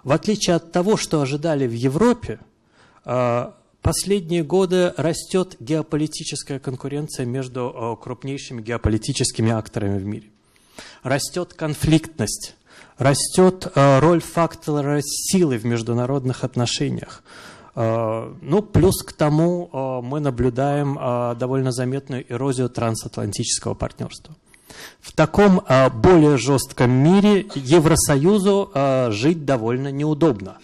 в отличие от того, что ожидали в Европе, а, последние годы растет геополитическая конкуренция между крупнейшими геополитическими акторами в мире. Растет конфликтность, растет роль фактора силы в международных отношениях, ну, плюс к тому э, мы наблюдаем э, довольно заметную эрозию трансатлантического партнерства. В таком более жестком мире Евросоюзу жить довольно неудобно,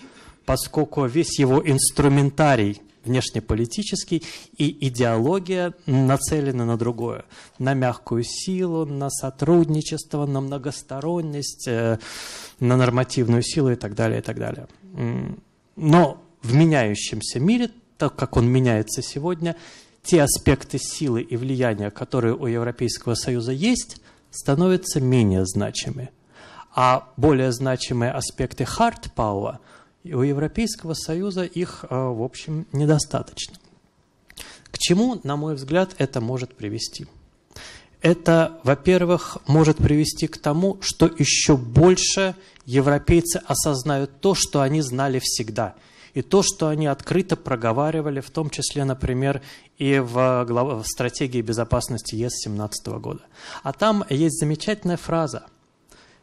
поскольку весь его инструментарий внешнеполитический и идеология нацелены на другое, на мягкую силу, на сотрудничество, на многосторонность, на нормативную силу и так далее, и так далее. Но в меняющемся мире, так как он меняется сегодня, те аспекты силы и влияния, которые у Европейского Союза есть, становятся менее значимы. А более значимые аспекты hard power у Европейского Союза их, э, в общем, недостаточно. К чему, на мой взгляд, это может привести? Это, во-первых, может привести к тому, что еще больше европейцы осознают то, что они знали всегда – и то, что они открыто проговаривали, в том числе, например, и в, в стратегии безопасности ЕС 2017 года. А там есть замечательная фраза.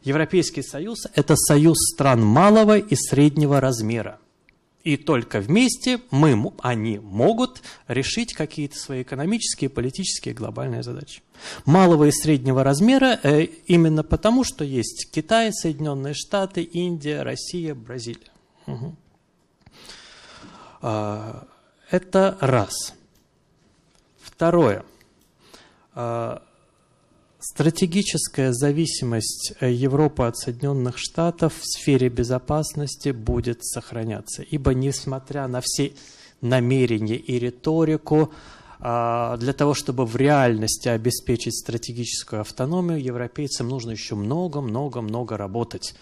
Европейский Союз – это союз стран малого и среднего размера. И только вместе мы, они могут решить какие-то свои экономические, политические, глобальные задачи. Малого и среднего размера э, именно потому, что есть Китай, Соединенные Штаты, Индия, Россия, Бразилия. Угу. А, это раз. Второе. А, Стратегическая зависимость э, Европы от Соединенных Штатов в сфере безопасности будет сохраняться, ибо несмотря на все намерения и риторику, для того, чтобы в реальности обеспечить стратегическую автономию, европейцам нужно еще много-много-много работать.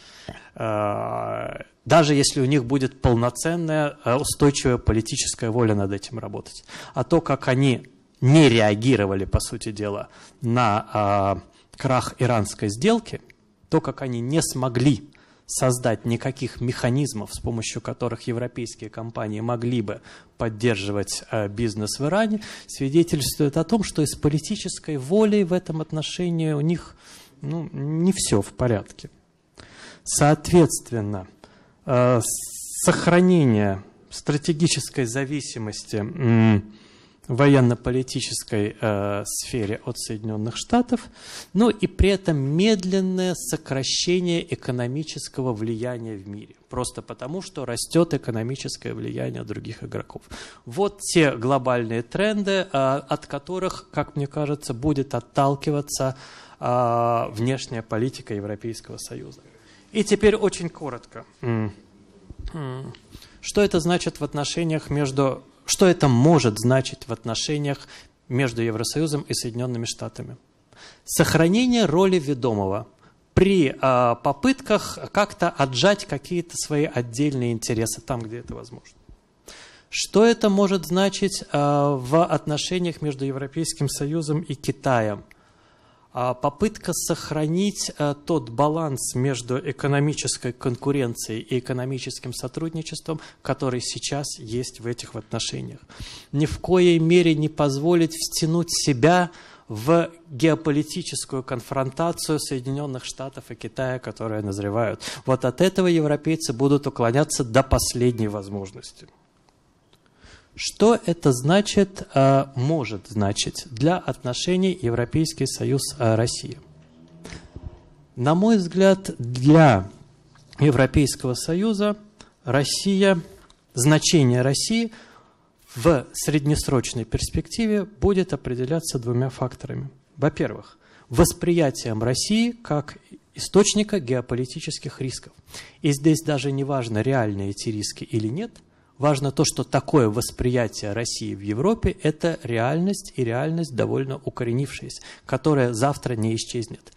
А, даже если у них будет полноценная, э, устойчивая политическая воля над этим работать. А то, как они не реагировали, по сути дела, на э, крах иранской сделки, то, как они не смогли создать никаких механизмов, с помощью которых европейские компании могли бы поддерживать э, бизнес в Иране, свидетельствует о том, что и с политической волей в этом отношении у них ну, не все в порядке. Соответственно, э, сохранение стратегической зависимости военно-политической э, сфере от Соединенных Штатов, но и при этом медленное сокращение экономического влияния в мире, просто потому, что растет экономическое влияние других игроков. Вот те глобальные тренды, э, от которых, как мне кажется, будет отталкиваться э, внешняя политика Европейского Союза. И теперь очень коротко. Что это значит в отношениях между что это может значить в отношениях между Евросоюзом и Соединенными Штатами? Сохранение роли ведомого при э, попытках как-то отжать какие-то свои отдельные интересы там, где это возможно. Что это может значить э, в отношениях между Европейским Союзом и Китаем? А попытка сохранить э, тот баланс между экономической конкуренцией и экономическим сотрудничеством, который сейчас есть в этих отношениях. Ни в коей мере не позволить втянуть себя в геополитическую конфронтацию Соединенных Штатов и Китая, которые назревают. Вот от этого европейцы будут уклоняться до последней возможности. Что это значит, э, может значить для отношений Европейский Союз-Россия? Э, На мой взгляд, для Европейского Союза Россия, значение России в среднесрочной перспективе будет определяться двумя факторами. Во-первых, восприятием России как источника геополитических рисков. И здесь даже не важно, реальные эти риски или нет – Важно то, что такое восприятие России в Европе – это реальность и реальность довольно укоренившаяся, которая завтра не исчезнет.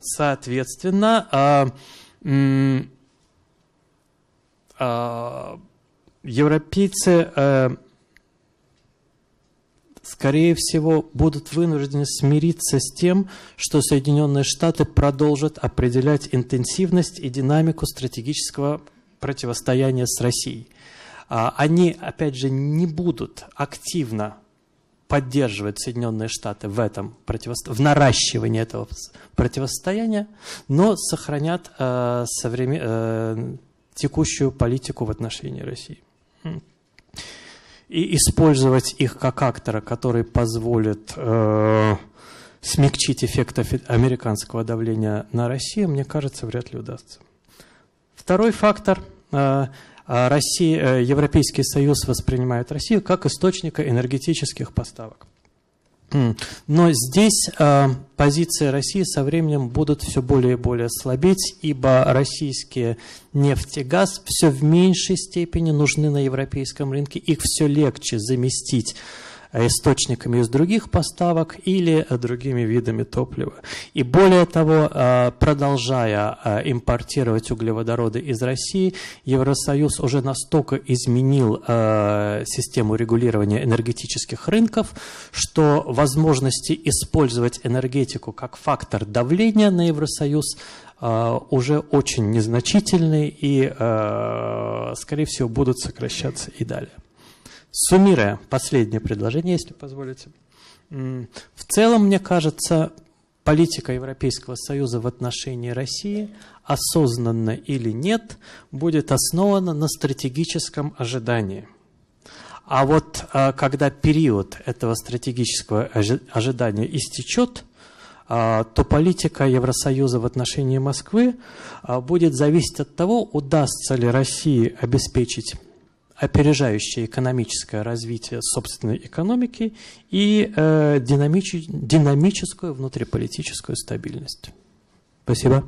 Соответственно, а, а, европейцы, а, скорее всего, будут вынуждены смириться с тем, что Соединенные Штаты продолжат определять интенсивность и динамику стратегического противостояния с Россией. А, они, опять же, не будут активно поддерживать Соединенные Штаты в этом противосто... в наращивании этого противостояния, но сохранят э, современ... э, текущую политику в отношении России. И использовать их как актора, который позволит э, смягчить эффект американского давления на Россию, мне кажется, вряд ли удастся. Второй фактор Россия, э, Европейский Союз воспринимает Россию как источника энергетических поставок. Но здесь э, позиции России со временем будут все более и более слабеть, ибо российские нефть и газ все в меньшей степени нужны на европейском рынке, их все легче заместить источниками из других поставок или другими видами топлива. И более того, э, продолжая э, импортировать углеводороды из России, Евросоюз уже настолько изменил э, систему регулирования энергетических рынков, что возможности использовать энергетику как фактор давления на Евросоюз уже очень незначительны и, скорее всего, будут сокращаться и далее. Суммируя последнее предложение, если позволите. В целом, мне кажется, политика Европейского Союза в отношении России, осознанно или нет, будет основана на стратегическом ожидании. А вот а, когда период этого стратегического ожидания истечет, а, то политика Евросоюза в отношении Москвы а, будет зависеть от того, удастся ли России обеспечить опережающее экономическое развитие собственной экономики и э, динамич, динамическую внутриполитическую стабильность. Спасибо.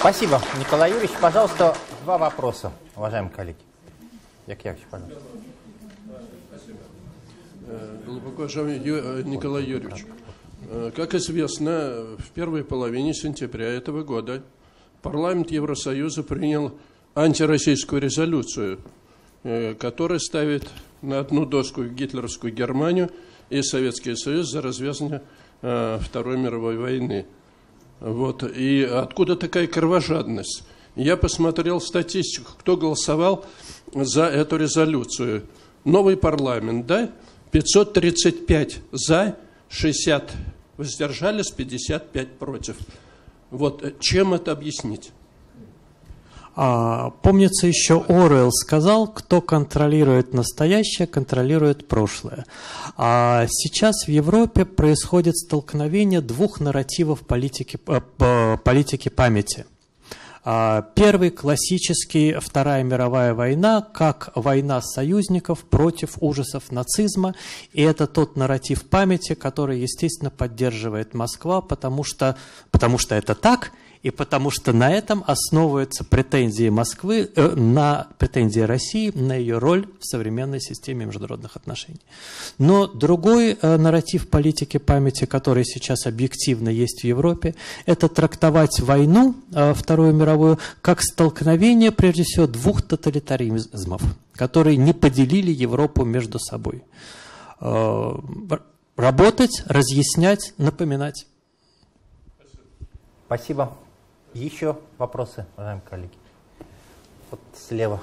Спасибо, Николай Юрьевич. Пожалуйста, два вопроса, уважаемые коллеги. Яковлевич, пожалуйста. Глубоко уважаемый э, Николай Юрьевич, э, как известно, в первой половине сентября этого года парламент Евросоюза принял антироссийскую резолюцию, э, которая ставит на одну доску гитлеровскую Германию и Советский Союз за развязывание э, Второй мировой войны. Вот. И откуда такая кровожадность? Я посмотрел статистику, кто голосовал за эту резолюцию. Новый парламент, да? 535 за, 60 воздержались, 55 против. Вот э, чем это объяснить? А, помнится, еще Оруэлл сказал, кто контролирует настоящее, контролирует прошлое. А сейчас в Европе происходит столкновение двух нарративов политики, э, политики памяти. А, первый классический Вторая мировая война как война союзников против ужасов нацизма. И это тот нарратив памяти, который, естественно, поддерживает Москва, потому что, потому что это так – и потому что на этом основываются претензии Москвы, э, на претензии России на ее роль в современной системе международных отношений. Но другой э, нарратив политики памяти, который сейчас объективно есть в Европе, это трактовать войну, э, Вторую мировую, как столкновение, прежде всего, двух тоталитаризмов, которые не поделили Европу между собой. Э, работать, разъяснять, напоминать. Спасибо. Еще вопросы, уважаемые коллеги? Вот слева.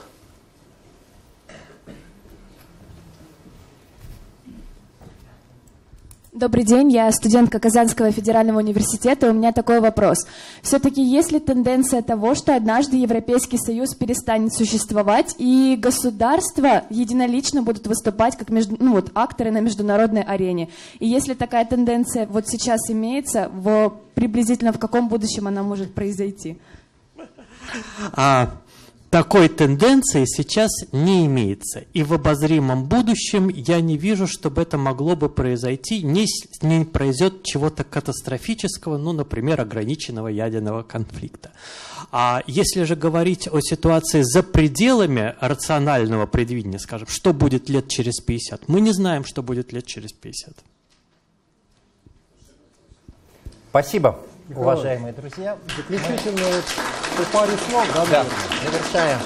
Добрый день, я студентка Казанского федерального университета. У меня такой вопрос. Все-таки есть ли тенденция того, что однажды Европейский Союз перестанет существовать, и государства единолично будут выступать как между, ну, вот, акторы на международной арене? И если такая тенденция вот сейчас имеется, в, приблизительно в каком будущем она может произойти? А, такой тенденции сейчас не имеется. И в обозримом будущем я не вижу, чтобы это могло бы произойти, не, не произойдет чего-то катастрофического, ну, например, ограниченного ядерного конфликта. А если же говорить о ситуации за пределами рационального предвидения, скажем, что будет лет через 50, мы не знаем, что будет лет через 50. Спасибо. Михаил, уважаемые друзья. Заключительно мы... по паре слов, да, да. Завершая,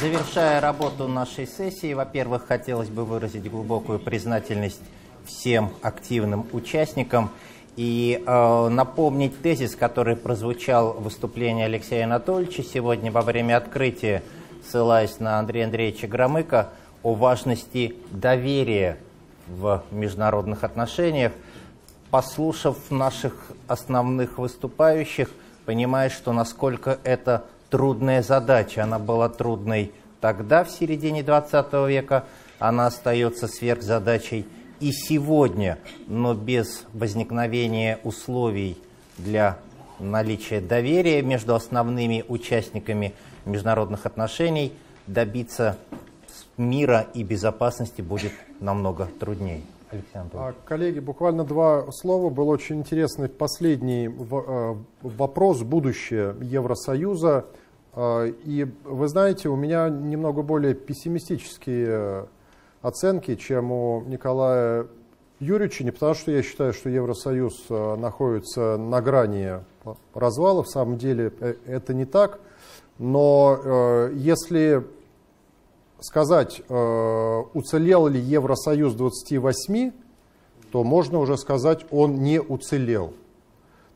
завершая работу нашей сессии, во-первых, хотелось бы выразить глубокую признательность всем активным участникам и э, напомнить тезис, который прозвучал в выступлении Алексея Анатольевича сегодня во время открытия, ссылаясь на Андрея Андреевича Громыка, о важности доверия в международных отношениях – послушав наших основных выступающих, понимаешь, что насколько это трудная задача. Она была трудной тогда, в середине 20 века, она остается сверхзадачей и сегодня, но без возникновения условий для наличия доверия между основными участниками международных отношений добиться мира и безопасности будет намного труднее. А, коллеги, буквально два слова. Был очень интересный последний э, вопрос, будущее Евросоюза. А, и вы знаете, у меня немного более пессимистические э, оценки, чем у Николая Юрьевича, не потому что я считаю, что Евросоюз э, находится на грани развала, в самом деле это не так, но если сказать, э, уцелел ли Евросоюз 28, то можно уже сказать, он не уцелел.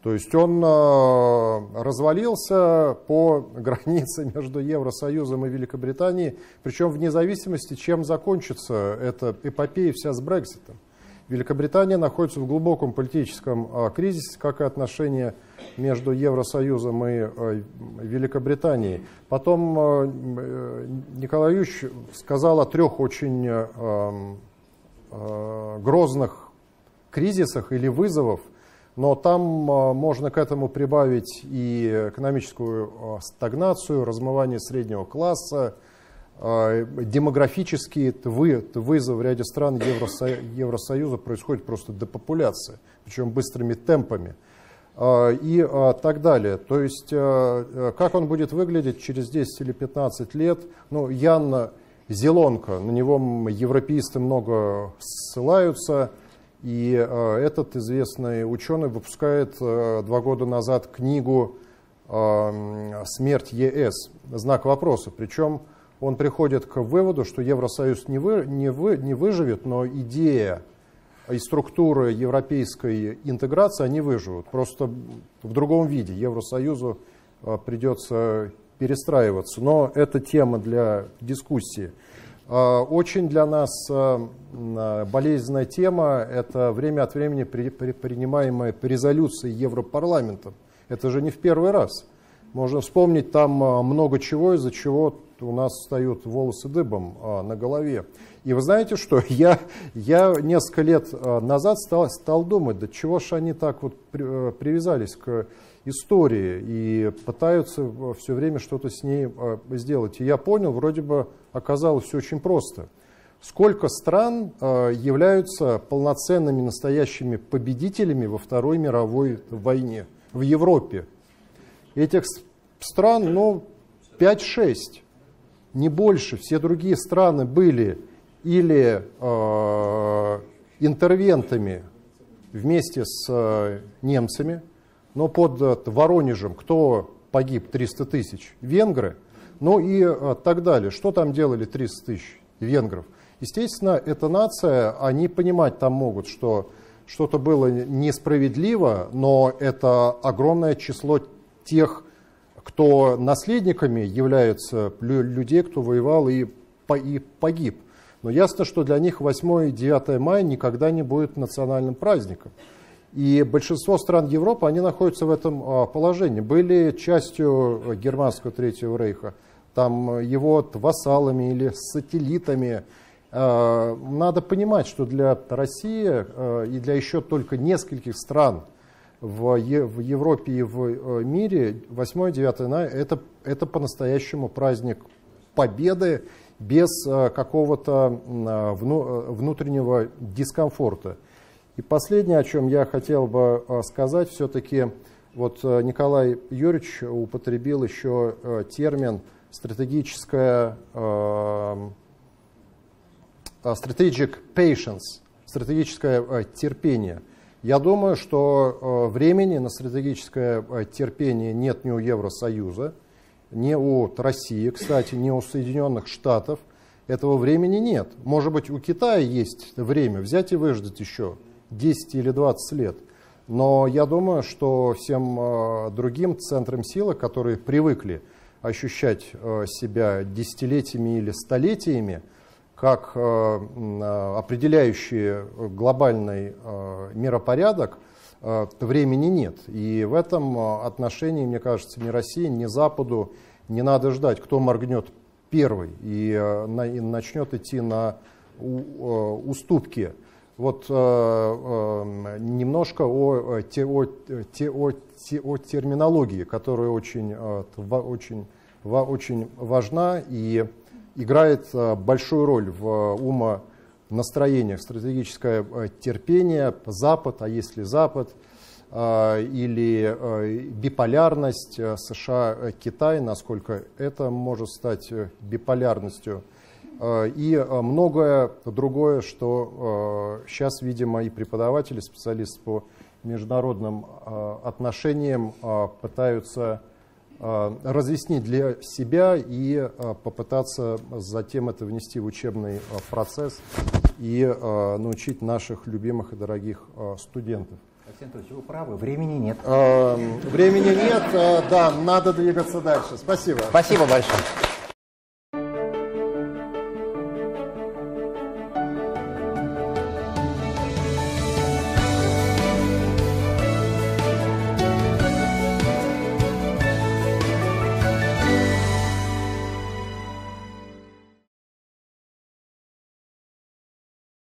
То есть он э, развалился по границе между Евросоюзом и Великобританией, причем вне зависимости, чем закончится эта эпопея вся с Брекситом. Великобритания находится в глубоком политическом а, кризисе, как и отношения между Евросоюзом и а, Великобританией. Потом а, э, Николай Юрьевич сказал о трех очень грозных кризисах или вызовов, но там можно к этому прибавить и экономическую стагнацию, размывание среднего класса, демографический вызов в ряде стран Евросоюза происходит просто депопуляция, причем быстрыми темпами и а, так далее. То есть, как он будет выглядеть через 10 или 15 лет, ну, Ян Зелонко, на него европеисты много ссылаются, и этот известный ученый выпускает два года назад книгу «Смерть ЕС», знак вопроса, причем он приходит к выводу, что Евросоюз не, вы, не, вы, не выживет, но идея и структура европейской интеграции, они выживут. Просто в другом виде. Евросоюзу а, придется перестраиваться. Но это тема для дискуссии. А, очень для нас а, болезненная тема – это время от времени принимаемая резолюции Европарламентом. Это же не в первый раз. Можно вспомнить там много чего, из-за чего у нас встают волосы дыбом на голове. И вы знаете что, я, я несколько лет а, назад стал, стал думать, да чего же они так вот а, привязались к истории и пытаются все время что-то с ней сделать. И я понял, вроде бы оказалось все очень просто. Сколько стран являются полноценными настоящими победителями во Второй мировой войне в Европе? Этих стран, ну, 5-6 не больше. Все другие страны были или э, интервентами вместе с э, немцами, но под э, Воронежем кто погиб 300 тысяч? Венгры. Ну и э, так далее. Что там делали 300 тысяч венгров? Естественно, эта нация, они понимать там могут, что что-то было несправедливо, но это огромное число тех кто наследниками являются людей, кто воевал и, и погиб. Но ясно, что для них 8 и 9 мая никогда не будет национальным праздником. И большинство стран Европы, они находятся в этом а, положении. Были частью германского Третьего Рейха, там его вассалами или сателлитами. А, надо понимать, что для России а, и для еще только нескольких стран – в, в Европе и в э, мире 8-9 мая это, это по-настоящему праздник победы без э, какого-то э, внутреннего дискомфорта. И последнее, о чем я хотел бы сказать, все-таки вот Николай Юрьевич употребил еще термин стратегическая strategic patience, стратегическое терпение – я думаю, что э, времени на стратегическое э, терпение нет ни у Евросоюза, ни у России, кстати, ни у Соединенных Штатов. Этого времени нет. Может быть, у Китая есть время взять и выждать еще 10 или 20 лет. Но я думаю, что всем э, другим центрам силы, которые привыкли ощущать себя десятилетиями или столетиями, как э, э, определяющие глобальный э, миропорядок, времени нет. И в этом отношении, мне кажется, ни России, ни Западу не надо ждать, кто моргнет первый и начнет идти на уступки. Вот немножко о, те, о, те, о, о терминологии, которая очень, очень, очень важна и играет э, большую роль в э, умонастроениях. Стратегическое э, терпение, Запад, а если Запад, или биполярность США-Китай, насколько это может стать биполярностью, и многое другое, что сейчас, видимо, и преподаватели, специалисты по международным отношениям пытаются разъяснить для себя и попытаться затем это внести в учебный процесс и научить наших любимых и дорогих студентов. Алексей Анатольевич, вы правы, времени нет. Времени нет, да, надо двигаться дальше. Спасибо. Спасибо большое.